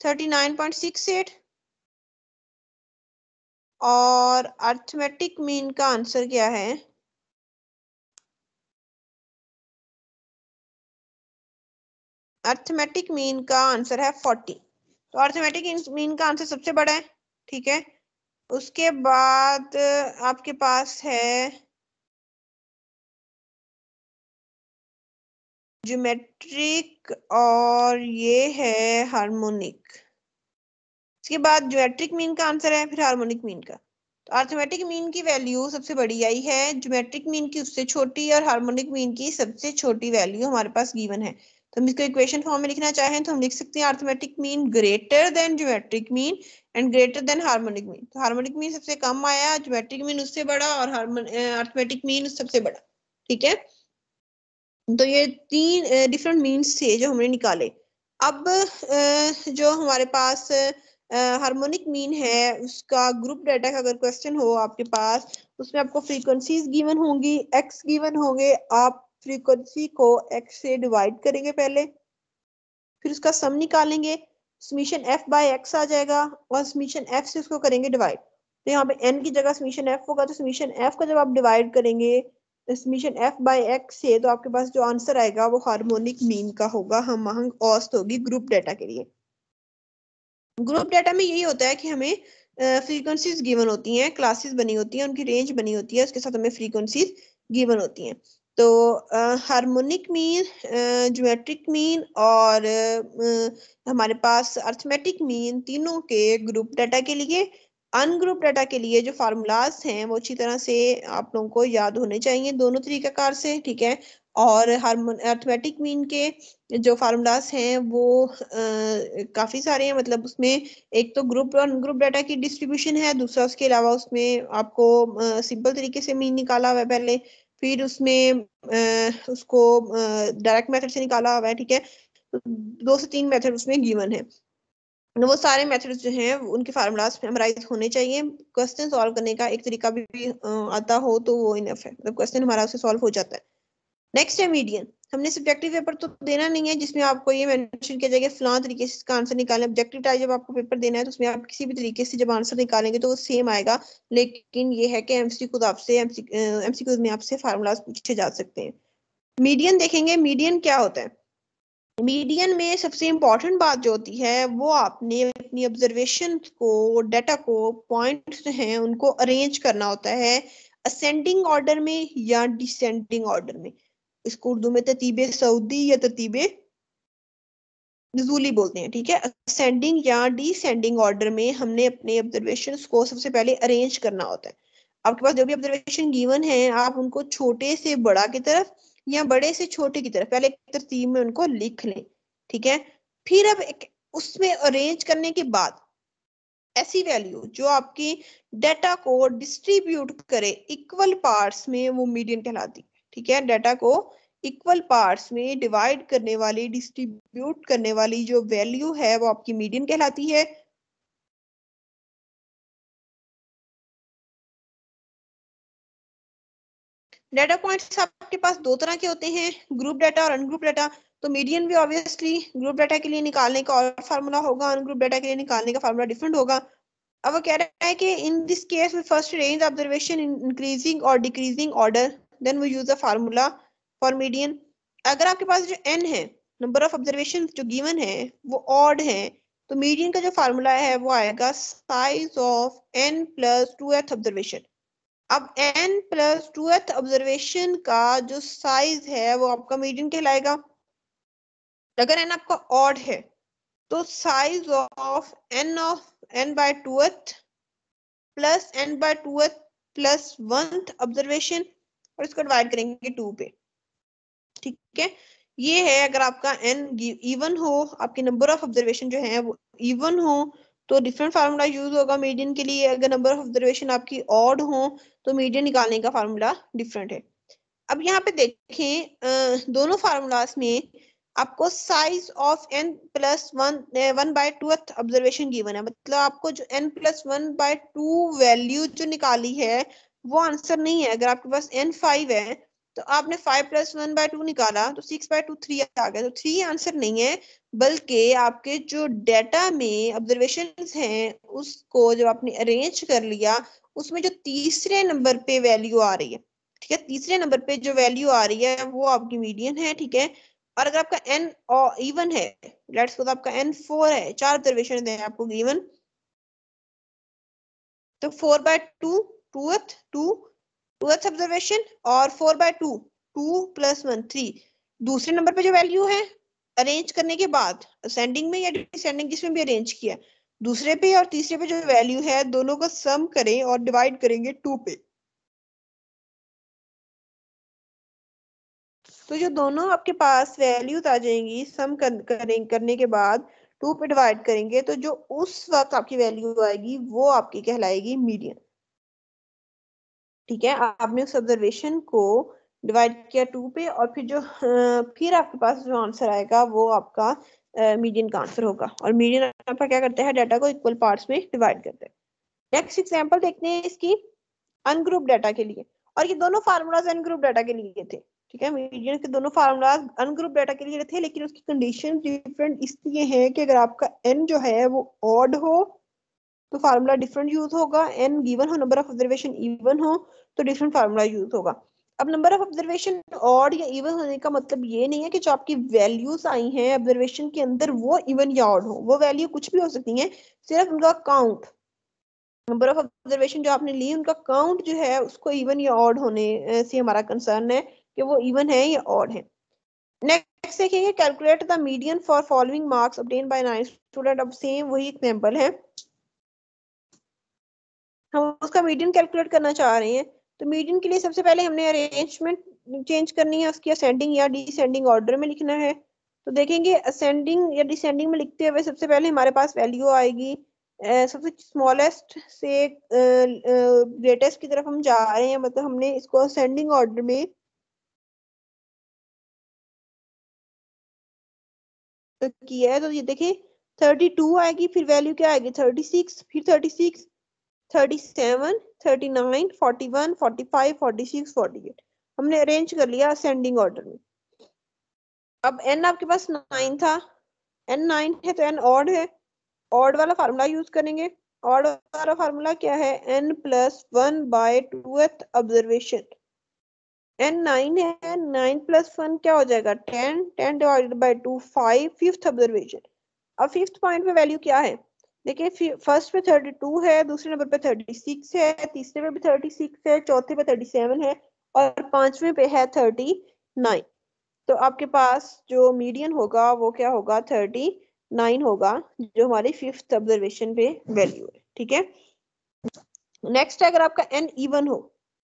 thirty nine point six eight. और अर्थमेटिक मीन का आंसर क्या है? अर्थमेटिक मीन का आंसर है फोर्टी तो अर्थमेटिक मीन का आंसर सबसे बड़ा है, ठीक है? उसके बाद आपके पास है ज्योमेट्रिक और ये है हार्मोनिक। इसके बाद ज्योमेट्रिक मीन का आंसर है, फिर हार्मोनिक मीन का। तो अर्थमेटिक मीन की वैल्यू सबसे बड़ी आई है, ज्योमेट्रिक मीन की उससे छोटी और हार्मोनिक मीन की सबसे छोटी वैल्यू हमारे पास गिवन है। तो हम इसको इक्वेशन फॉर्म में लिखना चाहें तो हम लिख सकते हैं arithmetic mean greater than geometric mean and greater than harmonic mean तो हार्मोनिक मीन सबसे कम आया ज्योमेट्रिक मीन उससे बड़ा और अर्थमेटिक मीन सबसे बड़ा। ठीक है? तो ये तीन डिफरेंट मीन्स थे जो हमने निकाले। अब जो हमारे पास हार्मोनिक मीन है, उसका ग्रुप डाटा का अगर क्वेश्चन हो आपके पास, उसमें आपको फ्रीक्वेंसीज गिवन होंगी एक्स गिवन होंगे, आप फ्रीक्वेंसी को एक्स से डिवाइड करेंगे पहले, फिर उसका सम निकालेंगे समीशन एफ़ बाय एक्स आ जाएगा, और समीशन एफ़ से उसको करेंगे डिवाइड तो यहाँ पे एन की जगह समीशन एफ़ होगा तो समीशन एफ़ का जब आप डिवाइड करेंगे समीशन एफ़ बाय एक्स से तो आपके पास जो आंसर आएगा वो हार्मोनिक मीन का होगा हम औस्त होगी ग्रुप डेटा के लिए. ग्रुप डेटा में यही होता है कि हमें फ्रीक्वेंसीज गिवन होती हैं क्लासेस बनी होती हैं, उनकी रेंज बनी होती है, उसके साथ हमें फ्रीक्वेंसीज गिवन होती हैं. तो हार्मोनिक मीन ज्योमेट्रिक मीन और आ, हमारे पास अर्थमेटिक मीन तीनों के ग्रुप डाटा के लिए अनग्रुप डाटा के लिए जो फार्मूलाज हैं वो अच्छी तरह से आप लोगों को याद होने चाहिए दोनों तरीकाकार से ठीक है? और हार्मोन अर्थमेटिक मीन के जो फार्मूलाज हैं वो आ, काफ़ी सारे हैं मतलब उसमें एक तो ग्रुप और ग्रुप डाटा की डिस्ट्रीब्यूशन है दूसरा उसके अलावा उसमें आपको सिंपल तरीके से मीन निकाला हुआ है पहले फिर उसमें उसको डायरेक्ट मेथड से निकाला हुआ है ठीक है? तो दो से तीन मेथड उसमें गिवन है। तो वो सारे मेथड्स जो हैं उनके फार्मूलाज मेमोराइज होने चाहिए। क्वेश्चन सॉल्व करने का एक तरीका भी, आता हो तो वो इनफ है। मतलब क्वेश्चन हमारा उससे सॉल्व हो जाता है। नेक्स्ट है मीडियन हमने सब्जेक्टिव पेपर तो देना नहीं है, जिसमें आपको ये मेंशन किया जाएगा फलां तरीके से इसका आंसर निकालें ऑब्जेक्टिव टाइप जब आपको पेपर देना है तो उसमें आप किसी भी तरीके से जब आंसर निकालेंगे तो वो सेम आएगा। लेकिन ये है कि एमसी खुद आपसे एमसी खुद में आपसे फार्मूलाज पूछे जा सकते हैं। मीडियन देखेंगे मीडियन क्या होता है? मीडियन में सबसे इंपॉर्टेंट बात जो होती है, वो आपने अपनी ऑब्जर्वेशन को डाटा को पॉइंट्स हैं, उनको अरेंज करना होता है असेंडिंग ऑर्डर में या डिसेंडिंग ऑर्डर में। इसको उर्दू में तरतीब सऊदी या तरतीब नजूली बोलते हैं, ठीक है? असेंडिंग या डिसेंडिंग ऑर्डर में हमने अपने ऑब्जर्वेशन को सबसे पहले अरेंज करना होता है। आपके पास जो भी ऑब्जर्वेशन गिवन है, आप उनको छोटे से बड़ा की तरफ़ या बड़े से छोटे की तरफ़, पहले तरतीब में उनको लिख लें, ठीक है? फिर अब उसमें अरेंज करने के बाद ऐसी वैल्यू जो आपकी डाटा को डिस्ट्रीब्यूट करे इक्वल पार्ट्स में वो मीडियन कहलाती ठीक है डाटा को इक्वल पार्ट्स में डिवाइड करने वाली डिस्ट्रीब्यूट करने वाली जो वैल्यू है वो आपकी मीडियन कहलाती है। डाटा पॉइंट्स आपके पास दो तरह के होते हैं ग्रुप डाटा और अनग्रुप डाटा तो मीडियन भी ऑब्वियसली ग्रुप डाटा के लिए निकालने का और फार्मूला होगा अनग्रुप डाटा के लिए निकालने का फार्मूला डिफरेंट होगा। अब वो कह रहा है कि in this case first range observation increasing और decreasing order then we use the formula for median अगर आपके पास जो एन है नंबर ऑफ़ ऑब्जर्वेशन जो गिवन है, वो ऑड है तो मीडियन का जो फार्मूला है, वो आएगा size of n plus two th observation अब n plus two th observation का जो साइज़ है, वो आपका मीडियन कहलाएगा। अगर एन आपका ऑड है तो size of n of n by two th plus n by two th plus one observation और इसको डिवाइड करेंगे टू पे। ठीक है? ये है अगर आपका एन इवन हो, आपके नंबर ऑफ़ ऑब्जर्वेशन जो है वो इवन हो तो डिफरेंट फार्मूला यूज़ होगा मीडियन के लिए। अगर नंबर ऑफ़ ऑब्जर्वेशन आपकी ऑड हो तो मीडियन निकालने का फार्मूला डिफरेंट है। अब यहाँ पे देखें दोनों फार्मूलाज में आपको size of n plus one one by two observation given है। मतलब आपको जो n plus one by two value जो निकाली है वो आंसर नहीं है। अगर आपके पास एन फाइव है तो आपने five plus one by two निकाला तो सिक्स बाय टू थ्री आ गया। तो थ्री आंसर नहीं है, बल्कि आपके जो डेटा में ऑब्जर्वेशन हैं, उसको जब आपने अरेंज कर लिया, उसमें जो तीसरे नंबर पे वैल्यू आ रही है, ठीक है? तीसरे नंबर पे जो वैल्यू आ रही है, वो आपकी मीडियन है, ठीक है? और अगर आपका एन इवन है लेट्स आपका एन फोर है, चार ऑब्जर्वेशन है आपको गिवन तो four by two two th two two th observation और four by two two plus one three दूसरे नंबर पे जो वैल्यू है अरेंज करने के बाद असेंडिंग में या डिसेंडिंग जिसमें भी अरेंज किया दूसरे पे और तीसरे पे जो वैल्यू है दोनों का सम करें और डिवाइड करेंगे टू पे. तो जो दोनों आपके पास वैल्यूज़ आ जाएँगी सम कर, करें करने के बाद टू पे डिवाइड करेंगे तो जो उस वक्त आपकी वैल्यू आएगी वो आपकी कहलाएगी मीडियन ठीक है, आपने उस ऑब्जर्वेशन को डिवाइड किया टू पे और फिर जो फिर आपके पास जो आंसर आएगा वो आपका मीडियन का आंसर होगा। और मीडियन आपका क्या करता है डाटा को इक्वल पार्ट्स में डिवाइड करते हैं। नेक्स्ट एग्जांपल देखते हैं इसकी अनग्रुप डाटा के लिए। और ये दोनों फार्मूलाज अनग्रुप डाटा के लिए थे। ठीक है मीडियन के दोनों फार्मूलाज अनग्रुप डाटा के लिए थे, लेकिन उसकी कंडीशन डिफरेंट इसलिए है कि अगर आपका एन जो है वो ऑड हो तो फार्मूला डिफरेंट यूज़ होगा एन गिवन हो नंबर ऑफ़ ऑब्जर्वेशन इवन हो तो डिफरेंट फार्मूला यूज़ होगा। अब नंबर ऑफ़ ऑब्जर्वेशन ऑड या इवन होने का मतलब ये नहीं है कि जो आपकी वैल्यूज़ आई हैं ऑब्जर्वेशन के अंदर वो इवन या ऑड हो। वो वैल्यू कुछ भी हो सकती है, सिर्फ़ उनका काउंट नंबर ऑफ़ ऑब्जर्वेशन जो आपने ली, उनका काउंट जो है, उसको इवन या ऑड होने से हमारा कंसर्न है कि वो इवन है या ऑड है। नेक्स्ट देखेंगे calculate the median for following marks obtain by nine student अब सेम वही एग्जांपल है। हम उसका मीडियन कैलकुलेट करना चाह रहे हैं। तो मीडियन के लिए सबसे पहले हमने अरेंजमेंट चेंज करनी है, उसकी असेंडिंग या डिसेंडिंग ऑर्डर में लिखना है। तो देखेंगे असेंडिंग या डिसेंडिंग में लिखते हुए सबसे पहले हमारे पास वैल्यू आएगी। सबसे स्मॉलेस्ट से ग्रेटेस्ट की तरफ़ हम जा रहे हैं मतलब हमने इसको असेंडिंग ऑर्डर में किया है। तो ये थर्टी टू आएगी, फिर वैल्यू क्या आएगी? थर्टी सिक्स फिर thirty six thirty seven thirty nine forty one forty five forty six forty eight हमने अरेंज कर लिया असेंडिंग ऑर्डर में। अब एन आपके पास नाइन था। एन नाइन है तो एन ऑड है। ऑड वाला फार्मूला यूज़ करेंगे। ऑड वाला फार्मूला क्या है? N plus one by two th observation n nine है नाइन प्लस वन क्या हो जाएगा? Ten ten divided by two five fifth observation अब फिफ्थ पॉइंट पे वैल्यू क्या है? देखिए फ़र्स्ट पे थर्टी टू है, दूसरे नंबर पे थर्टी सिक्स है, तीसरे पे भी थर्टी सिक्स है, चौथे पे थर्टी सेवन है और पांचवे पे है थर्टी नाइन तो आपके पास जो मीडियन होगा, वो क्या होगा? थर्टी नाइन होगा, जो हमारी फिफ्थ ऑब्जर्वेशन पे वैल्यू है, ठीक है? नेक्स्ट अगर आपका एन इवन हो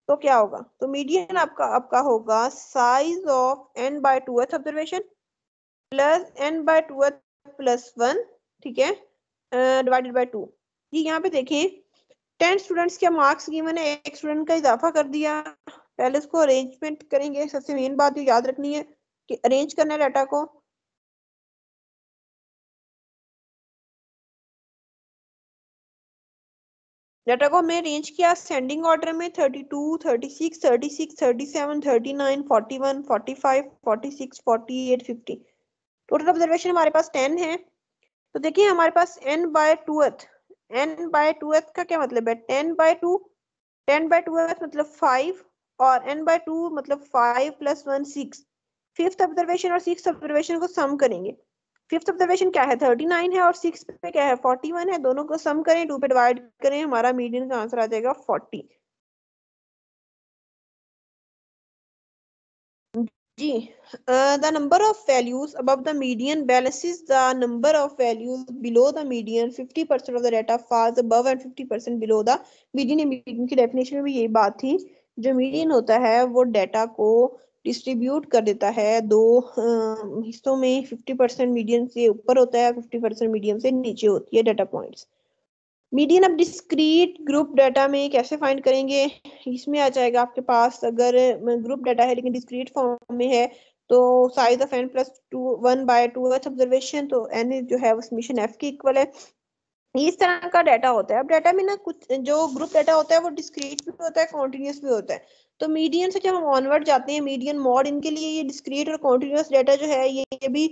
तो क्या होगा? तो मीडियन आपका आपका होगा size of n by two observation plus n by two plus one ठीक है? डिवाइडेड बाय टू जी यहाँ पे देखें टेन स्टूडेंट्स के मार्क्स गिवन है एक स्टूडेंट का इजाफा कर दिया। पहले उसको अरेंजमेंट करेंगे। सबसे मेन बात ये याद रखनी है कि अरेंज करना है डाटा को। डाटा को हमने अरेंज किया सेंडिंग ऑर्डर में 32, 36, 36, 37, 39, 41, 45, 46, 48, 50 टोटल ऑब्जर्वेशन हमारे पास 10 है। तो देखिए हमारे पास n by two n by two का क्या मतलब है? Ten by two ten by two मतलब फाइव और एन बाय टू मतलब five plus one six fifth observation और सिक्स ऑब्जर्वेशन को सम करेंगे। फिफ्थ ऑब्जर्वेशन क्या है? थर्टी नाइन है और सिक्स पे क्या है? फोर्टी वन है। दोनों को सम करें टू पे डिवाइड करें, हमारा मीडियन का आंसर आ जाएगा forty ji the number of values above the median balance is the number of values below the median 50% percent of the data falls above and 50% percent below the median median की definition में भी यही बात थी, जो median होता है, वो डेटा को डिस्ट्रीब्यूट कर देता है दो हिस्सों में 50% परसेंट मीडियम से ऊपर होता है 50% परसेंट मीडियम से नीचे होती है डेटा पॉइंट्स मीडियन अब डिस्क्रीट ग्रुप डाटा में कैसे फाइंड करेंगे? इसमें आ जाएगा आपके पास अगर ग्रुप डाटा है लेकिन डिस्क्रीट फॉर्म में है तो size of n plus two one by two h observation तो एन जो है वो समीशन एफ़ के इक्वल है। इस तरह का डाटा होता है। अब डाटा में ना कुछ जो ग्रुप डाटा होता है वो डिस्क्रीट भी होता है कॉन्टिन्यूस भी होता है। तो मीडियन से जब हम ऑनवर्ड जाते हैं मीडियन मॉड इनके लिए ये डिस्क्रीट और कॉन्टिन्यूस डाटा जो है ये, ये भी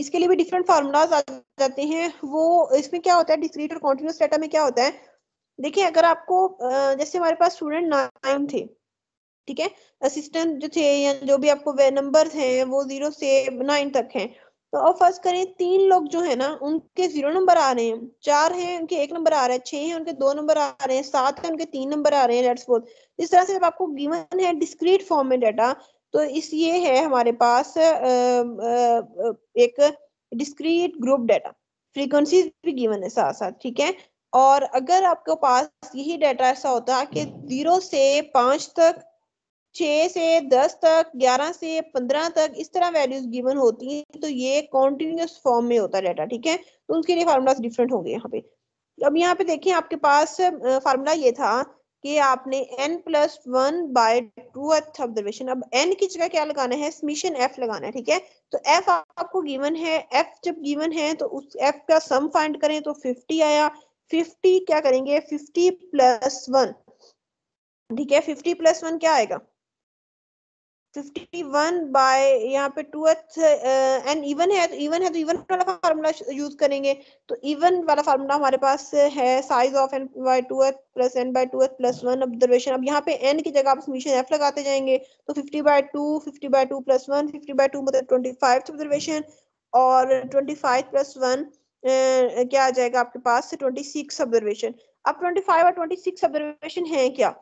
इसके लिए भी डिफरेंट फार्मूलाज आ जाते हैं। वो इसमें क्या होता है? डिस्क्रीट और कॉन्टिन्यूस डाटा में क्या होता है? देखिए, अगर आपको जैसे हमारे पास स्टूडेंट नाइन थे, ठीक है? असिस्टेंट जो थे या जो भी आपको नंबर हैं, वो ज़ीरो से नाइन तक हैं। तो अब फ़र्स्ट करें, तीन लोग जो है ना, उनके ज़ीरो नंबर आ रहे हैं। चार हैं, उनके एक नंबर आ रहा है। छह हैं, उनके दो नंबर आ रहे हैं। सात है, उनके तीन नंबर आ रहे हैं। लेट्स इस तरह से जब आपको गिवन है डिस्क्रीट फॉर्म में डाटा तो इस ये है हमारे पास एक डिस्क्रीट ग्रुप डाटा फ्रीक्वेंसी भी गिवन है साथ साथ ठीक है? और अगर आपके पास यही डाटा ऐसा होता कि ज़ीरो से पाँच तक छ से दस तक, ग्यारह से पंद्रह तक इस तरह वैल्यूज़ गिवन होती हैं तो ये कॉन्टिन्यूस फॉर्म में होता है डाटा ठीक है? तो उसके लिए फार्मूला डिफरेंट होंगे यहाँ पे। अब यहाँ पे देखिए आपके पास फार्मूला ये था कि आपने n plus one by two observation अब एन की जगह क्या लगाना है? समीशन एफ़ लगाना है, ठीक है? तो एफ़ आपको गिवन है एफ़ जब गिवन है तो उस एफ़ का सम फाइंड करें तो 50 आया। 50 क्या करेंगे? 50 प्लस वन ठीक है? 50 प्लस वन क्या आएगा? 51 बाय यहाँ पे इवन है तो है तो वाला फार्मूला यूज़ करेंगे। तो वाला फार्मूला हमारे पास है साइज़ ऑफ़ ऑब्जर्वेशन अब यहाँ पे की जगह आप समीशन लगाते जाएँगे तो 50 by two 50 by two plus one fifty by two मतलब 25 ऑब्जर्वेशन और 25 प्लस वन क्या आ जाएगा आपके पास ट्वेंटी सिक्स ऑब्जर्वेशन अब 25 और 26 ऑब्जर्वेशन है क्या?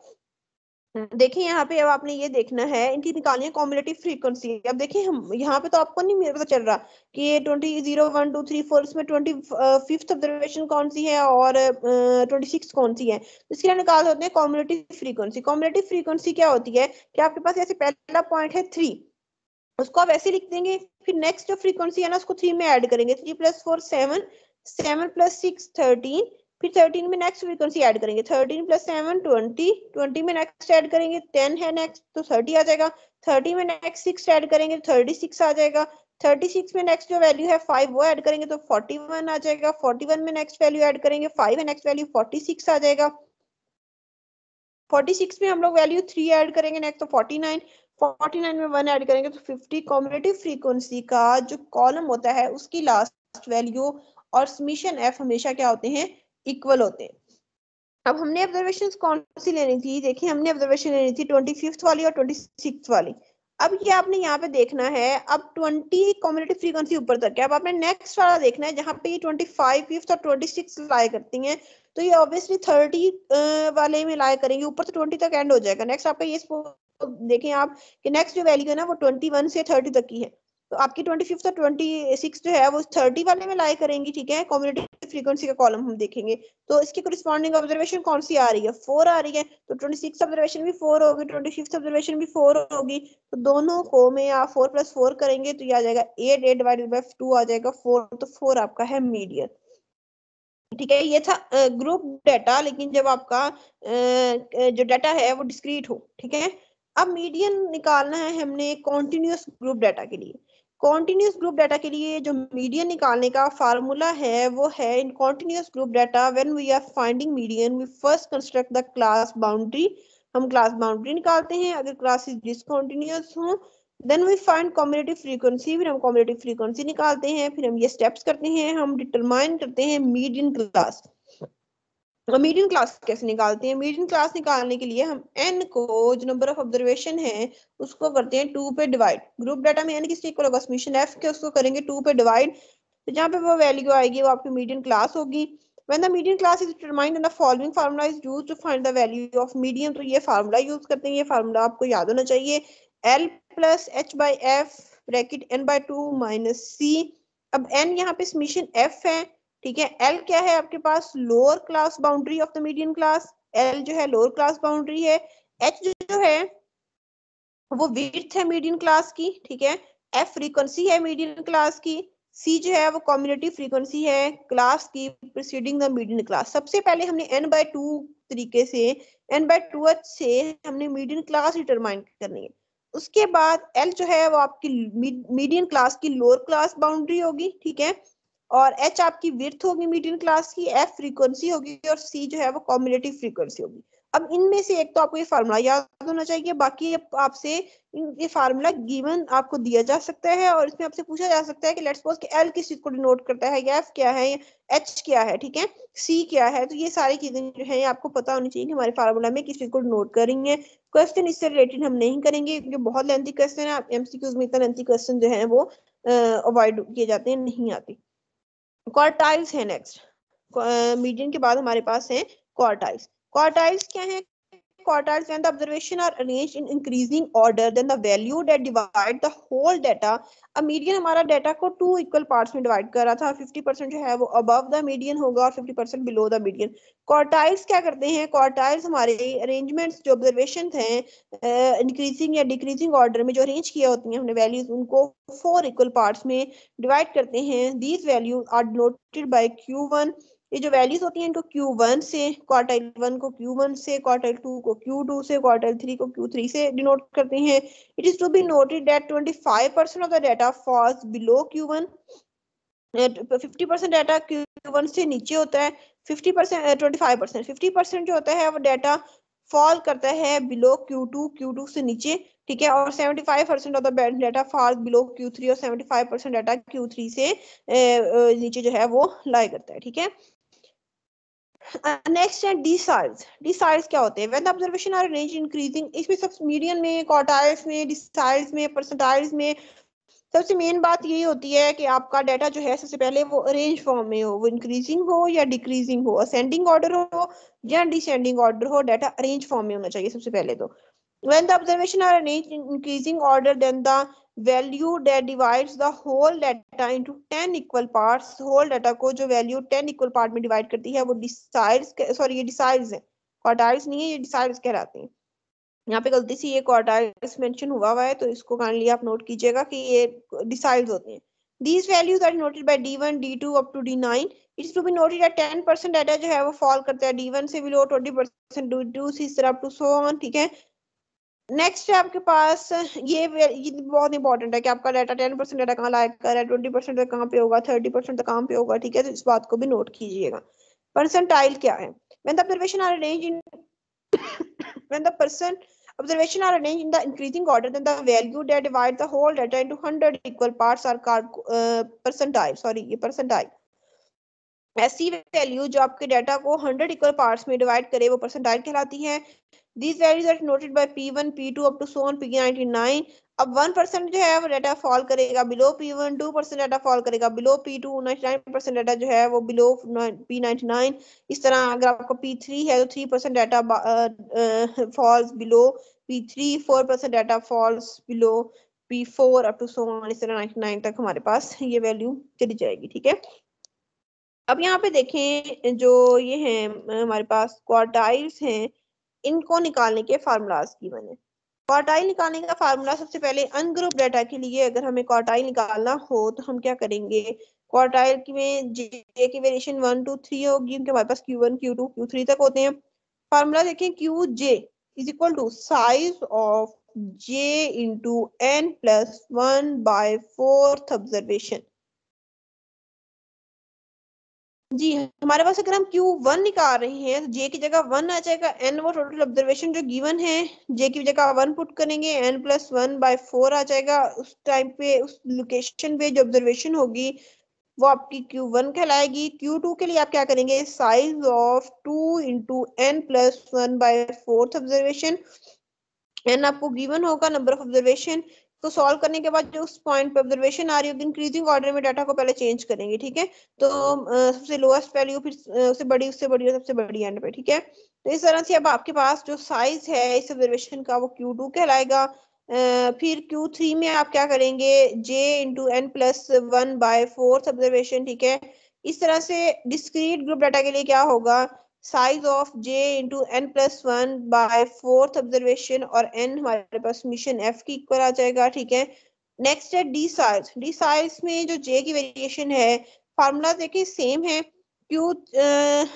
देखिए, यहाँ पे अब आपने ये देखना है, इनकी निकालनी है कॉम्युलेटिव फ्रीक्वेंसी अब देखिए, हम, यहाँ पे तो आपको नहीं मेरे पता चल रहा कि ये twenty zero one two three four इसमें ट्वेंटी फिफ्थ ऑब्जर्वेशन कौन सी है और ट्वेंटी सिक्स कौन सी है। इसके लिए निकाल होते हैं कॉम्युलेटिव फ्रीक्वेंसी कॉम्युलेटिव फ्रीक्वेंसी क्या होती है कि आपके पास ऐसे पहला पॉइंट है थ्री उसको आप ऐसे लिख देंगे, फिर नेक्स्ट जो फ्रीक्वेंसी है ना, उसको थ्री में ऐड करेंगे। Three plus four seven seven plus six thirteen फिर थर्टीन में नेक्स्ट फ्रीक्वेंसी ऐड करेंगे। Thirteen plus seven twenty twenty में नेक्स्ट ऐड करेंगे। टेन है नेक्स्ट तो थर्टी आ जाएगा। थर्टी में नेक्स्ट सिक्स ऐड करेंगे थर्टी सिक्स आ जाएगा। थर्टी सिक्स में नेक्स्ट जो वैल्यू है फाइव वो ऐड करेंगे तो फोर्टी वन आ जाएगा। फोर्टी वन में नेक्स्ट वैल्यू ऐड करेंगे फाइव है नेक्स्ट वैल्यू फोर्टी सिक्स आ जाएगा। फोर्टी सिक्स में हम लोग वैल्यू थ्री ऐड करेंगे नेक्स्ट तो फोर्टी नाइन फोर्टी नाइन में वन ऐड करेंगे तो फिफ्टी कॉम्युलेटिव फ्रीक्वेंसी का जो कॉलम होता है, उसकी लास्ट वैल्यू और समीशन एफ़ हमेशा क्या होते हैं? इक्वल होते हैं। अब हमने ऑब्जर्वेशन कौन सी लेनी थी? देखिए, हमने ऑब्जर्वेशन लेनी थी ट्वेंटी फिफ्थ वाली और ट्वेंटी सिक्स वाली। अब ये आपने यहाँ पे देखना है, अब ट्वेंटी कम्युनिटी फ्रीक्वेंसी ऊपर तक है। अब आपने नेक्स्ट वाला देखना है, जहाँ पे ट्वेंटी फाइव फिफ्थ और ट्वेंटी सिक्स लाए करती हैं तो ये ऑब्वियसली थर्टी वाले में लाए करेंगे। ऊपर से ट्वेंटी तक एंड हो जाएगा। नेक्स्ट आपका ये देखें आप कि नेक्स्ट जो वैल्यू है ना, वो ट्वेंटी वन से थर्टी तक की है। तो आपकी ट्वेंटी फिफ्थ और ट्वेंटी सिक्स जो है, वो थर्टी वाले में लाई करेंगी, ठीक है? कम्युनिटी फ्रीक्वेंसी का कॉलम हम देखेंगे। तो इसकी कोरिस्पॉन्डिंग ऑब्जर्वेशन कौन सी आ रही है? फोर आ रही है। तो ट्वेंटी सिक्स ऑब्जर्वेशन भी फोर होगी ट्वेंटी फिफ्थ ऑब्जर्वेशन भी फोर होगी। तो दोनों को में आप फोर प्लस फोर करेंगे तो ये आ जाएगा eight eight divided by two आ जाएगा फोर तो फोर आपका है मीडियन ठीक है, ये था ग्रुप डाटा लेकिन जब आपका जो डाटा है वो डिस्क्रीट हो, ठीक है? अब मीडियन निकालना है हमने कॉन्टिन्यूस ग्रुप डाटा के लिए। कॉन्टिन्यूस ग्रुप डाटा के लिए जो मीडियन निकालने का फार्मूला है, वो है in continuous group data when we are finding median we first construct the class boundary हम क्लास बाउंड्री निकालते हैं, अगर क्लासेस डिसकॉन्टिन्यूस हो then we find cumulative frequency फिर हम कॉम्बिनेटिव फ्रीक्वेंसी निकालते हैं, फिर हम ये स्टेप्स करते हैं, हम डिटरमाइन करते हैं मीडियन क्लास मीडियन क्लास कैसे निकालते हैं? मीडियन क्लास निकालने के लिए हम एन को जो नंबर ऑफ़ ऑब्जर्वेशन है, उसको करते हैं टू पे डिवाइड ग्रुप डाटा में एन किस इक्वल होगा? समीशन एफ़ के, उसको करेंगे टू पे डिवाइड तो जहाँ पे वो वैल्यू आएगी, वो आपकी मीडियन क्लास होगी. When the median class is determined and the following formula is used to find the value of median. तो ये फार्मूला यूज़ करते हैं, ये फार्मूला आपको याद होना चाहिए. L plus H by F bracket N by two minus C. अब N यहाँ पे समीशन F है. ठीक है एल क्या है आपके पास? Lower class boundary of the medium class L जो है लोअर क्लास बाउंड्री है। एच जो, है वो विथ है मीडियम क्लास की ठीक है। एफ़ फ्रीक्वेंसी है मीडियम क्लास की। सी जो है वो कम्युनिटी फ्रीक्वेंसी है क्लास की प्रोसीडिंग द मीडियम क्लास सबसे पहले हमने एन बाय टू तरीके से एन बाय टू से हमने मीडियम क्लास डिटरमाइन करनी है। उसके बाद एल जो है वो आपकी मीडियम क्लास की लोअर क्लास बाउंड्री होगी ठीक है। और एच आपकी विर्थ होगी मीडियम क्लास की एफ़ फ्रीक्वेंसी होगी और सी जो है वो कॉम्बिनेटिव फ्रीक्वेंसी होगी। अब इनमें से एक तो आपको ये फार्मूला याद होना चाहिए, बाकी आपसे ये फार्मूला गिवन आपको दिया जा सकता है और इसमें आपसे पूछा जा सकता है कि लेट्स सपोज़ कि एल किस चीज़ को डिनोट करता है एफ़ क्या है एच क्या है, ठीक है? सी क्या है? तो ये सारी चीज़ें जो है आपको पता होनी चाहिए कि हमारे फार्मूला में किस चीज़ को डिनोट करेंगे। क्वेश्चन इससे रिलेटेड हम नहीं करेंगे, क्योंकि बहुत लेंथी क्वेश्चन है एमसीक्यूज में इतना लेंथी क्वेश्चन जो है वो अवॉइड किए जाते हैं, नहीं आते। क्वार्टाइल्स है नेक्स्ट मीडियन के बाद हमारे पास है क्वार्टाइल्स क्वार्टाइल्स क्या है? Quartiles when the observation are arranged in increasing order then the value that divide the whole data a median हमारा data को two equal parts में divide कर रहा था 50% जो है वो above the median होगा और 50% below the median quartiles क्या करते हैं quartiles हमारे arrangements जो observations हैं uh, increasing या decreasing order में जो arrange किया होती हैं हमने values उनको four equal parts में divide करते हैं these values are denoted by q1 ये जो वैल्यूज़ होती हैं इनको Q1 से क्वार्टाइल वन को Q1 से क्वार्टाइल टू को Q2 से क्वार्टाइल थ्री को Q3 से डिनोट करते हैं। It is to be noted that 25 percent of the data falls below Q1 fifty percent data Q1 से नीचे होता है fifty percent twenty five percent fifty percent जो होता है वो डाटा फॉल करता है बिलो Q2 Q2 से नीचे, ठीक है? और 75 percent of the data fall below Q3 और 75 परसेंट डाटा Q3 से नीचे जो है वो लाई करता है, ठीक है? नेक्स्ट है डी साइज़ डी साइज़ क्या होते हैं? When observation are range increasing इसमें सब मीडियन में क्वार्टाइल्स में डिसाइल्स में परसेंटाइल्स में, सबसे मेन बात यही होती है कि आपका डाटा जो है, सबसे पहले वो अरेंज फॉर्म में हो। वो इंक्रीजिंग हो या डिक्रीजिंग हो? असेंडिंग ऑर्डर हो या डिसेंडिंग ऑर्डर हो? डाटा अरेंज फॉर्म में होना चाहिए सबसे पहले तो। When observation are arranged in increasing order, then the value that divides the whole data into 10 equal parts whole data को जो वैल्यू टेन इक्वल पार्ट में डिवाइड करती है, वो डिसाइड्स सॉरी ये डिसाइड्स है। क्वार्टाइल्स नहीं है, ये डिसाइड्स कहलाते हैं। यहाँ पे गलती से ये क्वार्टाइल्स मेंशन हुआ हुआ है तो इसको काइंडली आप नोट कीजिएगा कि ये डिसाइड्स होते हैं। These values are noted by d1 d2 up to d9 it is to be noted that 10% data जो है, वो फॉल करता है। D1 से बिलो 20% d2 से अप टू सो ऑन ठीक है? नेक्स्ट है आपके पास ये, ये बहुत इंपॉर्टेंट है कि आपका डाटा टेन परसेंट डाटा कहाँ लाइक कर रहा है ट्वेंटी परसेंट कहाँ पे होगा थर्टी परसेंट कहाँ पे होगा ठीक है? तो इस बात को भी नोट कीजिएगा। परसेंटाइल क्या है? When the observation are in when the equal parts are card percentile sorry ये परसेंटाइल ऐसी वैल्यू जो आपके डाटा को 100 इक्वल पार्ट्स में डिवाइड करे, वो परसेंटाइल कहलाती है। These values are noted by p1 p2 up to so on p99 अब वन परसेंट जो है, वो डाटा फॉल करेगा below P one two percent data fall करेगा below P two ninety nine percent data जो है, वो बिलो पी नाइनटी नाइन इस तरह अगर आपका पी थ्री है तो three percent data falls below P three four percent data falls below P four up to so on इस तरह नाइनटी नाइन तक हमारे पास ये वैल्यू चली जाएगी, ठीक है? अब यहाँ पे देखें, जो ये है, हमारे पास क्वार्टाइल्स हैं, इनको निकालने के फार्मूलाज की मैंने। क्वार्टाइल निकालने का फार्मूला सबसे पहले अनग्रुप डाटा के लिए अगर हमें क्वार्टाइल निकालना हो तो हम क्या करेंगे? क्वार्टाइल की में जे की वेरिएशन वन टू थ्री होगी, उनके हमारे पास Q one Q two Q three तक होते हैं। फार्मूला देखें Q J is equal to size of J into N plus one by fourth observation जी, हमारे पास अगर हम Q1 निकाल रहे हैं तो J की जगह वन आ जाएगा, N वो टोटल ऑब्जर्वेशन जो गिवन है, J की जगह वन पुट करेंगे, N plus one by four आ जाएगा, उस टाइम पे, उस लोकेशन पे जो ऑब्जर्वेशन होगी, वो आपकी Q1 कहलाएगी। Q2 के लिए आप क्या करेंगे? Size of two into N plus one by fourth observation N आपको गिवन होगा नंबर ऑफ़ ऑब्जर्वेशन तो सॉल्व करने के बाद जो उस पॉइंट पे ऑब्जर्वेशन आ रही होगी इंक्रीजिंग ऑर्डर में डाटा को पहले चेंज करेंगे, ठीक है? तो सबसे लोएस्ट वैल्यू फिर उससे बड़ी उससे बड़ी सबसे बड़ी एंड पे, ठीक है? तो इस तरह से अब आपके पास जो साइज़ है इस ऑब्जर्वेशन का वो क्यू टू कहलाएगा। फिर क्यू थ्री में आप क्या करेंगे? J into N plus one by fourth observation ठीक है? इस तरह से डिस्क्रीट ग्रुप डाटा के लिए क्या होगा? Size of J into N plus one by fourth observation और एन हमारे पास मिशन एफ़ की इक्वल आ जाएगा, ठीक है? नेक्स्ट है डी साइज़ डी साइज़ में जो जे की वेरिएशन है फार्मूला देखिए सेम है। क्यू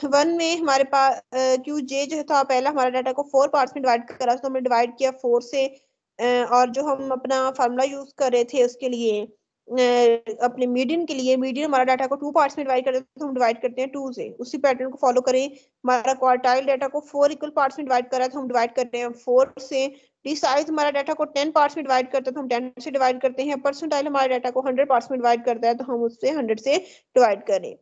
वन में हमारे पास क्यू जे जो था, पहला हमारा डाटा को फोर पार्ट्स में डिवाइड करा तो हमने डिवाइड किया फोर से और जो हम अपना फार्मूला यूज़ कर रहे थे उसके लिए। अपने मीडियन के लिए मीडियम हमारा डाटा को टू पार्ट्स में डिवाइड करते हैं तो हम डिवाइड करते हैं टू से। उसी पैटर्न को फॉलो करें। हमारा क्वार्टाइल डाटा को फोर इक्वल पार्ट्स में डिवाइड करा तो हम डिवाइड करते हैं फोर से। डी साइज़ हमारा डाटा को टेन पार्ट्स में डिवाइड करते हैं तो हम टेन से डिवाइड करते हैं। परसेंटाइल हमारे डाटा को हंड्रेड पार्ट्स में डिवाइड करता है तो हम उससे हंड्रेड से डिवाइड करें।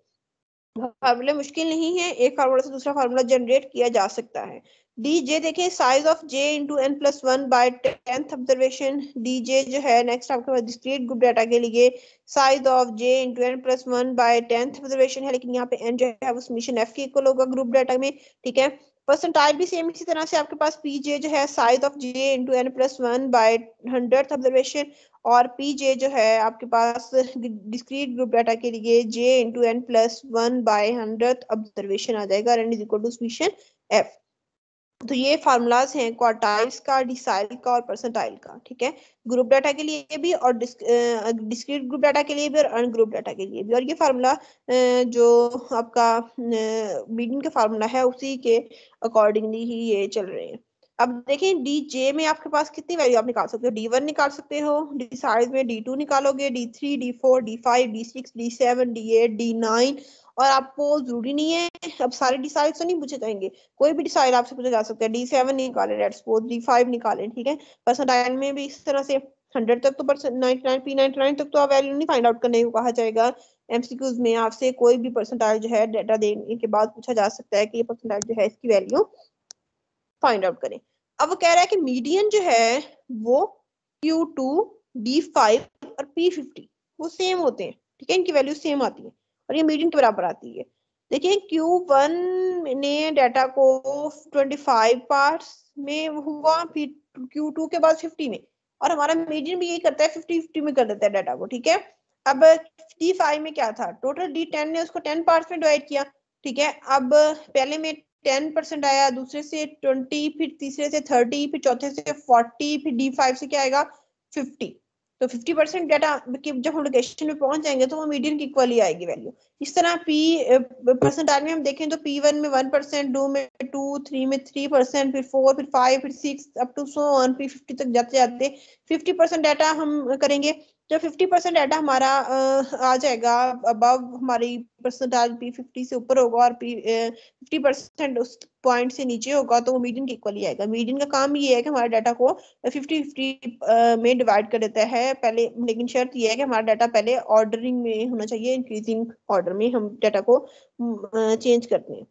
फार्मूला मुश्किल नहीं है, एक फार्मूला से दूसरा फार्मूला जनरेट किया जा सकता है। डी जे देखें size of J into N plus one by tenth observation D J जो है नेक्स्ट आपके पास डिस्क्रीट ग्रुप डाटा के लिए size of J into N plus one by tenth observation है, लेकिन यहाँ पे एन जो है वो समीशन एफ़ के इक्वल होगा ग्रुप डाटा में, ठीक है? परसेंटाइल भी सेम इसी तरह से आपके पास पी जे जो है size of J into N plus one by hundred observation और पी जे जो है आपके पास डिस्क्रीट ग्रुप डाटा के लिए J into N plus one by hundred observation आ जाएगा and is equal to summation F तो ये फार्मूलाज हैं क्वार्टाइल्स का डिसाइल का और परसेंटाइल का, ठीक है? ग्रुप डाटा के लिए भी और डिस्क्रीट ग्रुप डाटा के लिए भी और अन ग्रुप डाटा के लिए भी। और ये फार्मूला जो आपका मीडियम का फार्मूला है उसी के अकॉर्डिंगली ही ये चल रहे हैं। अब देखें डी जे में आपके पास कितनी वैल्यू आप निकाल सकते हो? डी वन निकाल सकते हो डी साइज़ में डी टू निकालोगे D three D four D five D six D seven D eight D nine और आपको ज़रूरी नहीं है, अब सारे डिसाइड तो नहीं पूछे जाएँगे। कोई भी डिसाइड आपसे पूछा जा सकता है डी सेवन निकाले लेट्स सपोज़ डी फाइव निकाले, ठीक है? परसेंटाइल में भी इस तरह से हंड्रेड तक तो परसेंट नाइन पी नाइन तक तो आप वैल्यू नहीं फाइंड आउट करने को कहा जाएगा। एमसीक्यूज में आपसे कोई भी परसेंटाइल जो है डेटा देने के बाद पूछा जा सकता है कि ये परसेंटाइल जो है, इसकी वैल्यू फाइंड आउट करें। अब वो कह रहा है कि मीडियन जो है वो क्यू टू डी फाइव और पी फिफ्टी वो सेम होते हैं, ठीक है? इनकी वैल्यू सेम आती है और ये मीडियन के बराबर आती है। देखिए क्यू वन ने डाटा को 25 पार्ट्स में हुआ, फिर क्यू टू के बाद 50 में और हमारा मीडियन भी यही करता है 50 50 में कर देता है डाटा को, ठीक है? अब डी फाइव में क्या था? टोटल डी टेन ने उसको टेन पार्ट्स में डिवाइड किया, ठीक है? अब पहले में टेन परसेंट आया, दूसरे से ट्वेंटी फिर तीसरे से थर्टी फिर चौथे से फोर्टी फिर डी फाइव से क्या आएगा? फिफ्टी तो 50 परसेंट डाटा जब हम लोकेशन में पहुँच जाएँगे तो वो मीडियन की इक्वली आएगी वैल्यू इस तरह पी परसेंटाइल में हम देखें तो पी वन में वन परसेंट टू में टू थ्री में थ्री परसेंट फिर फोर फिर फाइव फिर six up to so one P fifty तक जाते जाते फिफ्टी परसेंट डाटा हम करेंगे। जो 50 परसेंट डाटा हमारा आ जाएगा अबव हमारी परसेंटाइल पी फिफ्टी से ऊपर होगा और पी फिफ्टी परसेंट उस पॉइंट से नीचे होगा तो वो मीडियन के इक्वल आएगा। मीडियन का काम ये है कि हमारे डाटा को फिफ्टी फिफ्टी में डिवाइड कर देता है पहले, लेकिन शर्त ये है कि हमारा डाटा पहले ऑर्डरिंग में होना चाहिए इंक्रीजिंग ऑर्डर में हम डाटा को चेंज करते हैं।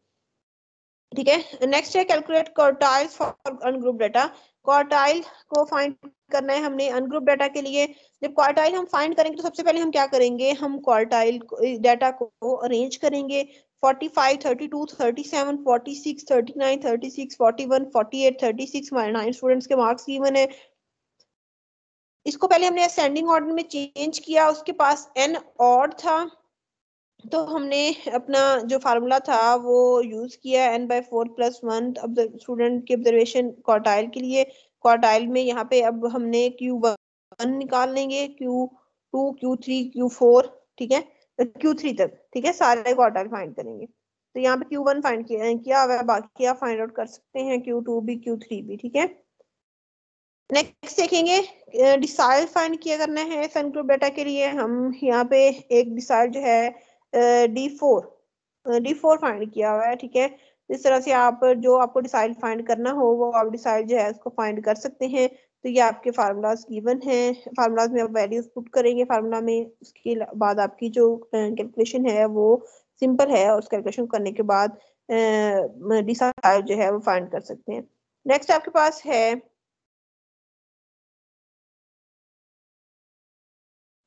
ठीक है? नेक्स्ट है calculate quartiles for ungroup data quartile को फाइंड करना है हमने अनग्रुप डाटा के लिए। जब क्वार्टाइल हम फाइंड करेंगे तो सबसे पहले हम क्या करेंगे? हम क्वार्टाइल डाटा को अरेंज करेंगे। 45, 32, 37, 46, 39, 36, 41, 48, 36 हमारे नाइन स्टूडेंट्स के मार्क्स गिवन है। इसको पहले हमने असेंडिंग ऑर्डर में चेंज किया। उसके पास एन ऑड था। तो हमने अपना जो फार्मूला था वो यूज़ किया N by four plus one student की ऑब्जर्वेशन क्वार्टाइल के लिए। क्वार्टाइल में यहाँ पे अब हमने क्यू वन निकाल लेंगे Q two Q three Q four ठीक है? क्यू थ्री तक, ठीक है? सारे क्वार्टाइल फाइंड करेंगे। तो यहाँ पे क्यू वन फाइंड किया हुआ बाकी आप फाइंड आउट कर सकते हैं क्यू टू भी क्यू थ्री भी, ठीक है? नेक्स्ट देखेंगे डिसाइल फाइंड किया करना है सन ग्रुप के लिए। हम यहाँ पे एक डिसाइल जो है D four D four find किया हुआ है, ठीक है? इस तरह से आप जो आपको डिसाइड फाइंड करना हो, वो आप डिसाइड जो है उसको फाइंड कर सकते हैं। तो ये आपके फार्मूलाज गिवन हैं। फार्मूलाज में आप वैल्यूज़ पुट करेंगे। फार्मूला में उसके बाद आपकी जो कैलकुलेशन है, वो सिंपल है और उस कैलकुलेशन करने के बाद डिसाइड जो है वो फाइंड कर सकते हैं। नेक्स्ट आपके पास है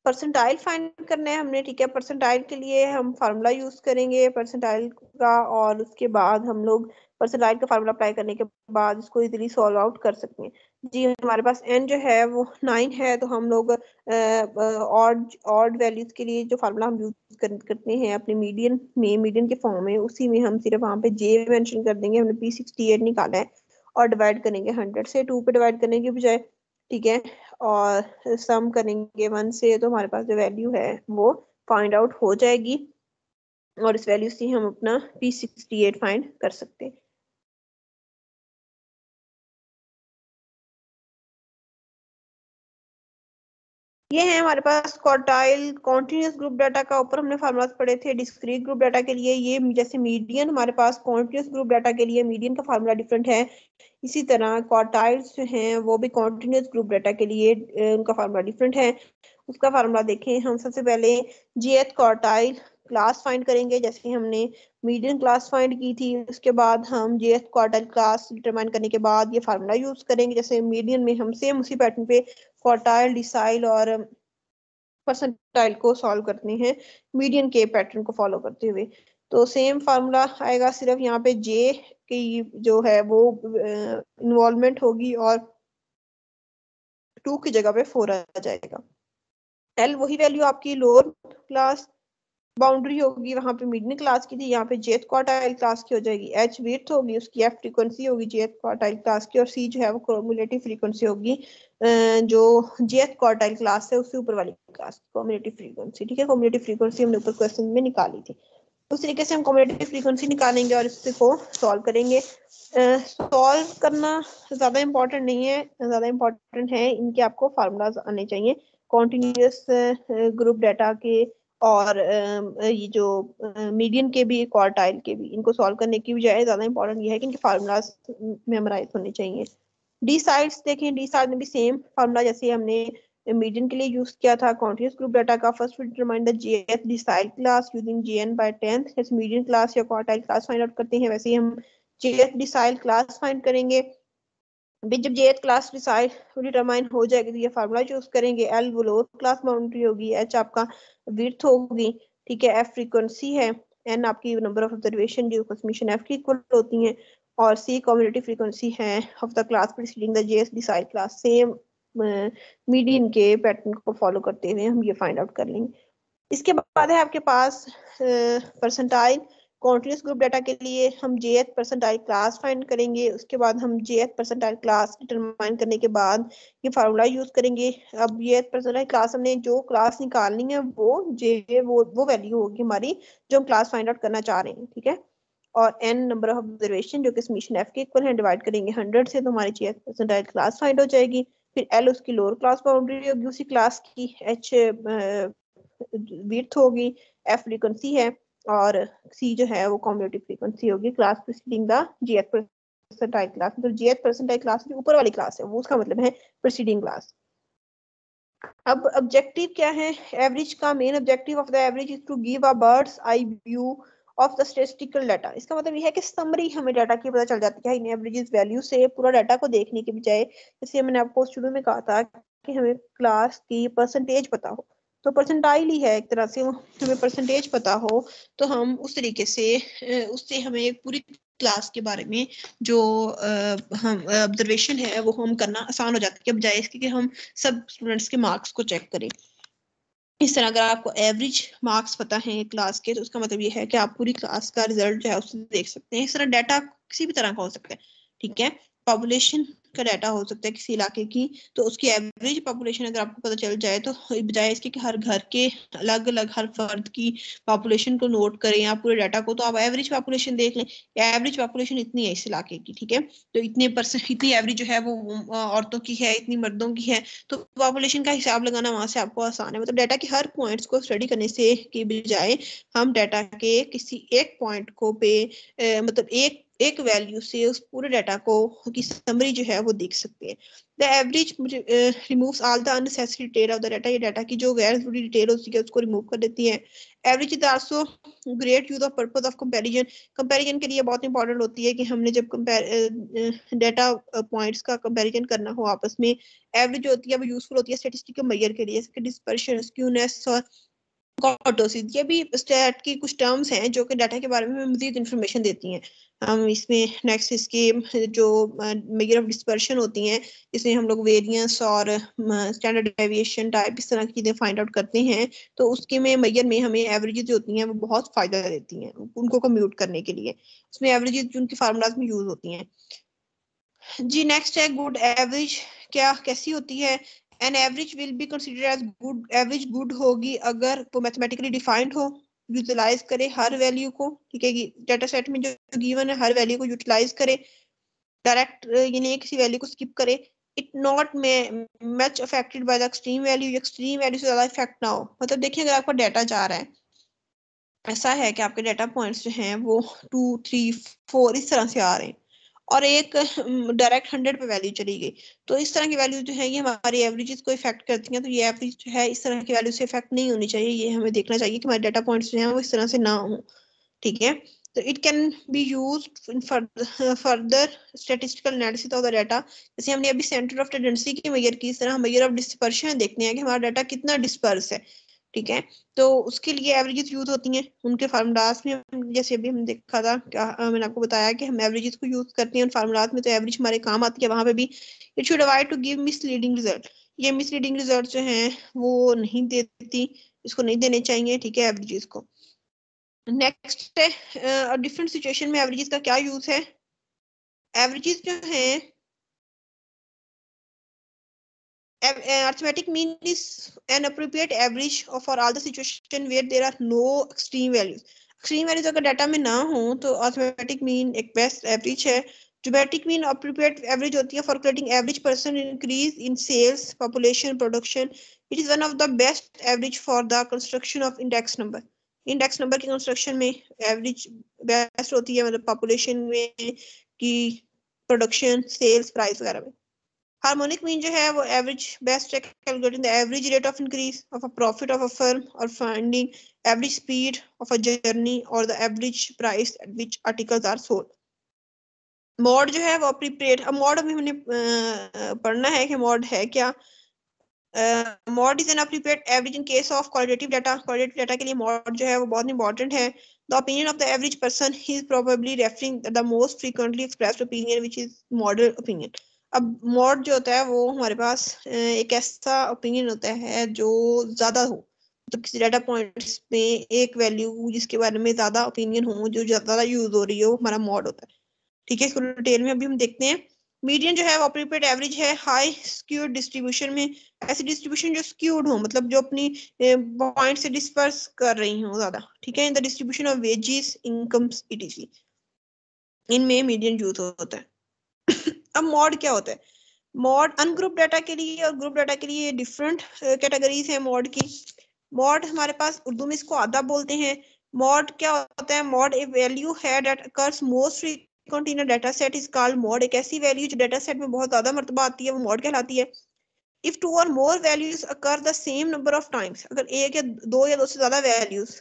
परसेंटाइल फाइंड करना है हमने ठीक है? परसेंटाइल के लिए हम फार्मूला यूज़ करेंगे। परसेंटाइल का और उसके बाद हम लोग परसेंटाइल का फार्मूला अप्लाई करने के बाद इसको इजीली सॉल्व आउट कर सकते हैं। जी हमारे पास एन जो है वो नाइन है तो हम लोग ऑड ऑड वैल्यूज़ के लिए जो फार्मूला हम यूज़ कर, करते हैं अपने मीडियन में मीडियन के फॉर्म में उसी में हम सिर्फ़ वहाँ पे जे मेंशन कर देंगे। हमने पी सिक्सटी एट निकाला है और डिवाइड करेंगे हंड्रेड से टू पे डिवाइड करने के बजाय ठीक है? और सम करेंगे वन से तो हमारे पास जो वैल्यू है, वो फाइंड आउट हो जाएगी। और इस वैल्यू से हम अपना पी सिक्सटी एट फाइंड कर सकते हैं। ये है हमारे पास क्वार्टाइल कॉन्टिन्यूस ग्रुप डाटा का ऊपर हमने फार्मूलाज पढ़े थे डिस्क्रीट ग्रुप डाटा के लिए ये जैसे मीडियन हमारे पास कॉन्टिन्यूस ग्रुप डाटा के लिए मीडियन का फार्मूला डिफरेंट है। इसी तरह क्वार्टाइल्स जो हैं वो भी कॉन्टिन्यूस ग्रुप डाटा के लिए उनका फार्मूला डिफरेंट है। उसका फार्मूला देखें हम सबसे पहले जी एथ क्वार्टाइल क्लास फाइंड करेंगे, जैसे हमने मीडियन क्लास फाइंड की थी, उसके बाद हम J S quartile class determine करने के बाद ये फार्मूला यूज़ करेंगे। जैसे मीडियन में हम सेम उसी पैटर्न पे क्वार्टाइल डिसाइल और परसेंटाइल को सॉल्व करते हैं मीडियन के पैटर्न को फॉलो करते हुए। तो सेम फार्मूला आएगा सिर्फ़ यहाँ पे जे की जो है वो इन्वॉल्वमेंट होगी और टू की जगह पे फोर आ जाएगा। एल वही वैल्यू आपकी लोअर क्लास बाउंड्री होगी, वहाँ पे मिडन क्लास की थी, यहाँ पे जेथ क्वार्टाइल क्लास की हो जाएगी एच विथ होगी, उसकी एफ़ फ्रीक्वेंसी होगी जेथ क्वार्टाइल क्लास की, और सी जो है वो क्रोमुलेटिव फ्रीक्वेंसी होगी जो जेथ क्वार्टाइल क्लास है, उससे ऊपर वाली क्लास कम्युनिटी फ्रीक्वेंसी ठीक है? कम्युनिटी फ्रीक्वेंसी हमने ऊपर क्वेश्चन में निकाली थी। उस तरीके से हम कम्युनिटी फ्रीक्वेंसी निकालेंगे और इसको सॉल्व करेंगे। सॉल्व करना ज़्यादा इम्पोर्टेंट नहीं है, ज़्यादा इम्पोर्टेंट है, इनके आपको फार्मूलाज आने चाहिए। कॉन्टिन्यूस ग्रुप डाटा के और ये जो मीडियन के भी, क्वार्टाइल के भी, इनको सॉल्व करने की बजाय ज़्यादा इंपॉर्टेंट ये है कि इनके फार्मूलाज मेमोराइज होने चाहिए। डी साइड्स देखें, डी साइड में भी सेम फार्मूला जैसे हमने मीडियन के लिए यूज़ किया था, कॉन्टिन्यूस ग्रुप डाटा का first we determine the GF decile class, using GN by 10th जैसे मीडियन क्लास या क्वार्टाइल क्लास फाइंड आउट करते हैं, वैसे ही हम जीएफ डिसाइड क्लास फाइंड करेंगे। जब जे क्लास डिसाइड डिटरमाइन हो जाएगी तो ये फार्मूला यूज़ करेंगे। एल वो लोअर क्लास बाउंड्री होगी एच आपका विर्थ होगी ठीक है? एफ़ फ्रीक्वेंसी है एन आपकी नंबर ऑफ़ ऑब्जर्वेशन जो कस्मिशन एफ़ की इक्वल होती हैं और सी कम्युनिटी फ्रीक्वेंसी है of the class preceding the JS decile class same median के पैटर्न को फॉलो करते हुए हम ये फाइंड आउट कर लेंगे। इसके बाद है आपके पास percentile uh, continuous group data के लिए हम जे एथ परसेंटाइल क्लास फाइंड करेंगे, उसके बाद हम जे एथ परसेंटाइल क्लास डिटरमाइन करने के बाद ये फार्मूला यूज़ करेंगे। अब ये परसेंटाइल क्लास हमने जो क्लास निकालनी है, वो जे वो वो वैल्यू होगी हमारी, जो हम क्लास फाइंड आउट करना चाह रहे हैं, ठीक है? और एन नंबर ऑफ़ ऑब्जर्वेशन जो कि समीशन एफ़ के इक्वल है डिवाइड करेंगे हंड्रेड से तो हमारी जे एथ परसेंटाइल क्लास फाइंड हो जाएगी। फिर एल उसकी लोअर क्लास बाउंड्री होगी, उसी क्लास की एच विर्थ होगी एफ़ फ्रीक्वेंसी है। और सी जो है वो कॉम्बिनेटिव फ्रीक्वेंसी होगी। Class preceding the jth percentile class मतलब जीएथ परसेंटाइल क्लास जो ऊपर वाली क्लास है, वो उसका मतलब है प्रीसीडिंग क्लास अब ऑब्जेक्टिव क्या है? एवरेज का main objective of the average is to give a bird's eye view of the statistical data इसका मतलब ये है कि समरी हमें डाटा की पता चल जाती है इन एवरेजेस वैल्यू से पूरा डाटा को देखने के बजाय, जैसे मैंने आपको शुरू में कहा था कि हमें क्लास की परसेंटेज पता हो। तो परसेंटाइल ही है एक तरह से हमें परसेंटेज पता हो तो हम उस तरीके से उससे हमें पूरी क्लास के बारे में जो आ, हम ऑब्जर्वेशन है वो हम करना आसान हो जाता है बजाय इसके कि हम सब स्टूडेंट्स के मार्क्स को चेक करें। इस तरह अगर आपको एवरेज मार्क्स पता है क्लास के तो उसका मतलब ये है कि आप पूरी क्लास का रिज़ल्ट जो है उससे देख सकते हैं। इस तरह डाटा किसी भी तरह का हो सकता है ठीक है? पॉपुलेशन का डाटा हो सकता है किसी इलाके की तो उसकी एवरेज पॉपुलेशन अगर आपको पता चल जाए तो बजाय इसके कि हर घर के अलग अलग हर फर्द की पॉपुलेशन को नोट करें या पूरे डाटा को तो आप एवरेज पॉपुलेशन देख लें एवरेज पॉपुलेशन इतनी है इस इलाके की, ठीक है? तो इतने परसेंट इतनी एवरेज जो है वो औरतों की है, इतनी मर्दों की है तो पॉपुलेशन का हिसाब लगाना वहाँ से आपको आसान है। मतलब डाटा के हर पॉइंट्स को स्टडी करने से की बजाय हम डाटा के किसी एक पॉइंट को पे मतलब एक एक वैल्यू से उस पूरे डाटा को, की समरी जो है वो देख सकते हैं। The average removes all the unnecessary detail of the data data data की जो गैर ज़रूरी डिटेल होती है, उसको रिमूव कर देती है। Average is also great use of purpose of comparison comparison के लिए बहुत इंपॉर्टेंट होती है कि हमने जब डाटा पॉइंट्स का कंपैरिजन करना हो आपस में एवरेज होती है, वो यूजफुल होती है स्टेटिस्टिकल मेजर के लिए डिस्पर्शन स्क्यूनेस और कॉटोसिस ये भी स्टैट की कुछ टर्म्स हैं जो कि डाटा के बारे में मजीद इंफॉर्मेशन देती हैं। हम इसमें नेक्स्ट इसके जो मेजर ऑफ़ डिस्पर्शन होती हैं, इसमें हम लोग वेरिएंस और स्टैंडर्ड डेविएशन टाइप इस तरह की चीज़ें फाइंड आउट करते हैं तो उसके में मेजर में हमें एवरेजेस जो होती हैं वो बहुत फ़ायदा देती हैं, उनको कम्यूट करने के लिए। उसमें एवरेजेस जो उनकी फार्मूलाज में यूज़ होती हैं। जी नेक्स्ट है गुड एवरेज क्या कैसी होती है? An average will be consider as good average good होगी अगर वो मैथमेटिकली डिफाइंड हो यूटिलाइज करे हर वैल्यू को, ठीक है डाटा सेट में जो गिवन है, हर वैल्यू को यूटिलाइज करे डायरेक्ट यानी किसी वैल्यू को स्किप करे it not much affected by the extreme value extreme value से ज़्यादा इफ़ेक्ट ना हो। मतलब देखिए, अगर आपका डाटा जा रहा है, ऐसा है कि आपके डाटा पॉइंट्स जो हैं वो टू थ्री फोर इस तरह से आ रहे हैं। और एक डायरेक्ट हंड्रेड पे वैल्यू चली गई। तो इस तरह की वैल्यू जो है, ये हमारी एवरेजेस को इफ़ेक्ट करती हैं तो ये एवरेज जो है, इस तरह की वैल्यू से इफ़ेक्ट नहीं होनी चाहिए। ये हमें देखना चाहिए कि हमारे डाटा पॉइंट्स जो हैं, वो इस तरह से ना हो। ठीक है? तो it can be use further statistical analysis of the data जैसे हमने अभी सेंटर ऑफ़ टेंडेंसी की मेजर की, इस तरह मेजर ऑफ़ डिस्पर्शन देखते हैं कि हमारा डाटा कितना डिस्पर्स है। ठीक है? तो उसके लिए एवरेजेस यूज़ होती हैं, उनके फार्मूलाज में, जैसे अभी हम देखा था मैंने आपको बताया कि हम एवरेजेस को यूज़ करते हैं फार्मूलाज में तो एवरेज हमारे काम आती है, वहाँ पे भी। It should avoid to give misleading result ये मिसलीडिंग रिज़ल्ट जो है, वो नहीं देती, इसको नहीं देने चाहिए, ठीक है एवरेजेस को। नेक्स्ट है डिफरेंट सिचुएशन में एवरेजेस का क्या यूज़ है? एवरेजेस जो है arithmetic mean is an appropriate average for all the situation where there are no extreme values extreme values अगर डाटा में ना हो तो arithmetic mean एक बेस्ट एवरेज है geometric mean appropriate average होती है for calculating average person increase in sales population production it is one of the best average for the construction of index number index number की construction में average best होती है मतलब population में की production sales price वगैरह में harmonic mean जो है वो average best calculating the average rate of increase of a profit of a firm और finding average speed of a journey और the average price at which articles are sold mode जो है वो prepaid अब mod अभी हमने पढ़ना है कि मॉड है क्या? Mode is an appropriate average in case of qualitative data qualitative data के लिए मॉड जो है वो बहुत इंपॉर्टेंट है. The opinion of the average person is probably referring the most frequently expressed opinion which is modal opinion अब mode जो होता है वो हमारे पास एक ऐसा ओपिनियन होता है जो ज़्यादा हो। तो किसी डाटा पॉइंट्स में एक वैल्यू जिसके बारे में ज़्यादा ओपिनियन हो, जो ज़्यादा यूज़ हो रही हो, हमारा मॉड होता है। ठीक है, इसको डिटेल में अभी हम देखते हैं। मीडियन जो है वो प्रीपेड एवरेज है हाई स्क्यूड डिस्ट्रीब्यूशन में। ऐसी डिस्ट्रीब्यूशन जो स्क्यूड हो मतलब जो अपनी पॉइंट से डिस्पर्स कर रही हो ज़्यादा। ठीक है in the distribution of wages incomes etc इनमें मीडियन यूज़ होता है। अब मॉड क्या होता है? मॉड अनग्रुप डाटा के लिए और ग्रुप डाटा के लिए डिफरेंट कैटेगरीज है मॉड की। मॉड हमारे पास उर्दू में इसको आधा बोलते हैं। मॉड क्या होता है? मॉड ए वैल्यू है that occurs most continue data set is called mode एक ऐसी वैल्यू जो डाटा सेट में बहुत ज़्यादा मरतबा आती है, वो मॉड कहलाती है। If two or more values occur the same number of times अगर एक या दो या दो से ज़्यादा वैल्यूज़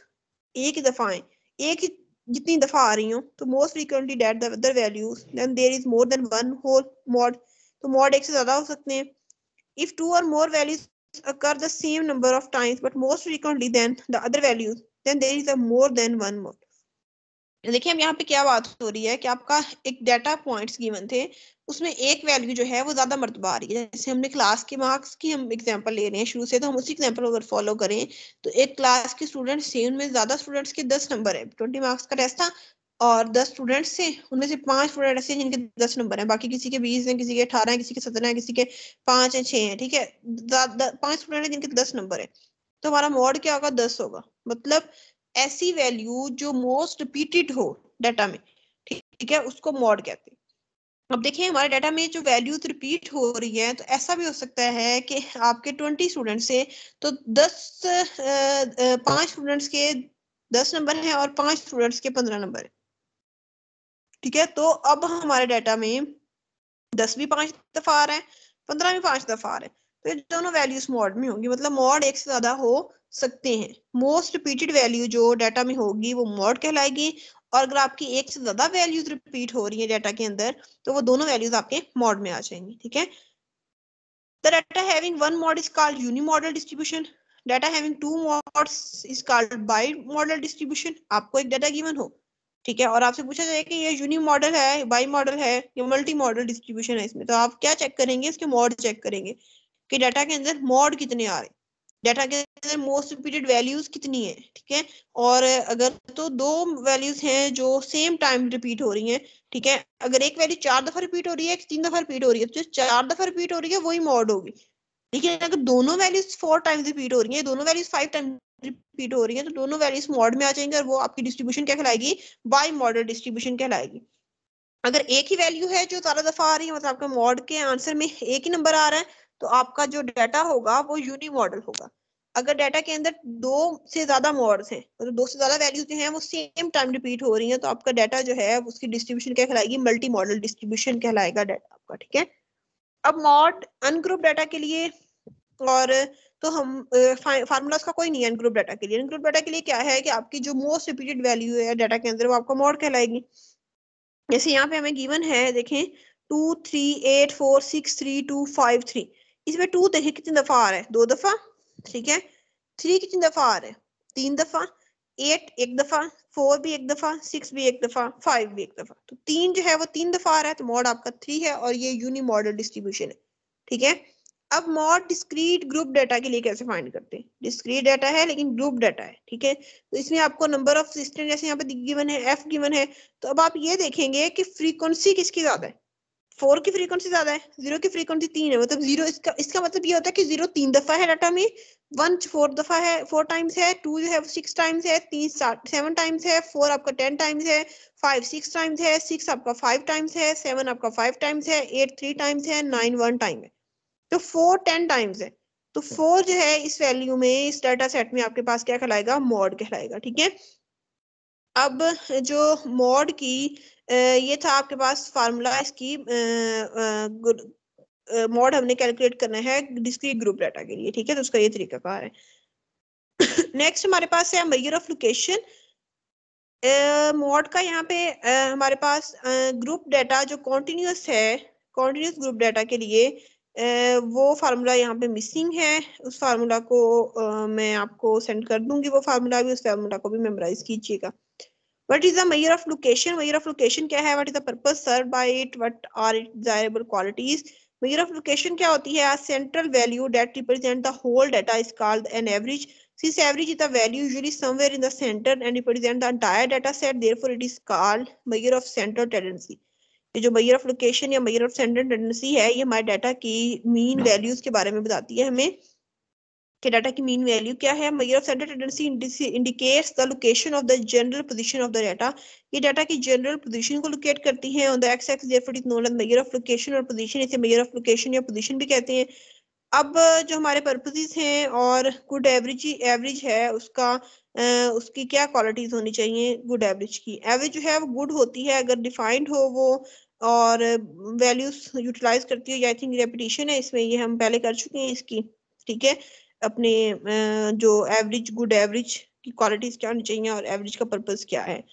एक ही दफ़ा आए, एक ही जितनी दफ़ा आ रही हूँ तो most frequently than other values there is more than one whole mode तो मॉड एक से ज़्यादा हो सकते हैं। If two or more values occur the same number of times but most frequently than the other values then there is a more than one mode देखिए, हम यहाँ पे क्या बात हो रही है कि आपका एक डेटा पॉइंट्स गिवन थे, उसमें एक वैल्यू जो है वो ज़्यादा मरतबा आ रही है। जैसे हमने क्लास के मार्क्स की हम एग्जांपल ले रहे हैं शुरू से तो हम उसी एग्जांपल अगर फॉलो करें तो एक क्लास के स्टूडेंट्स से, उनमें ज़्यादा स्टूडेंट्स के दस नंबर है ट्वेंटी मार्क्स का टेस्ट था, और दस स्टूडेंट्स थे उनमें से पाँच स्टूडेंट ऐसे जिनके दस नंबर है। बाकी किसी के बीस है, किसी के अठारह है, किसी के सत्रह है, किसी के पाँच है, छह है, ठीक है? पाँच स्टूडेंट है जिनके दस नंबर है। तो हमारा मॉड क्या होगा? दस होगा। मतलब ऐसी वैल्यू जो मोस्ट रिपीटेड हो डाटा में, ठीक है? उसको मॉड कहते हैं। अब देखिए, हमारे डाटा में जो वैल्यूज़ रिपीट हो रही है तो ऐसा भी हो सकता है कि आपके ट्वेंटी स्टूडेंट से तो दस पाँच स्टूडेंट्स के दस नंबर हैं और पाँच स्टूडेंट्स के पंद्रह नंबर है। ठीक है? तो अब हमारे डाटा में दस भी पाँच दफ़ा आ रहा है, पंद्रह भी पाँच दफ़ा आ रहे हैं। तो ये दोनों वैल्यूज़ मॉड में होंगी। मतलब मॉड एक से ज़्यादा हो सकते हैं। मोस्ट रिपीटेड वैल्यू जो डाटा में होगी, वो मॉड कहलाएगी और अगर आपकी एक से ज़्यादा वैल्यूज़ रिपीट हो रही है डाटा के अंदर तो वो दोनों वैल्यूज़ आपके मॉड में आ जाएँगी, ठीक है? The data having one mod is called unimodal distribution. Data having two mods is called bimodal distribution. आपको एक डाटा गिवन हो, ठीक है? और आपसे पूछा जाए कि ये यूनि मॉडल है बाई मॉडल है, या मल्टी मॉडल डिस्ट्रीब्यूशन है इसमें तो आप क्या चेक करेंगे? इसके मॉड चेक करेंगे कि डाटा के अंदर मॉड कितने आ रहे डाटा के अंदर मोस्ट रिपीटेड वैल्यूज़ कितनी है, ठीक है? और अगर तो दो वैल्यूज़ हैं जो सेम टाइम रिपीट हो रही हैं, ठीक है? अगर एक वैल्यू चार दफ़ा रिपीट हो रही है, एक तीन दफ़ा रिपीट हो रही है तो चार दफ़ा रिपीट हो रही है, वही मॉड होगी। लेकिन अगर दोनों वैल्यूज़ फोर टाइम्स रिपीट हो रही है, दोनों वैल्यूज़ फाइव टाइम रिपीट हो रही है तो दोनों वैल्यूज़ मॉड में आ जाएँगे और वो आपकी डिस्ट्रीब्यूशन क्या कहलाएगी? बाई मॉडल डिस्ट्रीब्यूशन कहलाएगी। अगर एक ही वैल्यू है जो ज़्यादा दफ़ा आ रही है मतलब आपका मॉड के आंसर में एक ही नंबर आ रहा है तो आपका जो डाटा होगा वो यूनि मॉडल होगा। अगर डाटा के अंदर दो से ज़्यादा मोड्स हैं मतलब तो दो से ज़्यादा वैल्यूज़ हैं, वो सेम टाइम रिपीट हो रही हैं तो आपका डाटा जो है, उसकी डिस्ट्रीब्यूशन क्या कहलाएगी? मल्टी मॉडल डिस्ट्रीब्यूशन कहलाएगा डाटा आपका, ठीक है? अब मॉड अनग्रुप डाटा के लिए, और तो हम फार्मूलाज का कोई नहीं है अनग्रुप डाटा के लिए। अनग्रुप डाटा के लिए क्या है कि आपकी जो मोस्ट रिपीटेड वैल्यू है डाटा के अंदर, वो आपका मॉड कहलाएगी। जैसे यहाँ पे हमें गिवन है, देखें two three eight four six three two five three इसमें टू देखिए कितनी दफ़ा आ रहा है। दो दफ़ा, ठीक है? थ्री कितनी दफ़ा आ रहा है? तीन दफ़ा एट एक दफ़ा फोर भी एक दफ़ा सिक्स भी एक दफ़ा फाइव भी एक दफ़ा। तो तीन जो है वो तीन दफ़ा आ रहा है तो मॉड आपका थ्री है और ये यूनी मॉडल डिस्ट्रीब्यूशन है, ठीक है? अब मॉड डिस्क्रीट ग्रुप डाटा के लिए कैसे फाइंड करते हैं? डिस्क्रीट डाटा है, लेकिन ग्रुप डाटा है, ठीक है? तो इसमें आपको नंबर ऑफ़ सिस्टम जैसे यहाँ पे गिवन है एफ़ गिवन है तो अब आप ये देखेंगे कि फ्रीक्वेंसी किसकी ज़्यादा है? फोर की फ्रीक्वेंसी ज़्यादा है ज़ीरो की फ्रीक्वेंसी तीन है। मतलब ज़ीरो इसका इसका मतलब ये होता है कि ज़ीरो तीन दफ़ा है डाटा में वन फोर दफ़ा है फोर टाइम्स है टू जो है सिक्स टाइम्स है तीन सेवन टाइम्स है फोर आपका टेन टाइम्स है फाइव सिक्स टाइम्स है सिक्स आपका फाइव टाइम्स है सेवन आपका फाइव टाइम्स है एट थ्री टाइम्स है नाइन वन टाइम है। तो फोर टेन टाइम्स है। तो फोर जो है, इस वैल्यू में, इस डाटा सेट में आपके पास क्या कहलाएगा? मॉड कहलाएगा, ठीक है? अब जो मॉड की ये था आपके पास फार्मूला इसकी मॉड हमने कैलकुलेट करना है डिस्क्रीट ग्रुप डाटा के लिए ठीक है? तो उसका ये तरीका कार है? नेक्स्ट हमारे पास है मेजर ऑफ़ लोकेशन मॉड का यहाँ पे uh, हमारे पास ग्रुप uh, डाटा जो कॉन्टिन्यूस है कॉन्टिन्यूस ग्रुप डाटा के लिए uh, वो फार्मूला यहाँ पे मिसिंग है। उस फार्मूला को uh, मैं आपको सेंड कर दूँगी वो फार्मूला भी उस फार्मूला को भी मेमोराइज कीजिएगा। What is the measure of location measure of location क्या है what is the purpose served by it what are its desirable qualities measure of location क्या होती है a central value that represent the whole data is called an average since average is the value usually somewhere in the center and represent the entire data set therefore it is called measure of central tendency ये जो measure of location या measure of centre tendency है ये हमारे data की mean values के बारे में बताती है हमें कि डाटा की मीन वैल्यू क्या है? Measure of centre tendency indicates the location of the general position of the data ये डाटा की जनरल पोजीशन को लोकेट करती है on the X X therefore is known as measure of location और position इसे measure of location या position भी कहते हैं। अब जो हमारे पर्पसेस हैं और गुड एवरेज एवरेज है उसका आ, उसकी क्या क्वालिटीज होनी चाहिए? गुड एवरेज की। एवरेज जो है वो गुड होती है अगर डिफाइंड हो वो और वैल्यूज़ यूटिलाइज करती है आई थिंक रेपिटेशन है इसमें ये हम पहले कर चुके हैं इसकी। ठीक है? अपने जो एवरेज गुड एवरेज की क्वालिटीज क्या होनी चाहिए और एवरेज का पर्पस क्या है?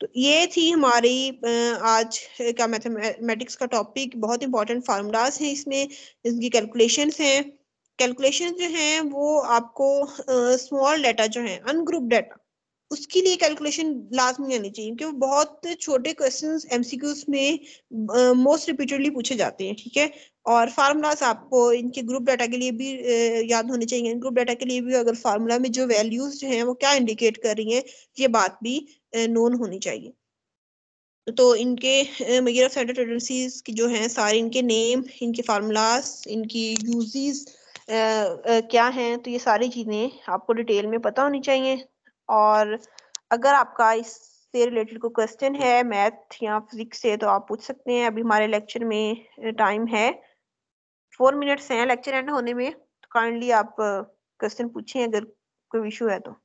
तो ये थी हमारी आज का मैथमेटिक्स का टॉपिक बहुत इंपॉर्टेंट फार्मूलाज हैं इसमें, इसकी कैलकुलेशन हैं। कैलकुलेशन जो हैं वो आपको स्मॉल डाटा जो है अनग्रुप डाटा उसके लिए कैलकुलेशन लाजमी आनी चाहिए, क्योंकि बहुत छोटे क्वेश्चंस एमसीक्यूज में मोस्ट रिपीटेडली पूछे जाते हैं, ठीक है? और फार्मूलाज आपको इनके ग्रुप डाटा के लिए भी याद होने चाहिए। ग्रुप डाटा के लिए भी अगर फार्मूला में जो वैल्यूज़ हैं, वो क्या इंडिकेट कर रही हैं, ये बात भी नोन होनी चाहिए। तो इनके मेजर ऑफ़ सेंटर टेंडेंसीज की जो हैं, सारे इनके नेम इनके फार्मूलाज इनकी यूजेस क्या हैं तो ये सारी चीज़ें आपको डिटेल में पता होनी चाहिए। और अगर आपका इससे रिलेटेड कोई क्वेश्चन है मैथ या फिजिक्स से तो आप पूछ सकते हैं। अभी हमारे लेक्चर में टाइम है। फोर मिनट्स हैं लेक्चर एंड होने में। तो काइंडली आप क्वेश्चन पूछें, अगर कोई इशू है तो।